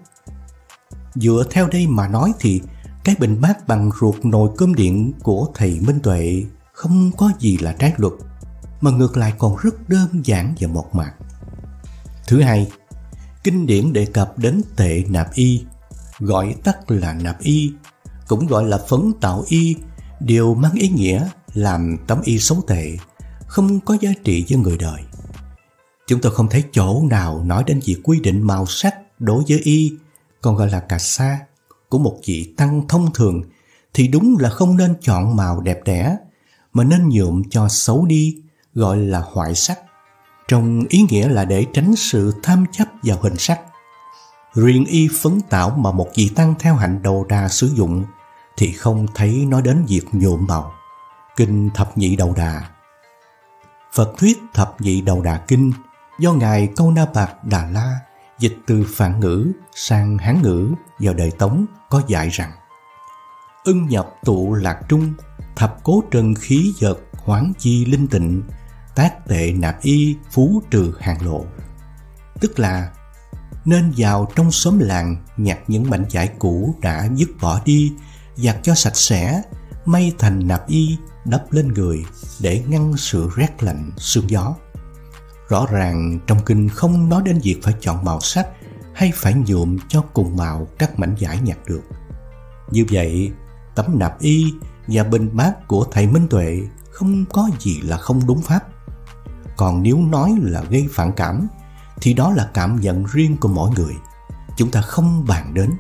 A: Dựa theo đây mà nói thì cái bình bát bằng ruột nồi cơm điện của thầy Minh Tuệ không có gì là trái luật mà ngược lại còn rất đơn giản và một mạc. Thứ hai, kinh điển đề cập đến tệ nạp y, gọi tắt là nạp y, cũng gọi là phấn tạo y, đều mang ý nghĩa làm tấm y xấu tệ, không có giá trị với người đời. Chúng tôi không thấy chỗ nào nói đến việc quy định màu sắc đối với y, còn gọi là cà sa, của một vị tăng thông thường, thì đúng là không nên chọn màu đẹp đẽ, mà nên nhuộm cho xấu đi gọi là hoại sắc, trong ý nghĩa là để tránh sự tham chấp vào hình sắc. Riêng y phấn tảo mà một vị tăng theo hạnh đầu đà sử dụng thì không thấy nói đến việc nhuộm màu. Kinh Thập Nhị Đầu Đà Phật thuyết Thập Nhị Đầu Đà Kinh do Ngài Câu Na Bạc Đà La dịch từ Phạn ngữ sang Hán ngữ vào đời Tống có dạy rằng Ưng nhập tụ lạc trung, thập cố trần khí vật hoán chi linh tịnh, tác tệ nạp y phú trừ hàng lộ. Tức là nên vào trong xóm làng nhặt những mảnh vải cũ đã dứt bỏ đi, giặt cho sạch sẽ, may thành nạp y đắp lên người để ngăn sự rét lạnh sương gió. Rõ ràng trong kinh không nói đến việc phải chọn màu sắc hay phải nhuộm cho cùng màu các mảnh vải nhặt được. Như vậy, tấm nạp y và bình bát của thầy Minh Tuệ không có gì là không đúng pháp còn nếu nói là gây phản cảm thì đó là cảm nhận riêng của mỗi người chúng ta không bàn đến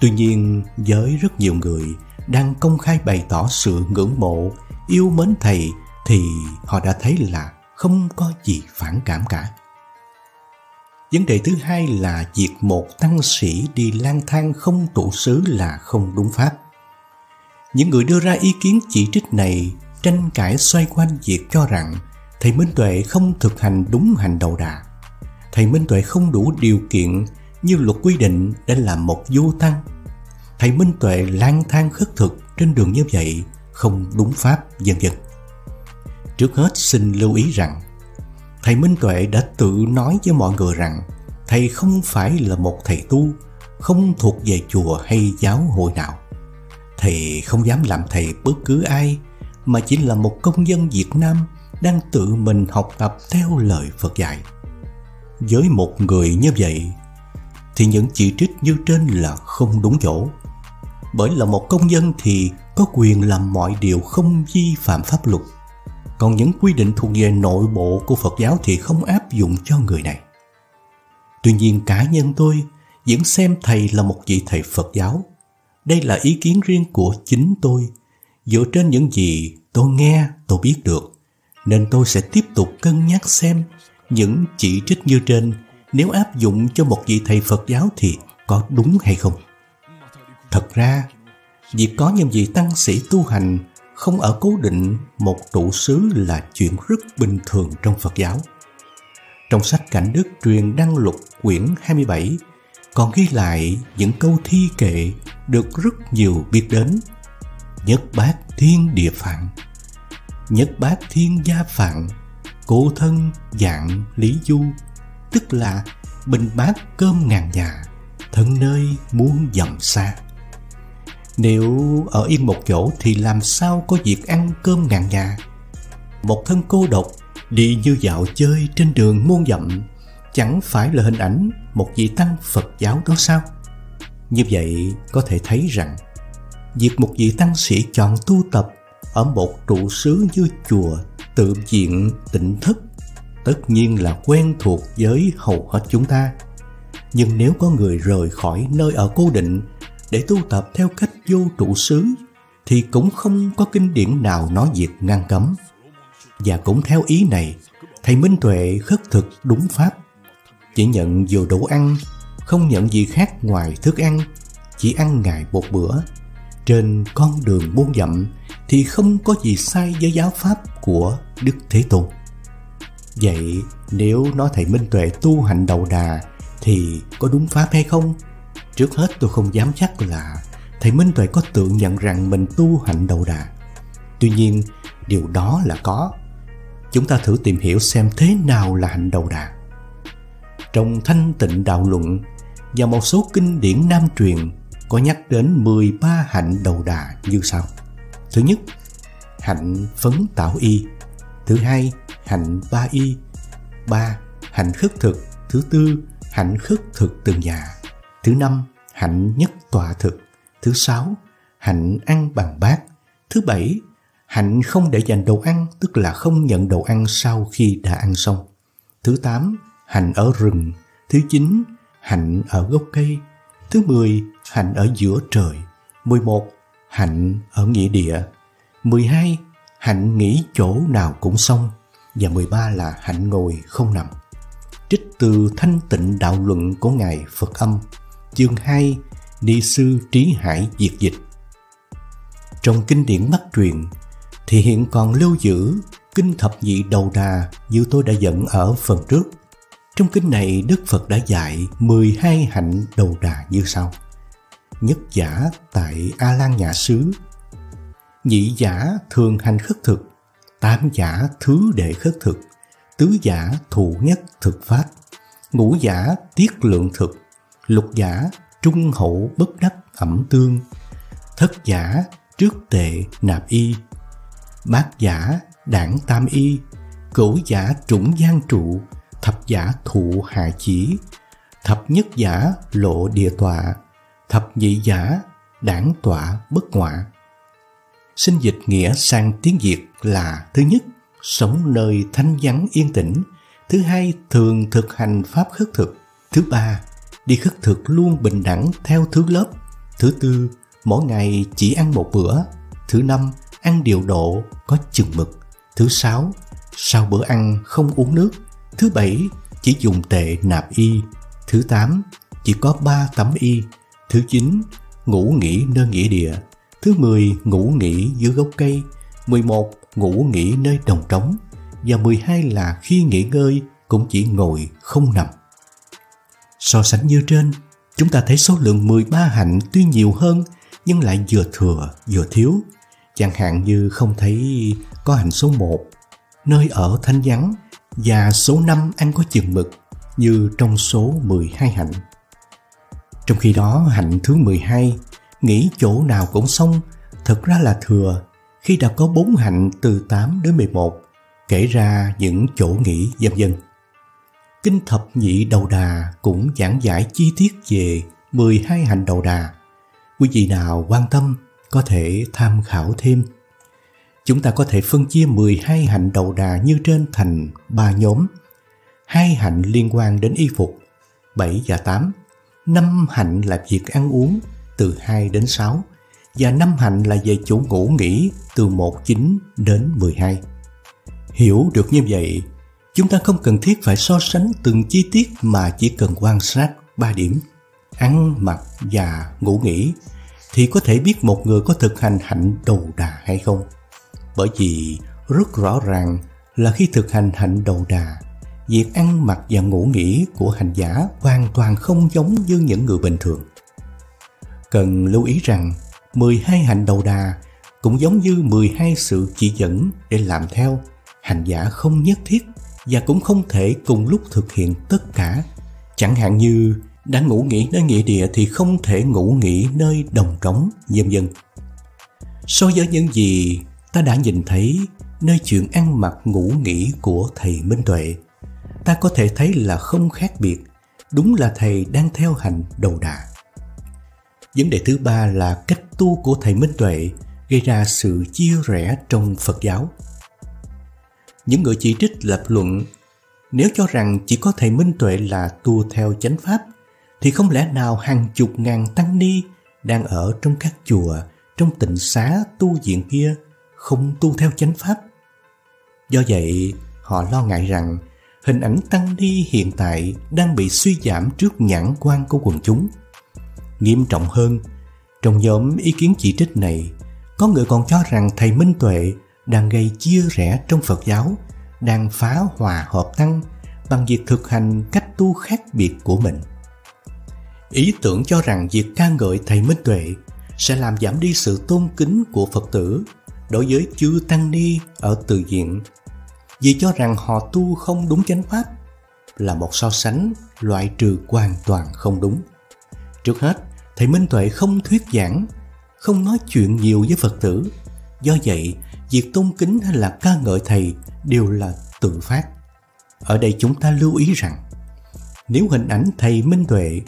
A: Tuy nhiên, với rất nhiều người đang công khai bày tỏ sự ngưỡng mộ, yêu mến thầy thì họ đã thấy là không có gì phản cảm cả. Vấn đề thứ hai là việc một tăng sĩ đi lang thang không tụ xứ là không đúng pháp. Những người đưa ra ý kiến chỉ trích này tranh cãi xoay quanh việc cho rằng thầy Minh Tuệ không thực hành đúng hành đầu đà. Thầy Minh Tuệ không đủ điều kiện như luật quy định để làm một vô tăng. Thầy Minh Tuệ lang thang khất thực trên đường như vậy không đúng pháp, dân dân. Trước hết xin lưu ý rằng Thầy Minh Tuệ đã tự nói với mọi người rằng thầy không phải là một thầy tu, không thuộc về chùa hay giáo hội nào. Thầy không dám làm thầy bất cứ ai, mà chỉ là một công dân Việt Nam đang tự mình học tập theo lời Phật dạy. Với một người như vậy, thì những chỉ trích như trên là không đúng chỗ. Bởi là một công dân thì có quyền làm mọi điều không vi phạm pháp luật còn những quy định thuộc về nội bộ của Phật giáo thì không áp dụng cho người này. Tuy nhiên cá nhân tôi vẫn xem thầy là một vị thầy Phật giáo. Đây là ý kiến riêng của chính tôi, dựa trên những gì tôi nghe, tôi biết được. Nên tôi sẽ tiếp tục cân nhắc xem những chỉ trích như trên nếu áp dụng cho một vị thầy Phật giáo thì có đúng hay không. Thật ra, việc có những vị tăng sĩ tu hành không ở cố định một trụ xứ là chuyện rất bình thường trong Phật giáo. Trong sách Cảnh Đức truyền đăng lục quyển 27 còn ghi lại những câu thi kệ được rất nhiều biết đến. Nhất bát thiên địa phạn, nhất bát thiên gia phạn, cổ thân dạng lý du, tức là bình bát cơm ngàn nhà, thân nơi muôn dặm xa. Nếu ở yên một chỗ thì làm sao có việc ăn cơm ngàn nhà Một thân cô độc đi như dạo chơi trên đường muôn dặm Chẳng phải là hình ảnh một vị tăng Phật giáo đó sao Như vậy có thể thấy rằng Việc một vị tăng sĩ chọn tu tập ở một trụ xứ như chùa, tự diện tỉnh thức tất nhiên là quen thuộc với hầu hết chúng ta. Nhưng nếu có người rời khỏi nơi ở cố định để tu tập theo cách vô trụ xứ thì cũng không có kinh điển nào nói việc ngăn cấm. Và cũng theo ý này, thầy Minh Tuệ khất thực đúng pháp, chỉ nhận vừa đủ ăn, không nhận gì khác ngoài thức ăn, chỉ ăn ngày một bữa. Trên con đường buôn dặm thì không có gì sai với giáo pháp của Đức Thế Tôn. Vậy nếu nói thầy Minh Tuệ tu hành đầu đà thì có đúng pháp hay không? Trước hết tôi không dám chắc là thầy Minh Tuệ có tự nhận rằng mình tu hành đầu đà. Tuy nhiên, điều đó là có. Chúng ta thử tìm hiểu xem thế nào là hành đầu đà. Trong Thanh Tịnh Đạo Luận và một số kinh điển Nam truyền có nhắc đến 13 hạnh đầu đà như sau. Thứ nhất, hạnh phấn tạo y. Thứ hai, hạnh ba y. Ba, hạnh khất thực. Thứ tư, hạnh khất thực từng nhà. Thứ năm, hạnh nhất tọa thực. Thứ sáu, hạnh ăn bằng bát. Thứ bảy, hạnh không để dành đồ ăn, tức là không nhận đồ ăn sau khi đã ăn xong. Thứ tám, hạnh ở rừng. Thứ chín, hạnh ở gốc cây. Thứ mười, hạnh ở giữa trời. Mười một, hạnh ở nghĩa địa. Mười hai, hạnh nghỉ chỗ nào cũng xong. Và mười ba là hạnh ngồi không nằm. Trích từ thanh tịnh đạo luận của Ngài Phật Âm chương 2 Ni sư Trí Hải Diệt Dịch Trong kinh điển Bắc truyền thì hiện còn lưu giữ kinh thập nhị đầu đà như tôi đã dẫn ở phần trước. Trong kinh này Đức Phật đã dạy 12 hạnh đầu đà như sau. Nhất giả tại A Lan Nhà xứ. Nhị giả thường hành khất thực Tam giả thứ đệ khất thực, Tứ giả thụ nhất thực pháp, Ngũ giả tiết lượng thực, lục giả trung hậu bất đắc ẩm tương, thất giả trước tệ nạp y, bát giả đảng tam y, cửu giả trũng gian trụ, thập giả thụ hạ chỉ, thập nhất giả lộ địa tọa thập nhị giả đảng tọa bất ngoại Xin dịch nghĩa sang tiếng Việt là thứ nhất, sống nơi thanh vắng yên tĩnh, thứ hai, thường thực hành pháp khất thực, thứ ba, đi khất thực luôn bình đẳng theo thứ lớp Thứ tư, mỗi ngày chỉ ăn một bữa. Thứ năm, ăn điều độ, có chừng mực. Thứ sáu, sau bữa ăn không uống nước. Thứ bảy, chỉ dùng tệ nạp y. Thứ tám, chỉ có ba tấm y. Thứ 9, ngủ nghỉ nơi nghĩa địa. Thứ mười, ngủ nghỉ dưới gốc cây. mười một ngủ nghỉ nơi đồng trống. Và mười hai là khi nghỉ ngơi cũng chỉ ngồi không nằm. So sánh như trên, chúng ta thấy số lượng 13 hạnh tuy nhiều hơn nhưng lại vừa thừa vừa thiếu. Chẳng hạn như không thấy có hạnh số 1, nơi ở thanh vắng và số 5 ăn có chừng mực như trong số 12 hạnh. Trong khi đó hạnh thứ 12 nghĩ chỗ nào cũng xong thật ra là thừa khi đã có bốn hạnh từ 8 đến 11 kể ra những chỗ nghỉ dân dân Kinh thập nhị đầu đà cũng giảng giải chi tiết về 12 hạnh đầu đà. Quý vị nào quan tâm có thể tham khảo thêm. Chúng ta có thể phân chia 12 hạnh đầu đà như trên thành ba nhóm. Hai hạnh liên quan đến y phục, 7 và 8. Năm hạnh là việc ăn uống, từ 2 đến 6. Và năm hạnh là về chủ ngủ nghỉ, từ 1 9 đến 12. Hiểu được như vậy, chúng ta không cần thiết phải so sánh từng chi tiết mà chỉ cần quan sát ba điểm ăn, mặc và ngủ nghỉ thì có thể biết một người có thực hành hạnh đầu đà hay không. Bởi vì rất rõ ràng là khi thực hành hạnh đầu đà, việc ăn mặc và ngủ nghỉ của hành giả hoàn toàn không giống như những người bình thường. Cần lưu ý rằng 12 hành đầu đà cũng giống như 12 sự chỉ dẫn để làm theo hành giả không nhất thiết và cũng không thể cùng lúc thực hiện tất cả. Chẳng hạn như đã ngủ nghỉ nơi nghĩa địa thì không thể ngủ nghỉ nơi đồng trống, vân vân. So với những gì ta đã nhìn thấy nơi chuyện ăn mặc ngủ nghỉ của thầy Minh Tuệ, ta có thể thấy là không khác biệt, đúng là thầy đang theo hành đầu đà. Vấn đề thứ ba là cách tu của thầy Minh Tuệ gây ra sự chia rẽ trong Phật giáo. Những người chỉ trích lập luận nếu cho rằng chỉ có thầy Minh Tuệ là tu theo chánh pháp thì không lẽ nào hàng chục ngàn tăng ni đang ở trong các chùa, trong tịnh xá tu viện kia không tu theo chánh pháp? Do vậy, họ lo ngại rằng hình ảnh tăng ni hiện tại đang bị suy giảm trước nhãn quan của quần chúng. Nghiêm trọng hơn, trong nhóm ý kiến chỉ trích này, có người còn cho rằng thầy Minh Tuệ đang gây chia rẽ trong Phật giáo, đang phá hòa hợp tăng bằng việc thực hành cách tu khác biệt của mình. Ý tưởng cho rằng việc ca ngợi thầy Minh Tuệ sẽ làm giảm đi sự tôn kính của Phật tử đối với chư Tăng Ni ở từ diện vì cho rằng họ tu không đúng chánh pháp là một so sánh loại trừ hoàn toàn không đúng. Trước hết, thầy Minh Tuệ không thuyết giảng, không nói chuyện nhiều với Phật tử. Do vậy, việc tôn kính hay là ca ngợi thầy đều là tự phát. Ở đây chúng ta lưu ý rằng, nếu hình ảnh thầy Minh Tuệ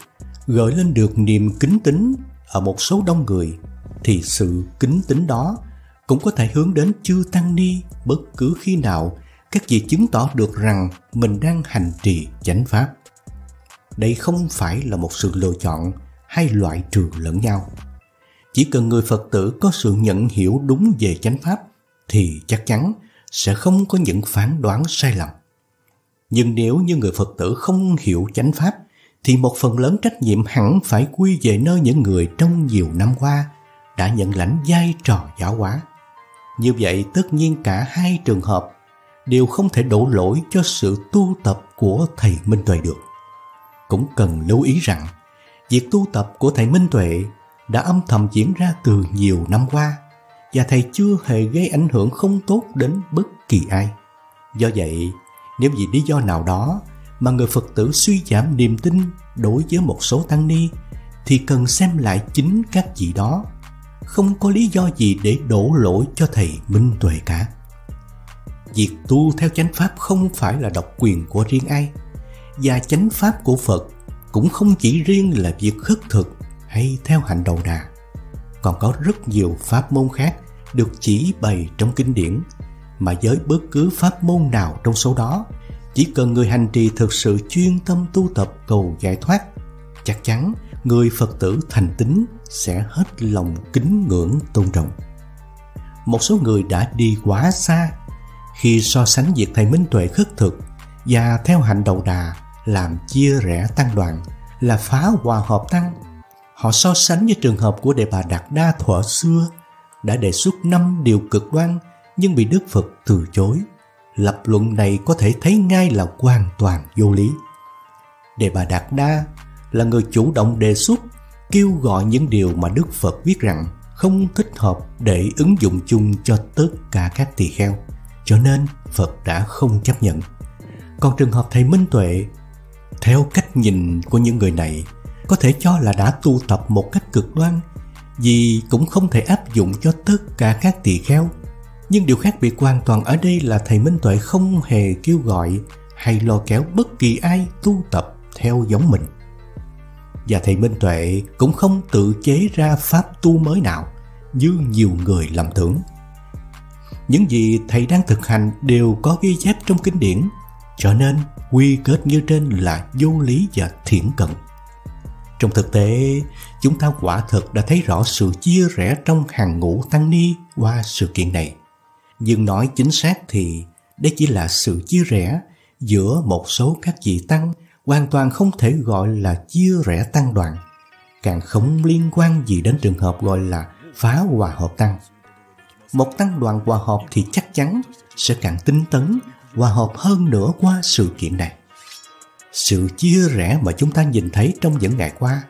A: gợi lên được niềm kính tính ở một số đông người, thì sự kính tính đó cũng có thể hướng đến chư Tăng Ni bất cứ khi nào các vị chứng tỏ được rằng mình đang hành trì chánh pháp. Đây không phải là một sự lựa chọn hay loại trừ lẫn nhau. Chỉ cần người Phật tử có sự nhận hiểu đúng về chánh pháp thì chắc chắn sẽ không có những phán đoán sai lầm. Nhưng nếu như người Phật tử không hiểu chánh pháp, thì một phần lớn trách nhiệm hẳn phải quy về nơi những người trong nhiều năm qua đã nhận lãnh vai trò giáo hóa. Như vậy, tất nhiên cả hai trường hợp đều không thể đổ lỗi cho sự tu tập của thầy Minh Tuệ được. Cũng cần lưu ý rằng việc tu tập của thầy Minh Tuệ đã âm thầm diễn ra từ nhiều năm qua và thầy chưa hề gây ảnh hưởng không tốt đến bất kỳ ai. Do vậy, nếu vì lý do nào đó mà người Phật tử suy giảm niềm tin đối với một số tăng ni thì cần xem lại chính các vị đó. Không có lý do gì để đổ lỗi cho thầy Minh Tuệ cả. Việc tu theo chánh pháp không phải là độc quyền của riêng ai, và chánh pháp của Phật cũng không chỉ riêng là việc khất thực hay theo hạnh đầu đà còn có rất nhiều pháp môn khác được chỉ bày trong kinh điển, mà với bất cứ pháp môn nào trong số đó, chỉ cần người hành trì thực sự chuyên tâm tu tập cầu giải thoát, chắc chắn người phật tử thành tín sẽ hết lòng kính ngưỡng tôn trọng. Một số người đã đi quá xa khi so sánh việc thầy Minh Tuệ khất thực và theo hạnh đầu đà làm chia rẽ tăng đoàn là phá hòa hợp tăng. Họ so sánh với trường hợp của Đề Bà Đạt Đa thuở xưa đã đề xuất năm điều cực đoan nhưng bị Đức Phật từ chối. Lập luận này có thể thấy ngay là hoàn toàn vô lý. Đề Bà Đạt Đa là người chủ động đề xuất, kêu gọi những điều mà Đức Phật viết rằng không thích hợp để ứng dụng chung cho tất cả các tỳ kheo. Cho nên Phật đã không chấp nhận. Còn trường hợp thầy Minh Tuệ, theo cách nhìn của những người này, có thể cho là đã tu tập một cách cực đoan vì cũng không thể áp dụng cho tất cả các tỳ kheo. Nhưng điều khác biệt hoàn toàn ở đây là thầy Minh Tuệ không hề kêu gọi hay lo kéo bất kỳ ai tu tập theo giống mình. Và thầy Minh Tuệ cũng không tự chế ra pháp tu mới nào như nhiều người lầm tưởng. Những gì thầy đang thực hành đều có ghi chép trong kinh điển, cho nên quy kết như trên là vô lý và thiển cận. Trong thực tế, chúng ta quả thực đã thấy rõ sự chia rẽ trong hàng ngũ tăng ni qua sự kiện này. Nhưng nói chính xác thì đây chỉ là sự chia rẽ giữa một số các vị tăng hoàn toàn không thể gọi là chia rẽ tăng đoàn, càng không liên quan gì đến trường hợp gọi là phá hòa hợp tăng. Một tăng đoàn hòa hợp thì chắc chắn sẽ càng tinh tấn, hòa hợp hơn nữa qua sự kiện này. Sự chia rẽ mà chúng ta nhìn thấy trong những ngày qua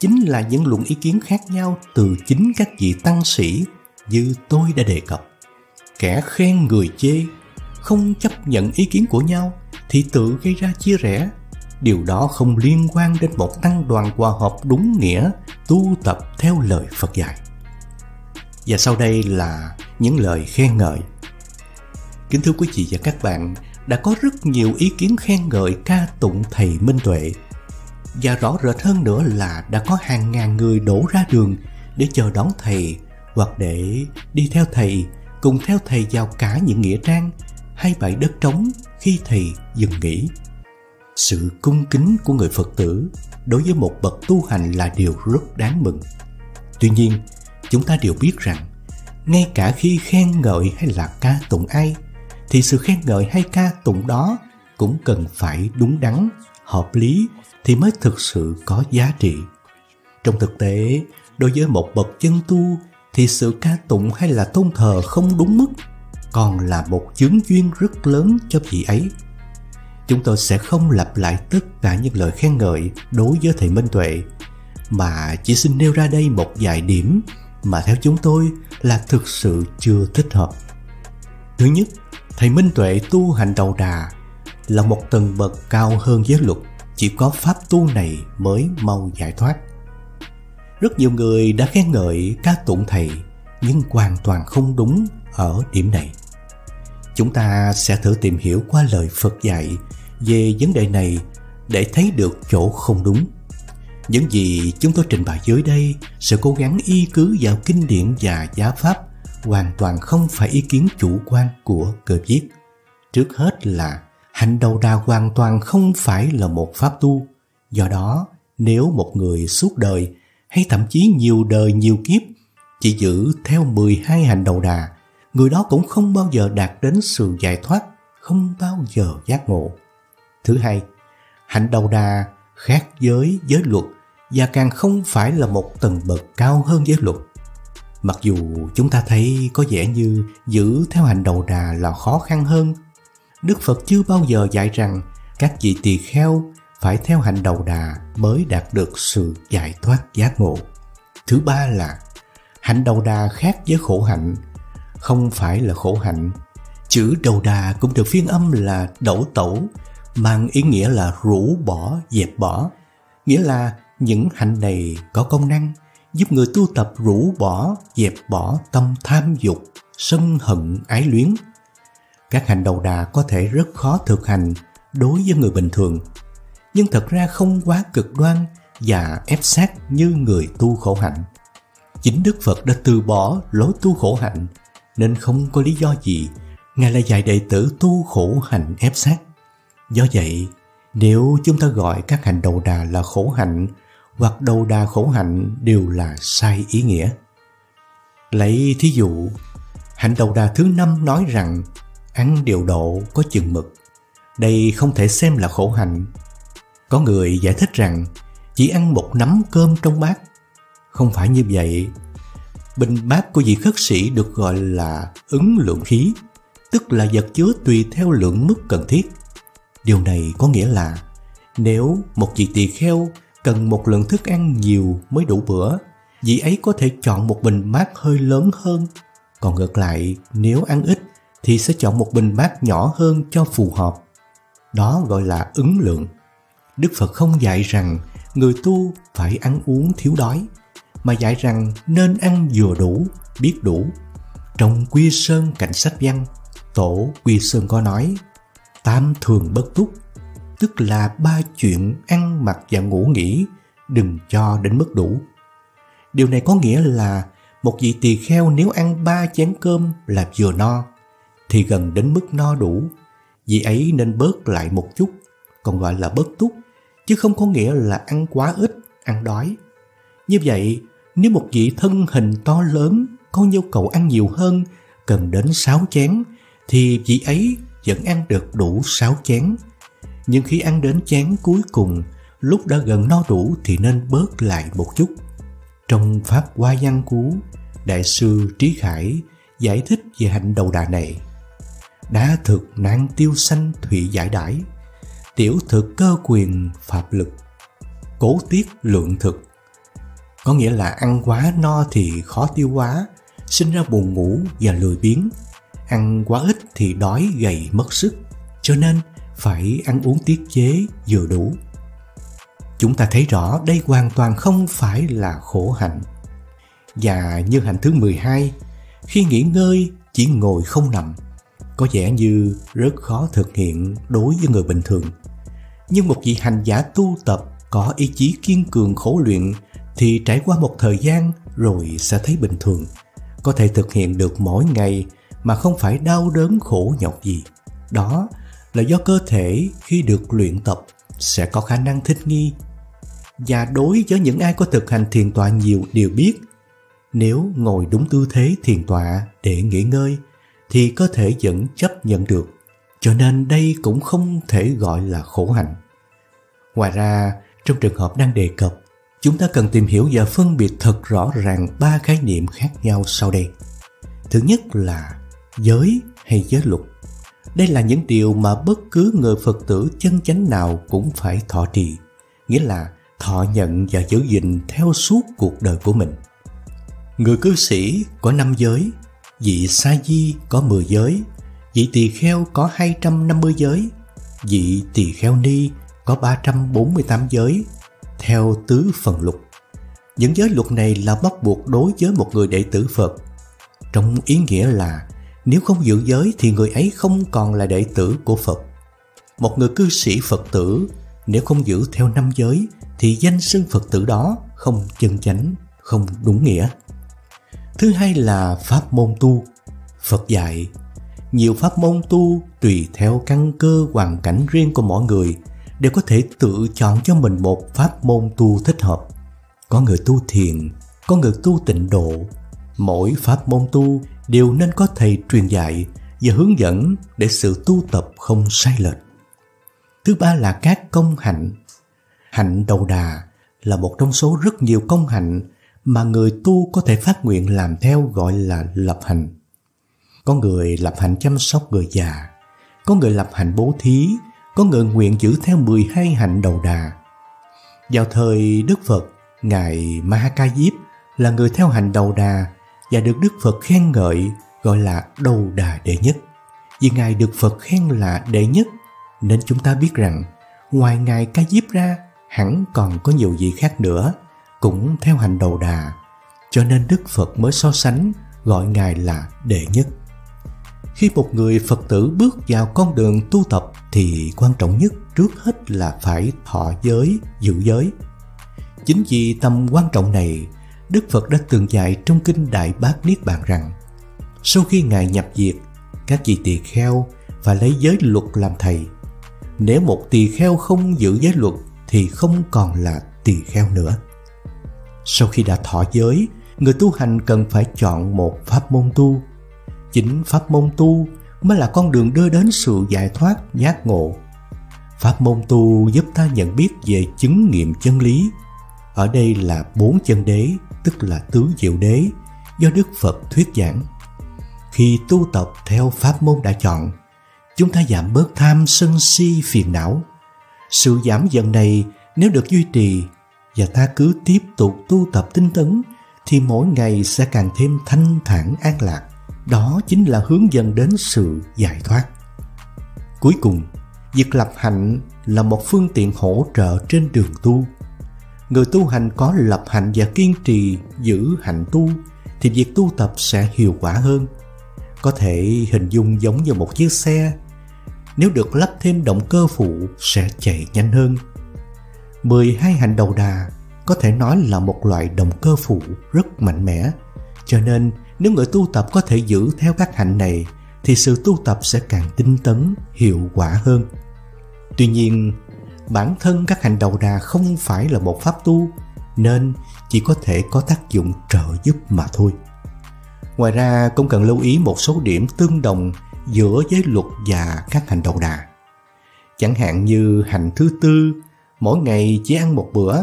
A: chính là những luận ý kiến khác nhau từ chính các vị tăng sĩ như tôi đã đề cập. Kẻ khen người chê, không chấp nhận ý kiến của nhau thì tự gây ra chia rẽ. Điều đó không liên quan đến một tăng đoàn hòa hợp đúng nghĩa tu tập theo lời Phật dạy. Và sau đây là những lời khen ngợi. Kính thưa quý vị và các bạn, đã có rất nhiều ý kiến khen ngợi ca tụng thầy Minh Tuệ. Và rõ rệt hơn nữa là đã có hàng ngàn người đổ ra đường để chờ đón thầy hoặc để đi theo thầy, cùng theo thầy vào cả những nghĩa trang hay bãi đất trống khi thầy dừng nghỉ. Sự cung kính của người Phật tử đối với một bậc tu hành là điều rất đáng mừng. Tuy nhiên, chúng ta đều biết rằng ngay cả khi khen ngợi hay là ca tụng ai thì sự khen ngợi hay ca tụng đó cũng cần phải đúng đắn, hợp lý thì mới thực sự có giá trị. Trong thực tế, đối với một bậc chân tu thì sự ca tụng hay là tôn thờ không đúng mức còn là một chứng duyên rất lớn cho vị ấy. Chúng tôi sẽ không lặp lại tất cả những lời khen ngợi đối với thầy Minh Tuệ mà chỉ xin nêu ra đây một vài điểm mà theo chúng tôi là thực sự chưa thích hợp. Thứ nhất, thầy Minh Tuệ tu hành đầu đà là một tầng bậc cao hơn giới luật, chỉ có pháp tu này mới mau giải thoát. Rất nhiều người đã khen ngợi ca tụng thầy, nhưng hoàn toàn không đúng ở điểm này. Chúng ta sẽ thử tìm hiểu qua lời Phật dạy về vấn đề này để thấy được chỗ không đúng. Những gì chúng tôi trình bày dưới đây sẽ cố gắng y cứ vào kinh điển và giáo pháp, hoàn toàn không phải ý kiến chủ quan của cơ viết. Trước hết là hành đầu đà hoàn toàn không phải là một pháp tu. Do đó, nếu một người suốt đời hay thậm chí nhiều đời nhiều kiếp chỉ giữ theo 12 hành đầu đà, người đó cũng không bao giờ đạt đến sự giải thoát, không bao giờ giác ngộ. Thứ hai, hạnh đầu đà khác với giới luật và càng không phải là một tầng bậc cao hơn giới luật. Mặc dù chúng ta thấy có vẻ như giữ theo hành đầu đà là khó khăn hơn, Đức Phật chưa bao giờ dạy rằng các vị tỳ kheo phải theo hành đầu đà mới đạt được sự giải thoát giác ngộ. Thứ ba là hạnh đầu đà khác với khổ hạnh, không phải là khổ hạnh. Chữ đầu đà cũng được phiên âm là đổ tẩu, mang ý nghĩa là rũ bỏ, dẹp bỏ, nghĩa là những hạnh này có công năng giúp người tu tập rũ bỏ, dẹp bỏ tâm tham dục, sân hận, ái luyến. Các hành đầu đà có thể rất khó thực hành đối với người bình thường, nhưng thật ra không quá cực đoan và ép sát như người tu khổ hạnh. Chính Đức Phật đã từ bỏ lối tu khổ hạnh, nên không có lý do gì Ngài lại dạy đệ tử tu khổ hạnh ép sát. Do vậy, nếu chúng ta gọi các hành đầu đà là khổ hạnh hoặc đầu đà khổ hạnh đều là sai ý nghĩa. Lấy thí dụ, hạnh đầu đà thứ năm nói rằng ăn điều độ có chừng mực. Đây không thể xem là khổ hạnh. Có người giải thích rằng chỉ ăn một nắm cơm trong bát. Không phải như vậy. Bình bát của vị khất sĩ được gọi là ứng lượng khí, tức là vật chứa tùy theo lượng mức cần thiết. Điều này có nghĩa là nếu một vị tỳ kheo cần một lượng thức ăn nhiều mới đủ bữa, vị ấy có thể chọn một bình bát hơi lớn hơn. Còn ngược lại, nếu ăn ít thì sẽ chọn một bình bát nhỏ hơn cho phù hợp. Đó gọi là ứng lượng. Đức Phật không dạy rằng người tu phải ăn uống thiếu đói, mà dạy rằng nên ăn vừa đủ, biết đủ. Trong Quy Sơn Cảnh Sách Văn, Tổ Quy Sơn có nói, tam thường bất túc, tức là ba chuyện ăn mặc và ngủ nghỉ, đừng cho đến mức đủ. Điều này có nghĩa là một vị tỳ kheo nếu ăn ba chén cơm là vừa no, thì gần đến mức no đủ, vị ấy nên bớt lại một chút, còn gọi là bớt túc, chứ không có nghĩa là ăn quá ít, ăn đói. Như vậy, nếu một vị thân hình to lớn có nhu cầu ăn nhiều hơn, cần đến 6 chén, thì vị ấy vẫn ăn được đủ 6 chén. Nhưng khi ăn đến chén cuối cùng, lúc đã gần no đủ thì nên bớt lại một chút. Trong Pháp Hoa Văn Cú, Đại sư Trí Khải giải thích về hạnh đầu đà này. Đá thực nạn tiêu sanh thủy giải đãi, tiểu thực cơ quyền pháp lực, cố tiết lượng thực. Có nghĩa là ăn quá no thì khó tiêu hóa, sinh ra buồn ngủ và lười biếng. Ăn quá ít thì đói gầy mất sức, cho nên phải ăn uống tiết chế vừa đủ. Chúng ta thấy rõ đây hoàn toàn không phải là khổ hạnh. Và như hạnh thứ 12, khi nghỉ ngơi chỉ ngồi không nằm, có vẻ như rất khó thực hiện đối với người bình thường. Nhưng một vị hành giả tu tập có ý chí kiên cường khổ luyện thì trải qua một thời gian rồi sẽ thấy bình thường, có thể thực hiện được mỗi ngày mà không phải đau đớn khổ nhọc gì. Đó là do cơ thể khi được luyện tập sẽ có khả năng thích nghi. Và đối với những ai có thực hành thiền tọa nhiều đều biết, nếu ngồi đúng tư thế thiền tọa để nghỉ ngơi thì cơ thể vẫn chấp nhận được. Cho nên đây cũng không thể gọi là khổ hạnh. Ngoài ra, trong trường hợp đang đề cập, chúng ta cần tìm hiểu và phân biệt thật rõ ràng ba khái niệm khác nhau sau đây. Thứ nhất là giới hay giới luật. Đây là những điều mà bất cứ người Phật tử chân chánh nào cũng phải thọ trì, nghĩa là thọ nhận và giữ gìn theo suốt cuộc đời của mình. Người cư sĩ có năm giới, vị sa di có 10 giới, vị tỳ kheo có 250 giới, vị tỳ kheo ni có 348 giới, theo tứ phần luật Những giới luật này là bắt buộc đối với một người đệ tử Phật. Trong ý nghĩa là nếu không giữ giới thì người ấy không còn là đệ tử của Phật. Một người cư sĩ Phật tử nếu không giữ theo năm giới thì danh xưng Phật tử đó không chân chánh, không đúng nghĩa. Thứ hai là pháp môn tu. Phật dạy, nhiều pháp môn tu tùy theo căn cơ hoàn cảnh riêng của mỗi người đều có thể tự chọn cho mình một pháp môn tu thích hợp. Có người tu thiền, có người tu tịnh độ. Mỗi pháp môn tu đều nên có thầy truyền dạy và hướng dẫn để sự tu tập không sai lệch. Thứ ba là các công hạnh. Hạnh đầu đà là một trong số rất nhiều công hạnh mà người tu có thể phát nguyện làm theo gọi là lập hạnh. Có người lập hạnh chăm sóc người già, có người lập hạnh bố thí, có người nguyện giữ theo 12 hạnh đầu đà. Vào thời Đức Phật, Ngài Maha Diếp là người theo hành đầu đà và được Đức Phật khen ngợi gọi là đầu đà đệ nhất. Vì Ngài được Phật khen là đệ nhất nên chúng ta biết rằng ngoài Ngài Ca Diếp ra hẳn còn có nhiều vị khác nữa cũng theo hành đầu đà cho nên Đức Phật mới so sánh gọi Ngài là đệ nhất. Khi một người Phật tử bước vào con đường tu tập thì quan trọng nhất trước hết là phải thọ giới, giữ giới. Chính vì tầm quan trọng này, Đức Phật đã từng dạy trong kinh Đại Bát Niết Bàn rằng sau khi Ngài nhập diệt, các vị tỳ kheo và lấy giới luật làm thầy. Nếu một tỳ kheo không giữ giới luật thì không còn là tỳ kheo nữa. Sau khi đã thọ giới, người tu hành cần phải chọn một pháp môn tu. Chính pháp môn tu mới là con đường đưa đến sự giải thoát, giác ngộ. Pháp môn tu giúp ta nhận biết về chứng nghiệm chân lý. Ở đây là bốn chân đế, tức là tứ diệu đế, do Đức Phật thuyết giảng. Khi tu tập theo pháp môn đã chọn, chúng ta giảm bớt tham sân si phiền não. Sự giảm dần này nếu được duy trì và ta cứ tiếp tục tu tập tinh tấn thì mỗi ngày sẽ càng thêm thanh thản an lạc. Đó chính là hướng dần đến sự giải thoát. Cuối cùng, việc lập hạnh là một phương tiện hỗ trợ trên đường tu. Người tu hành có lập hạnh và kiên trì giữ hạnh tu thì việc tu tập sẽ hiệu quả hơn. Có thể hình dung giống như một chiếc xe. Nếu được lắp thêm động cơ phụ sẽ chạy nhanh hơn. 12 hành đầu đà có thể nói là một loại động cơ phụ rất mạnh mẽ. Cho nên nếu người tu tập có thể giữ theo các hạnh này thì sự tu tập sẽ càng tinh tấn, hiệu quả hơn. Tuy nhiên, bản thân các hành đầu đà không phải là một pháp tu nên chỉ có thể có tác dụng trợ giúp mà thôi. Ngoài ra cũng cần lưu ý một số điểm tương đồng giữa giới luật và các hành đầu đà. Chẳng hạn như hành thứ tư, mỗi ngày chỉ ăn một bữa.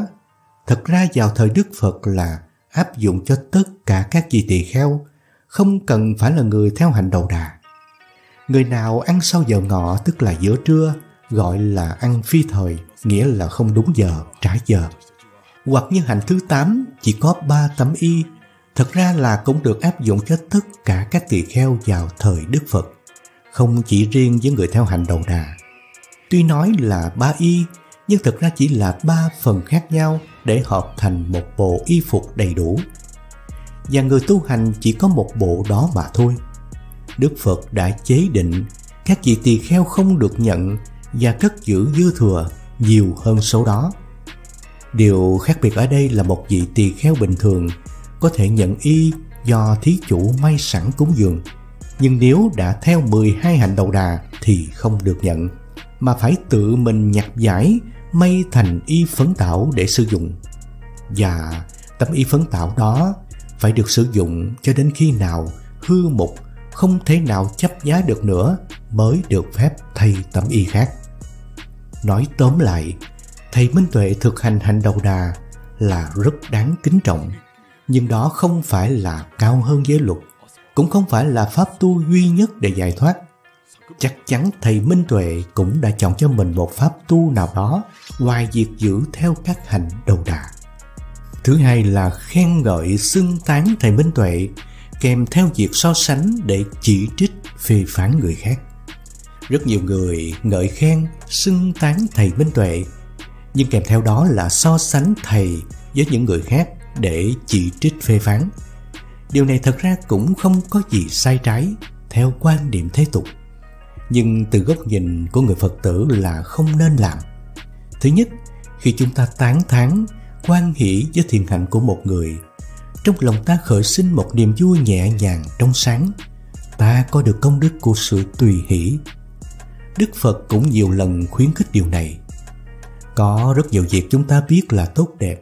A: Thật ra vào thời Đức Phật là áp dụng cho tất cả các vị tỳ kheo, không cần phải là người theo hành đầu đà. Người nào ăn sau giờ ngọ tức là giữa trưa, gọi là ăn phi thời, nghĩa là không đúng giờ, trái giờ. Hoặc như hạnh thứ 8 chỉ có 3 tấm y, thật ra là cũng được áp dụng cho tất cả các tỳ kheo vào thời Đức Phật, không chỉ riêng với người theo hành đầu đà. Tuy nói là ba y, nhưng thực ra chỉ là ba phần khác nhau để hợp thành một bộ y phục đầy đủ. Và người tu hành chỉ có một bộ đó mà thôi. Đức Phật đã chế định các vị tỳ kheo không được nhận và cất giữ dư thừa nhiều hơn số đó. Điều khác biệt ở đây là một vị tỳ kheo bình thường có thể nhận y do thí chủ may sẵn cúng dường. Nhưng nếu đã theo 12 hạnh đầu đà thì không được nhận, mà phải tự mình nhặt giải may thành y phấn tạo để sử dụng. Và tấm y phấn tạo đó phải được sử dụng cho đến khi nào hư mục không thể nào chấp giá được nữa mới được phép thay tấm y khác. Nói tóm lại, thầy Minh Tuệ thực hành hành đầu đà là rất đáng kính trọng, nhưng đó không phải là cao hơn giới luật, cũng không phải là pháp tu duy nhất để giải thoát. Chắc chắn thầy Minh Tuệ cũng đã chọn cho mình một pháp tu nào đó ngoài việc giữ theo các hành đầu đà. Thứ hai là khen ngợi xưng tán thầy Minh Tuệ kèm theo việc so sánh để chỉ trích phê phán người khác. Rất nhiều người ngợi khen, xưng tán thầy Minh Tuệ, nhưng kèm theo đó là so sánh thầy với những người khác để chỉ trích phê phán. Điều này thật ra cũng không có gì sai trái theo quan điểm thế tục. Nhưng từ góc nhìn của người Phật tử là không nên làm. Thứ nhất, khi chúng ta tán thán, quan hỷ với thiền hạnh của một người, trong lòng ta khởi sinh một niềm vui nhẹ nhàng trong sáng. Ta có được công đức của sự tùy hỷ Đức Phật cũng nhiều lần khuyến khích điều này. Có rất nhiều việc chúng ta biết là tốt đẹp,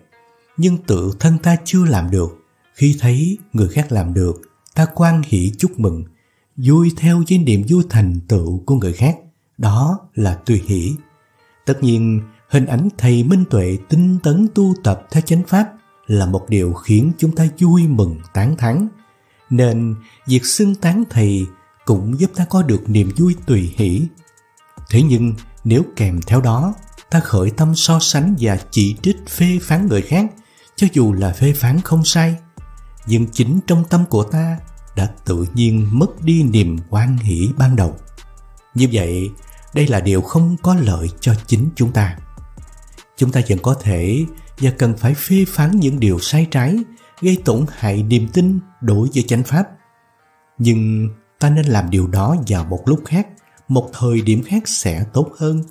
A: nhưng tự thân ta chưa làm được. Khi thấy người khác làm được, ta quan hỷ chúc mừng, vui theo với niềm vui thành tựu của người khác. Đó là tùy hỷ. Tất nhiên, hình ảnh thầy Minh Tuệ tinh tấn tu tập theo chánh pháp là một điều khiến chúng ta vui mừng tán thán. Nên việc xưng tán thầy cũng giúp ta có được niềm vui tùy hỷ Thế nhưng, nếu kèm theo đó, ta khởi tâm so sánh và chỉ trích phê phán người khác, cho dù là phê phán không sai, nhưng chính trong tâm của ta đã tự nhiên mất đi niềm quan hỷ ban đầu. Như vậy, đây là điều không có lợi cho chính chúng ta. Chúng ta vẫn có thể và cần phải phê phán những điều sai trái, gây tổn hại niềm tin đối với chánh pháp. Nhưng ta nên làm điều đó vào một lúc khác một thời điểm khác sẽ tốt hơn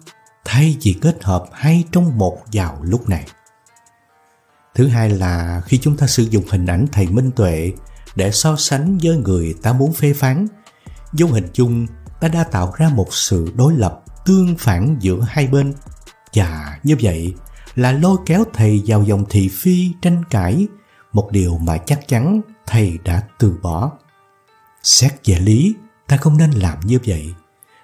A: thay vì kết hợp hai trong một vào lúc này. Thứ hai là khi chúng ta sử dụng hình ảnh thầy Minh Tuệ để so sánh với người ta muốn phê phán, vô hình chung ta đã tạo ra một sự đối lập tương phản giữa hai bên và như vậy là lôi kéo thầy vào dòng thị phi tranh cãi một điều mà chắc chắn thầy đã từ bỏ. Xét về lý, ta không nên làm như vậy.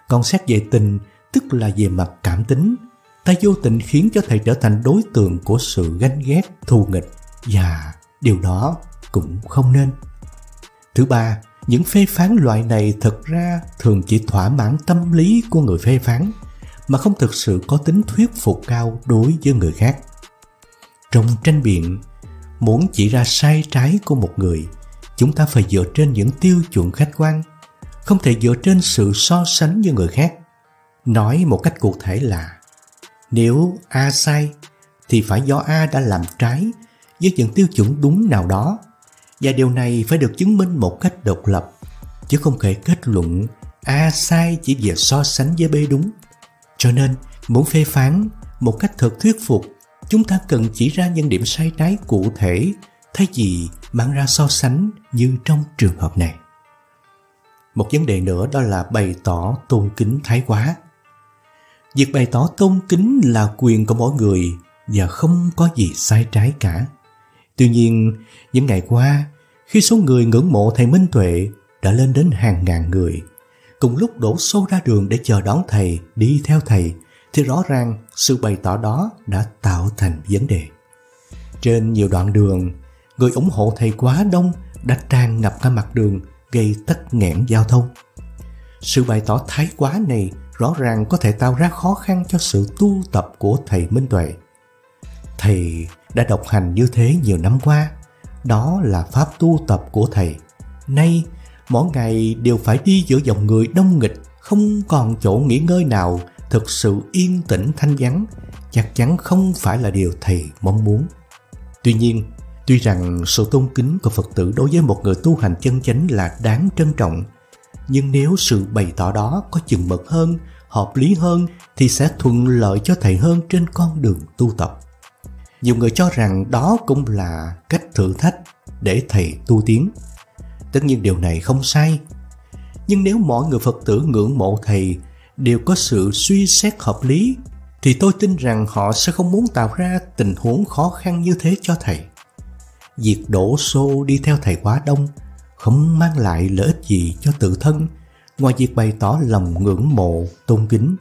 A: Còn xét về tình, tức là về mặt cảm tính, ta vô tình khiến cho thầy trở thành đối tượng của sự ganh ghét, thù nghịch và điều đó cũng không nên. Thứ ba, những phê phán loại này thật ra thường chỉ thỏa mãn tâm lý của người phê phán mà không thực sự có tính thuyết phục cao đối với người khác. Trong tranh biện, muốn chỉ ra sai trái của một người, chúng ta phải dựa trên những tiêu chuẩn khách quan, không thể dựa trên sự so sánh với người khác. Nói một cách cụ thể là nếu A sai thì phải do A đã làm trái với những tiêu chuẩn đúng nào đó và điều này phải được chứng minh một cách độc lập chứ không thể kết luận A sai chỉ về so sánh với B đúng. Cho nên, muốn phê phán một cách thật thuyết phục, chúng ta cần chỉ ra những điểm sai trái cụ thể thay vì mang ra so sánh như trong trường hợp này. Một vấn đề nữa đó là bày tỏ tôn kính thái quá. Việc bày tỏ tôn kính là quyền của mỗi người và không có gì sai trái cả. Tuy nhiên, những ngày qua, khi số người ngưỡng mộ thầy Minh Tuệ đã lên đến hàng ngàn người, cùng lúc đổ xô ra đường để chờ đón thầy, đi theo thầy, thì rõ ràng sự bày tỏ đó đã tạo thành vấn đề. Trên nhiều đoạn đường, người ủng hộ thầy quá đông đã tràn ngập cả mặt đường, gây tắc nghẽn giao thông. Sự bày tỏ thái quá này rõ ràng có thể tạo ra khó khăn cho sự tu tập của thầy Minh Tuệ. Thầy đã độc hành như thế nhiều năm qua, đó là pháp tu tập của thầy. Nay, mỗi ngày đều phải đi giữa dòng người đông nghịch, không còn chỗ nghỉ ngơi nào thực sự yên tĩnh thanh vắng, chắc chắn không phải là điều thầy mong muốn. Tuy nhiên, tuy rằng sự tôn kính của Phật tử đối với một người tu hành chân chánh là đáng trân trọng, nhưng nếu sự bày tỏ đó có chừng mực hơn, hợp lý hơn thì sẽ thuận lợi cho thầy hơn trên con đường tu tập. Nhiều người cho rằng đó cũng là cách thử thách để thầy tu tiến. Tất nhiên điều này không sai. Nhưng nếu mọi người Phật tử ngưỡng mộ thầy đều có sự suy xét hợp lý thì tôi tin rằng họ sẽ không muốn tạo ra tình huống khó khăn như thế cho thầy. Việc đổ xô đi theo thầy quá đông không mang lại lợi ích gì cho tự thân ngoài việc bày tỏ lòng ngưỡng mộ, tôn kính.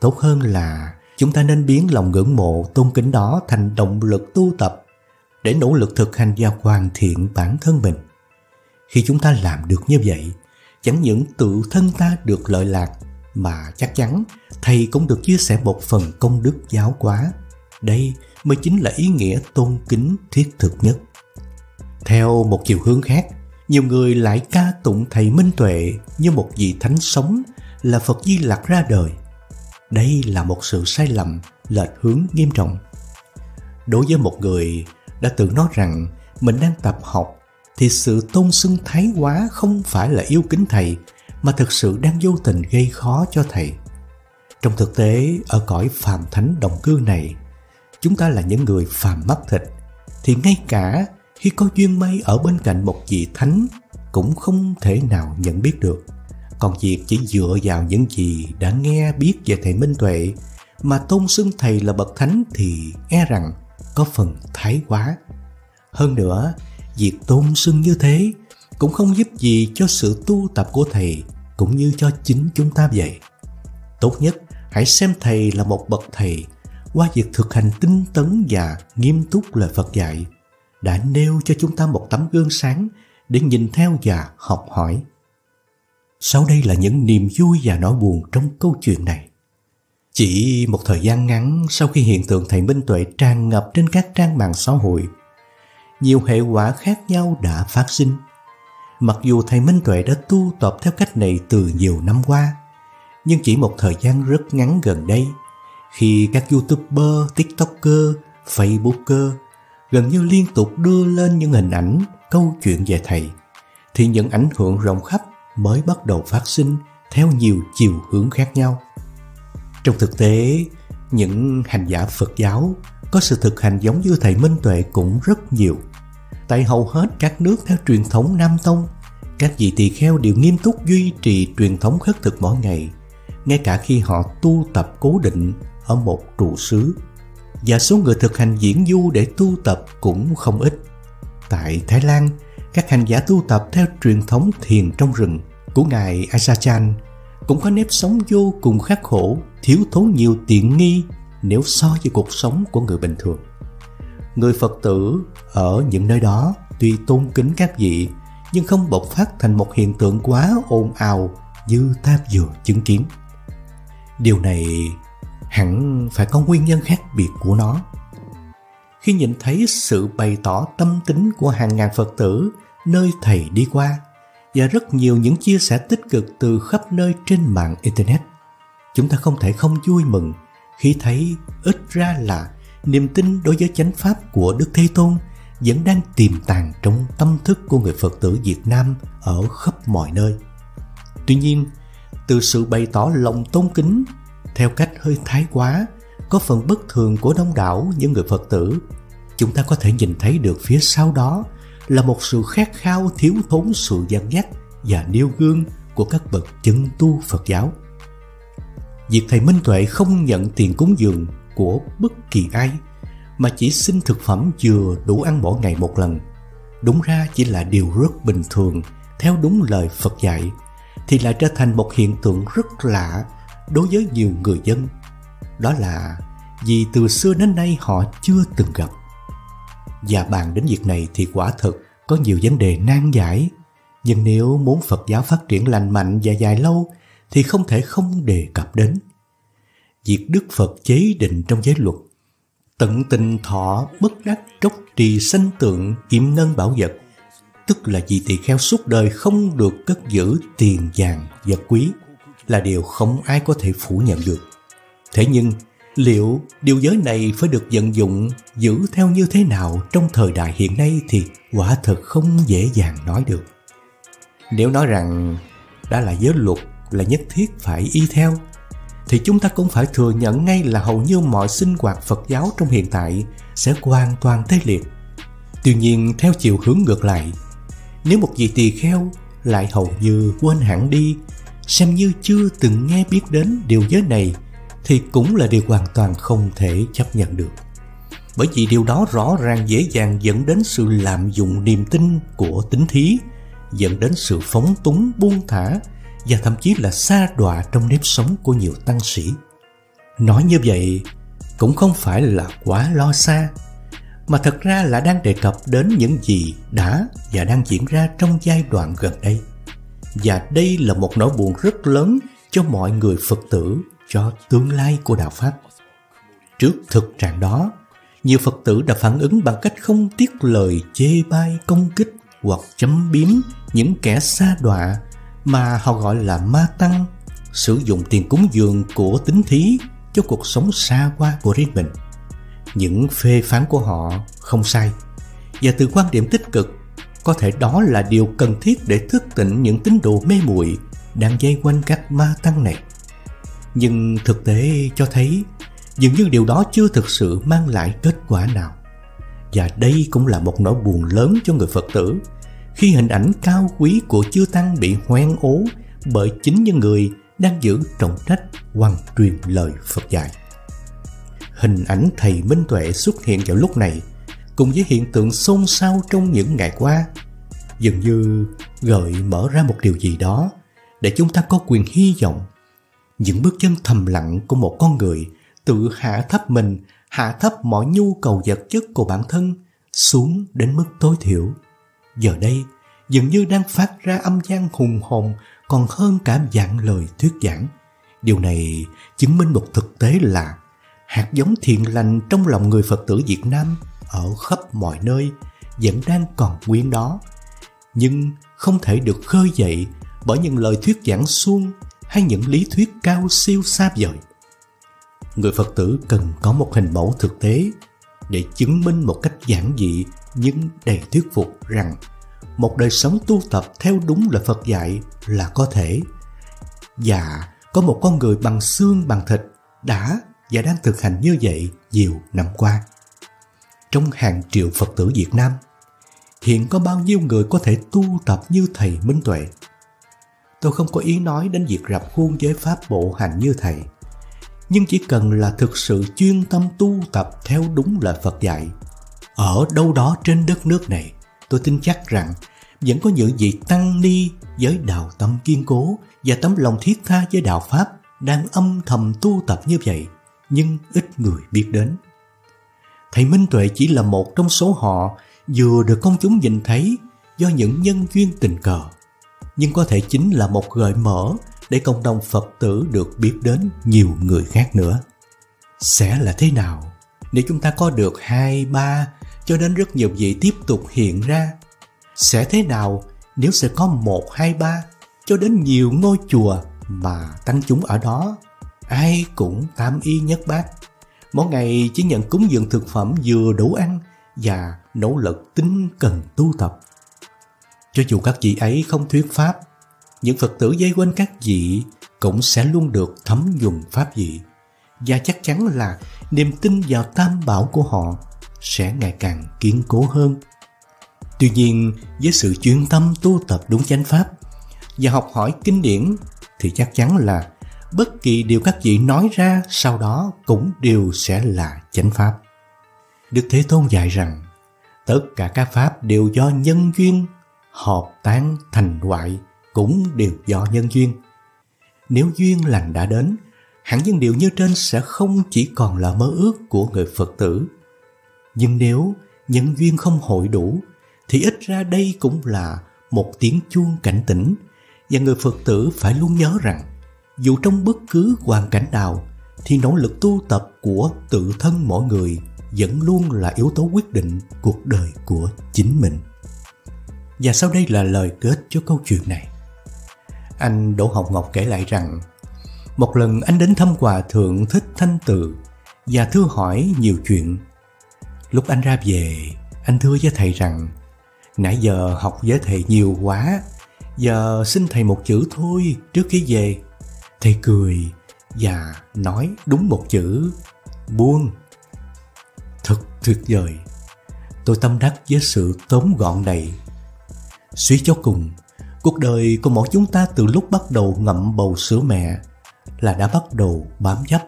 A: Tốt hơn là chúng ta nên biến lòng ngưỡng mộ, tôn kính đó thành động lực tu tập để nỗ lực thực hành và hoàn thiện bản thân mình. Khi chúng ta làm được như vậy, chẳng những tự thân ta được lợi lạc mà chắc chắn thầy cũng được chia sẻ một phần công đức giáo hóa. Đây mới chính là ý nghĩa tôn kính thiết thực nhất. Theo một chiều hướng khác, nhiều người lại ca tụng thầy Minh Tuệ như một vị thánh sống là Phật Di Lặc ra đời. Đây là một sự sai lầm, lệch hướng nghiêm trọng. Đối với một người đã tự nói rằng mình đang tập học thì sự tôn xưng thái quá không phải là yêu kính thầy mà thực sự đang vô tình gây khó cho thầy. Trong thực tế, ở cõi phàm thánh đồng cư này, chúng ta là những người phàm mắt thịt, thì ngay cả khi có duyên may ở bên cạnh một vị thánh cũng không thể nào nhận biết được. Còn việc chỉ dựa vào những gì đã nghe biết về thầy Minh Tuệ mà tôn xưng thầy là bậc thánh thì e rằng có phần thái quá. Hơn nữa, việc tôn xưng như thế cũng không giúp gì cho sự tu tập của thầy cũng như cho chính chúng ta vậy. Tốt nhất, hãy xem thầy là một bậc thầy qua việc thực hành tinh tấn và nghiêm túc lời Phật dạy đã nêu cho chúng ta một tấm gương sáng để nhìn theo và học hỏi. Sau đây là những niềm vui và nỗi buồn trong câu chuyện này. Chỉ một thời gian ngắn sau khi hiện tượng thầy Minh Tuệ tràn ngập trên các trang mạng xã hội, nhiều hệ quả khác nhau đã phát sinh. Mặc dù thầy Minh Tuệ đã tu tập theo cách này từ nhiều năm qua, nhưng chỉ một thời gian rất ngắn gần đây, khi các youtuber, tiktoker, facebooker gần như liên tục đưa lên những hình ảnh, câu chuyện về thầy, thì những ảnh hưởng rộng khắp mới bắt đầu phát sinh theo nhiều chiều hướng khác nhau. Trong thực tế, những hành giả Phật giáo có sự thực hành giống như thầy Minh Tuệ cũng rất nhiều. Tại hầu hết các nước theo truyền thống Nam Tông, các vị tỳ kheo đều nghiêm túc duy trì truyền thống khất thực mỗi ngày, ngay cả khi họ tu tập cố định ở một trụ xứ. Và số người thực hành diễn du để tu tập cũng không ít. tại Thái Lan, các hành giả tu tập theo truyền thống thiền trong rừng của Ngài Asachan cũng có nếp sống vô cùng khắc khổ, thiếu thốn nhiều tiện nghi nếu so với cuộc sống của người bình thường. Người Phật tử ở những nơi đó tuy tôn kính các vị nhưng không bộc phát thành một hiện tượng quá ồn ào như ta vừa chứng kiến. Điều này hẳn phải có nguyên nhân khác biệt của nó. Khi nhìn thấy sự bày tỏ tâm tính của hàng ngàn Phật tử nơi thầy đi qua và rất nhiều những chia sẻ tích cực từ khắp nơi trên mạng Internet, chúng ta không thể không vui mừng khi thấy ít ra là niềm tin đối với chánh pháp của Đức Thế Tôn vẫn đang tiềm tàng trong tâm thức của người Phật tử Việt Nam ở khắp mọi nơi. Tuy nhiên, từ sự bày tỏ lòng tôn kính theo cách hơi thái quá, có phần bất thường của đông đảo những người Phật tử, chúng ta có thể nhìn thấy được phía sau đó là một sự khát khao thiếu thốn sự dẫn dắt và nêu gương của các bậc chân tu Phật giáo. Việc thầy Minh Tuệ không nhận tiền cúng dường của bất kỳ ai mà chỉ xin thực phẩm vừa đủ ăn mỗi ngày một lần đúng ra chỉ là điều rất bình thường theo đúng lời Phật dạy thì lại trở thành một hiện tượng rất lạ đối với nhiều người dân. Đó là vì từ xưa đến nay họ chưa từng gặp. Và bàn đến việc này thì quả thực có nhiều vấn đề nan giải. Nhưng nếu muốn Phật giáo phát triển lành mạnh và dài lâu thì không thể không đề cập đến. Việc Đức Phật chế định trong giới luật, tận tình thọ bất đắc trốc trì sanh tượng kiệm ngân bảo vật, tức là vì tỳ kheo suốt đời không được cất giữ tiền vàng vật quý là điều không ai có thể phủ nhận được thế nhưng liệu điều giới này phải được vận dụng giữ theo như thế nào trong thời đại hiện nay thì quả thật không dễ dàng nói được nếu nói rằng đã là giới luật là nhất thiết phải y theo thì chúng ta cũng phải thừa nhận ngay là hầu như mọi sinh hoạt Phật giáo trong hiện tại sẽ hoàn toàn tê liệt. Tuy nhiên theo chiều hướng ngược lại, nếu một vị tỳ kheo lại hầu như quên hẳn đi, xem như chưa từng nghe biết đến điều giới này thì cũng là điều hoàn toàn không thể chấp nhận được. Bởi vì điều đó rõ ràng dễ dàng dẫn đến sự lạm dụng niềm tin của tính thí, dẫn đến sự phóng túng buông thả và thậm chí là xa đọa trong nếp sống của nhiều tăng sĩ. Nói như vậy cũng không phải là quá lo xa, mà thật ra là đang đề cập đến những gì đã và đang diễn ra trong giai đoạn gần đây. Và đây là một nỗi buồn rất lớn cho mọi người Phật tử cho tương lai của đạo Pháp. Trước thực trạng đó, nhiều Phật tử đã phản ứng bằng cách không tiếc lời chê bai công kích hoặc chấm biếm những kẻ xa đọa mà họ gọi là ma tăng sử dụng tiền cúng dường của tín thí cho cuộc sống xa hoa của riêng mình. Những phê phán của họ không sai và từ quan điểm tích cực có thể đó là điều cần thiết để thức tỉnh những tín đồ mê muội đang dây quanh các ma tăng này. Nhưng thực tế cho thấy, dường như điều đó chưa thực sự mang lại kết quả nào. Và đây cũng là một nỗi buồn lớn cho người Phật tử, khi hình ảnh cao quý của chư Tăng bị hoen ố bởi chính những người đang giữ trọng trách, hoàn truyền lời Phật dạy. Hình ảnh Thầy Minh Tuệ xuất hiện vào lúc này cùng với hiện tượng xôn xao trong những ngày qua, dường như gợi mở ra một điều gì đó để chúng ta có quyền hy vọng những bước chân thầm lặng của một con người tự hạ thấp mình, hạ thấp mọi nhu cầu vật chất của bản thân xuống đến mức tối thiểu giờ đây, dường như đang phát ra âm gian hùng hồn còn hơn cả dạng lời thuyết giảng. Điều này chứng minh một thực tế là hạt giống thiện lành trong lòng người Phật tử Việt Nam ở khắp mọi nơi vẫn đang còn nguyên đó, nhưng không thể được khơi dậy bởi những lời thuyết giảng suông hay những lý thuyết cao siêu xa vời. Người Phật tử cần có một hình mẫu thực tế để chứng minh một cách giản dị nhưng đầy thuyết phục rằng một đời sống tu tập theo đúng lời Phật dạy là có thể. Và có một con người bằng xương bằng thịt đã và đang thực hành như vậy nhiều năm qua. Trong hàng triệu Phật tử Việt Nam, hiện có bao nhiêu người có thể tu tập như Thầy Minh Tuệ? Tôi không có ý nói đến việc rập khuôn với pháp bộ hành như Thầy, nhưng chỉ cần là thực sự chuyên tâm tu tập theo đúng lời Phật dạy, ở đâu đó trên đất nước này tôi tin chắc rằng vẫn có những vị tăng ni với đạo tâm kiên cố và tấm lòng thiết tha với đạo Pháp đang âm thầm tu tập như vậy, nhưng ít người biết đến. Thầy Minh Tuệ chỉ là một trong số họ vừa được công chúng nhìn thấy do những nhân duyên tình cờ, nhưng có thể chính là một gợi mở để cộng đồng Phật tử được biết đến nhiều người khác nữa. Sẽ là thế nào nếu chúng ta có được hai, ba cho đến rất nhiều vị tiếp tục hiện ra? Sẽ thế nào nếu sẽ có một, hai, ba cho đến nhiều ngôi chùa mà tăng chúng ở đó ai cũng tam y nhất bác? Mỗi ngày chỉ nhận cúng dường thực phẩm vừa đủ ăn và nỗ lực tinh cần tu tập. Cho dù các vị ấy không thuyết pháp, những phật tử dây quanh các vị cũng sẽ luôn được thấm dùng pháp vị. Và chắc chắn là niềm tin vào tam bảo của họ sẽ ngày càng kiên cố hơn. Tuy nhiên, với sự chuyên tâm tu tập đúng chánh pháp và học hỏi kinh điển thì chắc chắn là bất kỳ điều các vị nói ra sau đó cũng đều sẽ là chánh pháp. Đức Thế Tôn dạy rằng tất cả các pháp đều do nhân duyên, hợp tán thành hoại cũng đều do nhân duyên. Nếu duyên lành đã đến, hẳn những điều như trên sẽ không chỉ còn là mơ ước của người Phật tử. Nhưng nếu nhân duyên không hội đủ, thì ít ra đây cũng là một tiếng chuông cảnh tỉnh và người Phật tử phải luôn nhớ rằng dù trong bất cứ hoàn cảnh nào thì nỗ lực tu tập của tự thân mỗi người vẫn luôn là yếu tố quyết định cuộc đời của chính mình. Và sau đây là lời kết cho câu chuyện này. Anh Đỗ Hồng Ngọc kể lại rằng một lần anh đến thăm hòa thượng Thích Thanh Từ và thưa hỏi nhiều chuyện. Lúc anh ra về, anh thưa với thầy rằng nãy giờ học với thầy nhiều quá Giờ xin thầy một chữ thôi trước khi về. Thầy cười và nói đúng một chữ buông. Thật tuyệt vời. Tôi tâm đắc với sự tóm gọn này. Suy cho cùng, cuộc đời của mỗi chúng ta từ lúc bắt đầu ngậm bầu sữa mẹ là đã bắt đầu bám dấp.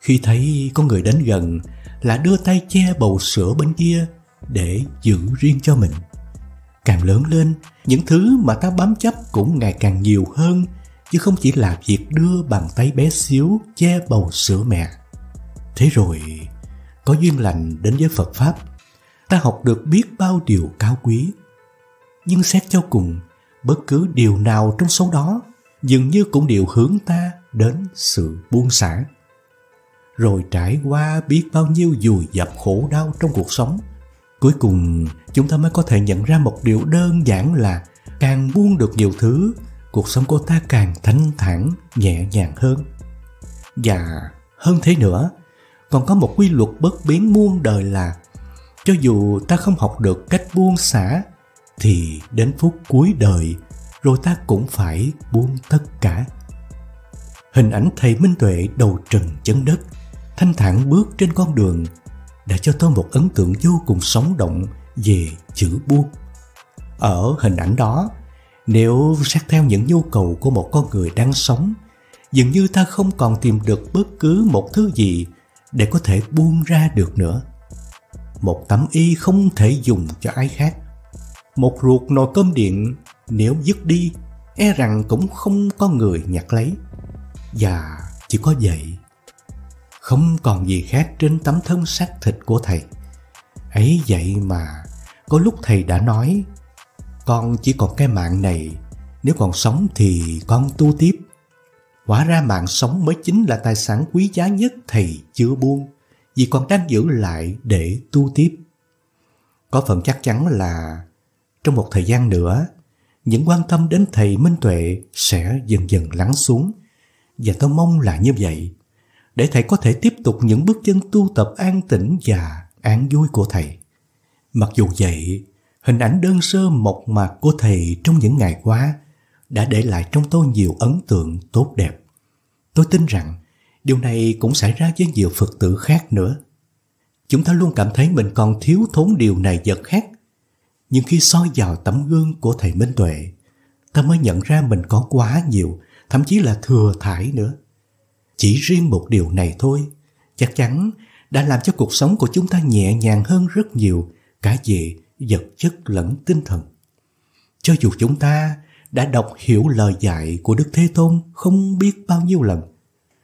A: Khi thấy có người đến gần là đưa tay che bầu sữa bên kia để giữ riêng cho mình. Càng lớn lên, những thứ mà ta bám chấp cũng ngày càng nhiều hơn, chứ không chỉ là việc đưa bàn tay bé xíu che bầu sữa mẹ. Thế rồi, có duyên lành đến với Phật Pháp, ta học được biết bao điều cao quý. Nhưng xét cho cùng, bất cứ điều nào trong số đó dường như cũng đều hướng ta đến sự buông xả. Rồi trải qua biết bao nhiêu dùi dập khổ đau trong cuộc sống, Cuối cùng chúng ta mới có thể nhận ra một điều đơn giản là càng buông được nhiều thứ, cuộc sống của ta càng thanh thản, nhẹ nhàng hơn. Và hơn thế nữa, còn có một quy luật bất biến muôn đời là cho dù ta không học được cách buông xả thì đến phút cuối đời rồi ta cũng phải buông tất cả. Hình ảnh thầy Minh Tuệ đầu trần chân đất, thanh thản bước trên con đường đã cho tôi một ấn tượng vô cùng sống động về chữ buông. Ở hình ảnh đó, nếu xét theo những nhu cầu của một con người đang sống, dường như ta không còn tìm được bất cứ một thứ gì để có thể buông ra được nữa. Một tấm y không thể dùng cho ai khác. Một ruột nồi cơm điện nếu dứt đi, e rằng cũng không có người nhặt lấy. Và chỉ có vậy không còn gì khác trên tấm thân xác thịt của thầy. Ấy vậy mà, có lúc thầy đã nói, con chỉ còn cái mạng này, nếu còn sống thì con tu tiếp. Hóa ra mạng sống mới chính là tài sản quý giá nhất thầy chưa buông, vì con đang giữ lại để tu tiếp. Có phần chắc chắn là trong một thời gian nữa, những quan tâm đến thầy Minh Tuệ sẽ dần dần lắng xuống. Và tôi mong là như vậy để thầy có thể tiếp tục những bước chân tu tập an tĩnh và an vui của thầy. Mặc dù vậy, hình ảnh đơn sơ mộc mạc của thầy trong những ngày qua đã để lại trong tôi nhiều ấn tượng tốt đẹp. Tôi tin rằng điều này cũng xảy ra với nhiều Phật tử khác nữa. Chúng ta luôn cảm thấy mình còn thiếu thốn điều này vật khác. Nhưng khi soi vào tấm gương của thầy Minh Tuệ, ta mới nhận ra mình có quá nhiều, thậm chí là thừa thải nữa. Chỉ riêng một điều này thôi, chắc chắn đã làm cho cuộc sống của chúng ta nhẹ nhàng hơn rất nhiều cả về vật chất lẫn tinh thần. Cho dù chúng ta đã đọc hiểu lời dạy của Đức Thế Tôn không biết bao nhiêu lần,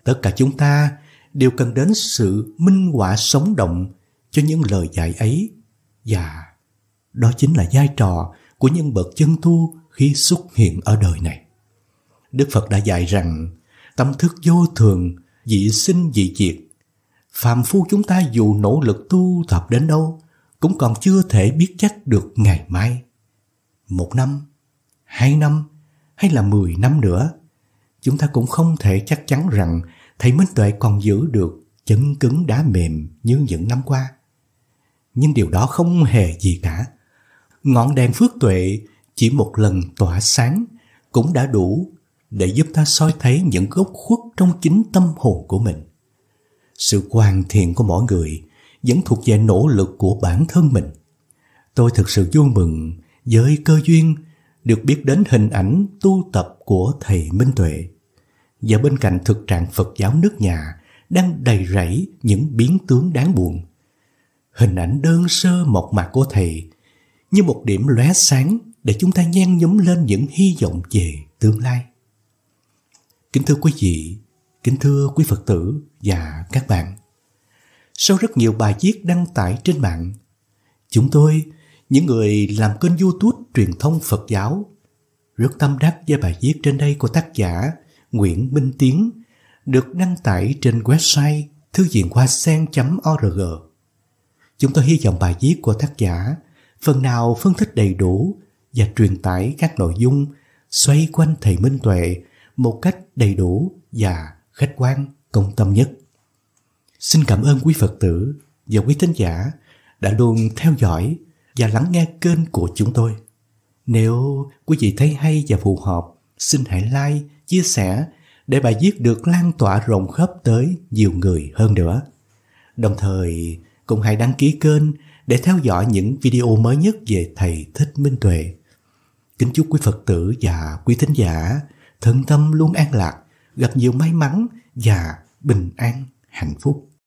A: tất cả chúng ta đều cần đến sự minh họa sống động cho những lời dạy ấy và đó chính là vai trò của nhân bậc chân tu khi xuất hiện ở đời này. Đức Phật đã dạy rằng tâm thức vô thường, dị sinh dị diệt. Phàm phu chúng ta dù nỗ lực tu tập đến đâu cũng còn chưa thể biết chắc được ngày mai. Một năm, hai năm hay là mười năm nữa, chúng ta cũng không thể chắc chắn rằng thầy Minh Tuệ còn giữ được chân cứng đá mềm như những năm qua. Nhưng điều đó không hề gì cả. Ngọn đèn phước tuệ chỉ một lần tỏa sáng cũng đã đủ để giúp ta soi thấy những gốc khuất trong chính tâm hồn của mình. Sự hoàn thiện của mỗi người vẫn thuộc về nỗ lực của bản thân mình. Tôi thực sự vui mừng với cơ duyên được biết đến hình ảnh tu tập của Thầy Minh Tuệ. Và bên cạnh thực trạng Phật giáo nước nhà đang đầy rẫy những biến tướng đáng buồn. Hình ảnh đơn sơ mộc mạc của Thầy như một điểm lóe sáng để chúng ta nhen nhóm lên những hy vọng về tương lai. Kính thưa quý vị, kính thưa quý Phật tử và các bạn. Sau rất nhiều bài viết đăng tải trên mạng, chúng tôi, những người làm kênh youtube truyền thông Phật giáo, rất tâm đắc với bài viết trên đây của tác giả Nguyễn Minh Tiến được đăng tải trên website thư viện hoa sen.org. Chúng tôi hy vọng bài viết của tác giả phần nào phân tích đầy đủ và truyền tải các nội dung xoay quanh thầy Minh Tuệ một cách đầy đủ và khách quan, công tâm nhất. Xin cảm ơn quý Phật tử và quý thính giả đã luôn theo dõi và lắng nghe kênh của chúng tôi. Nếu quý vị thấy hay và phù hợp, xin hãy like, chia sẻ để bài viết được lan tỏa rộng khắp tới nhiều người hơn nữa. Đồng thời, cũng hãy đăng ký kênh để theo dõi những video mới nhất về Thầy Thích Minh Tuệ. Kính chúc quý Phật tử và quý thính giả thân tâm luôn an lạc, gặp nhiều may mắn và bình an, hạnh phúc.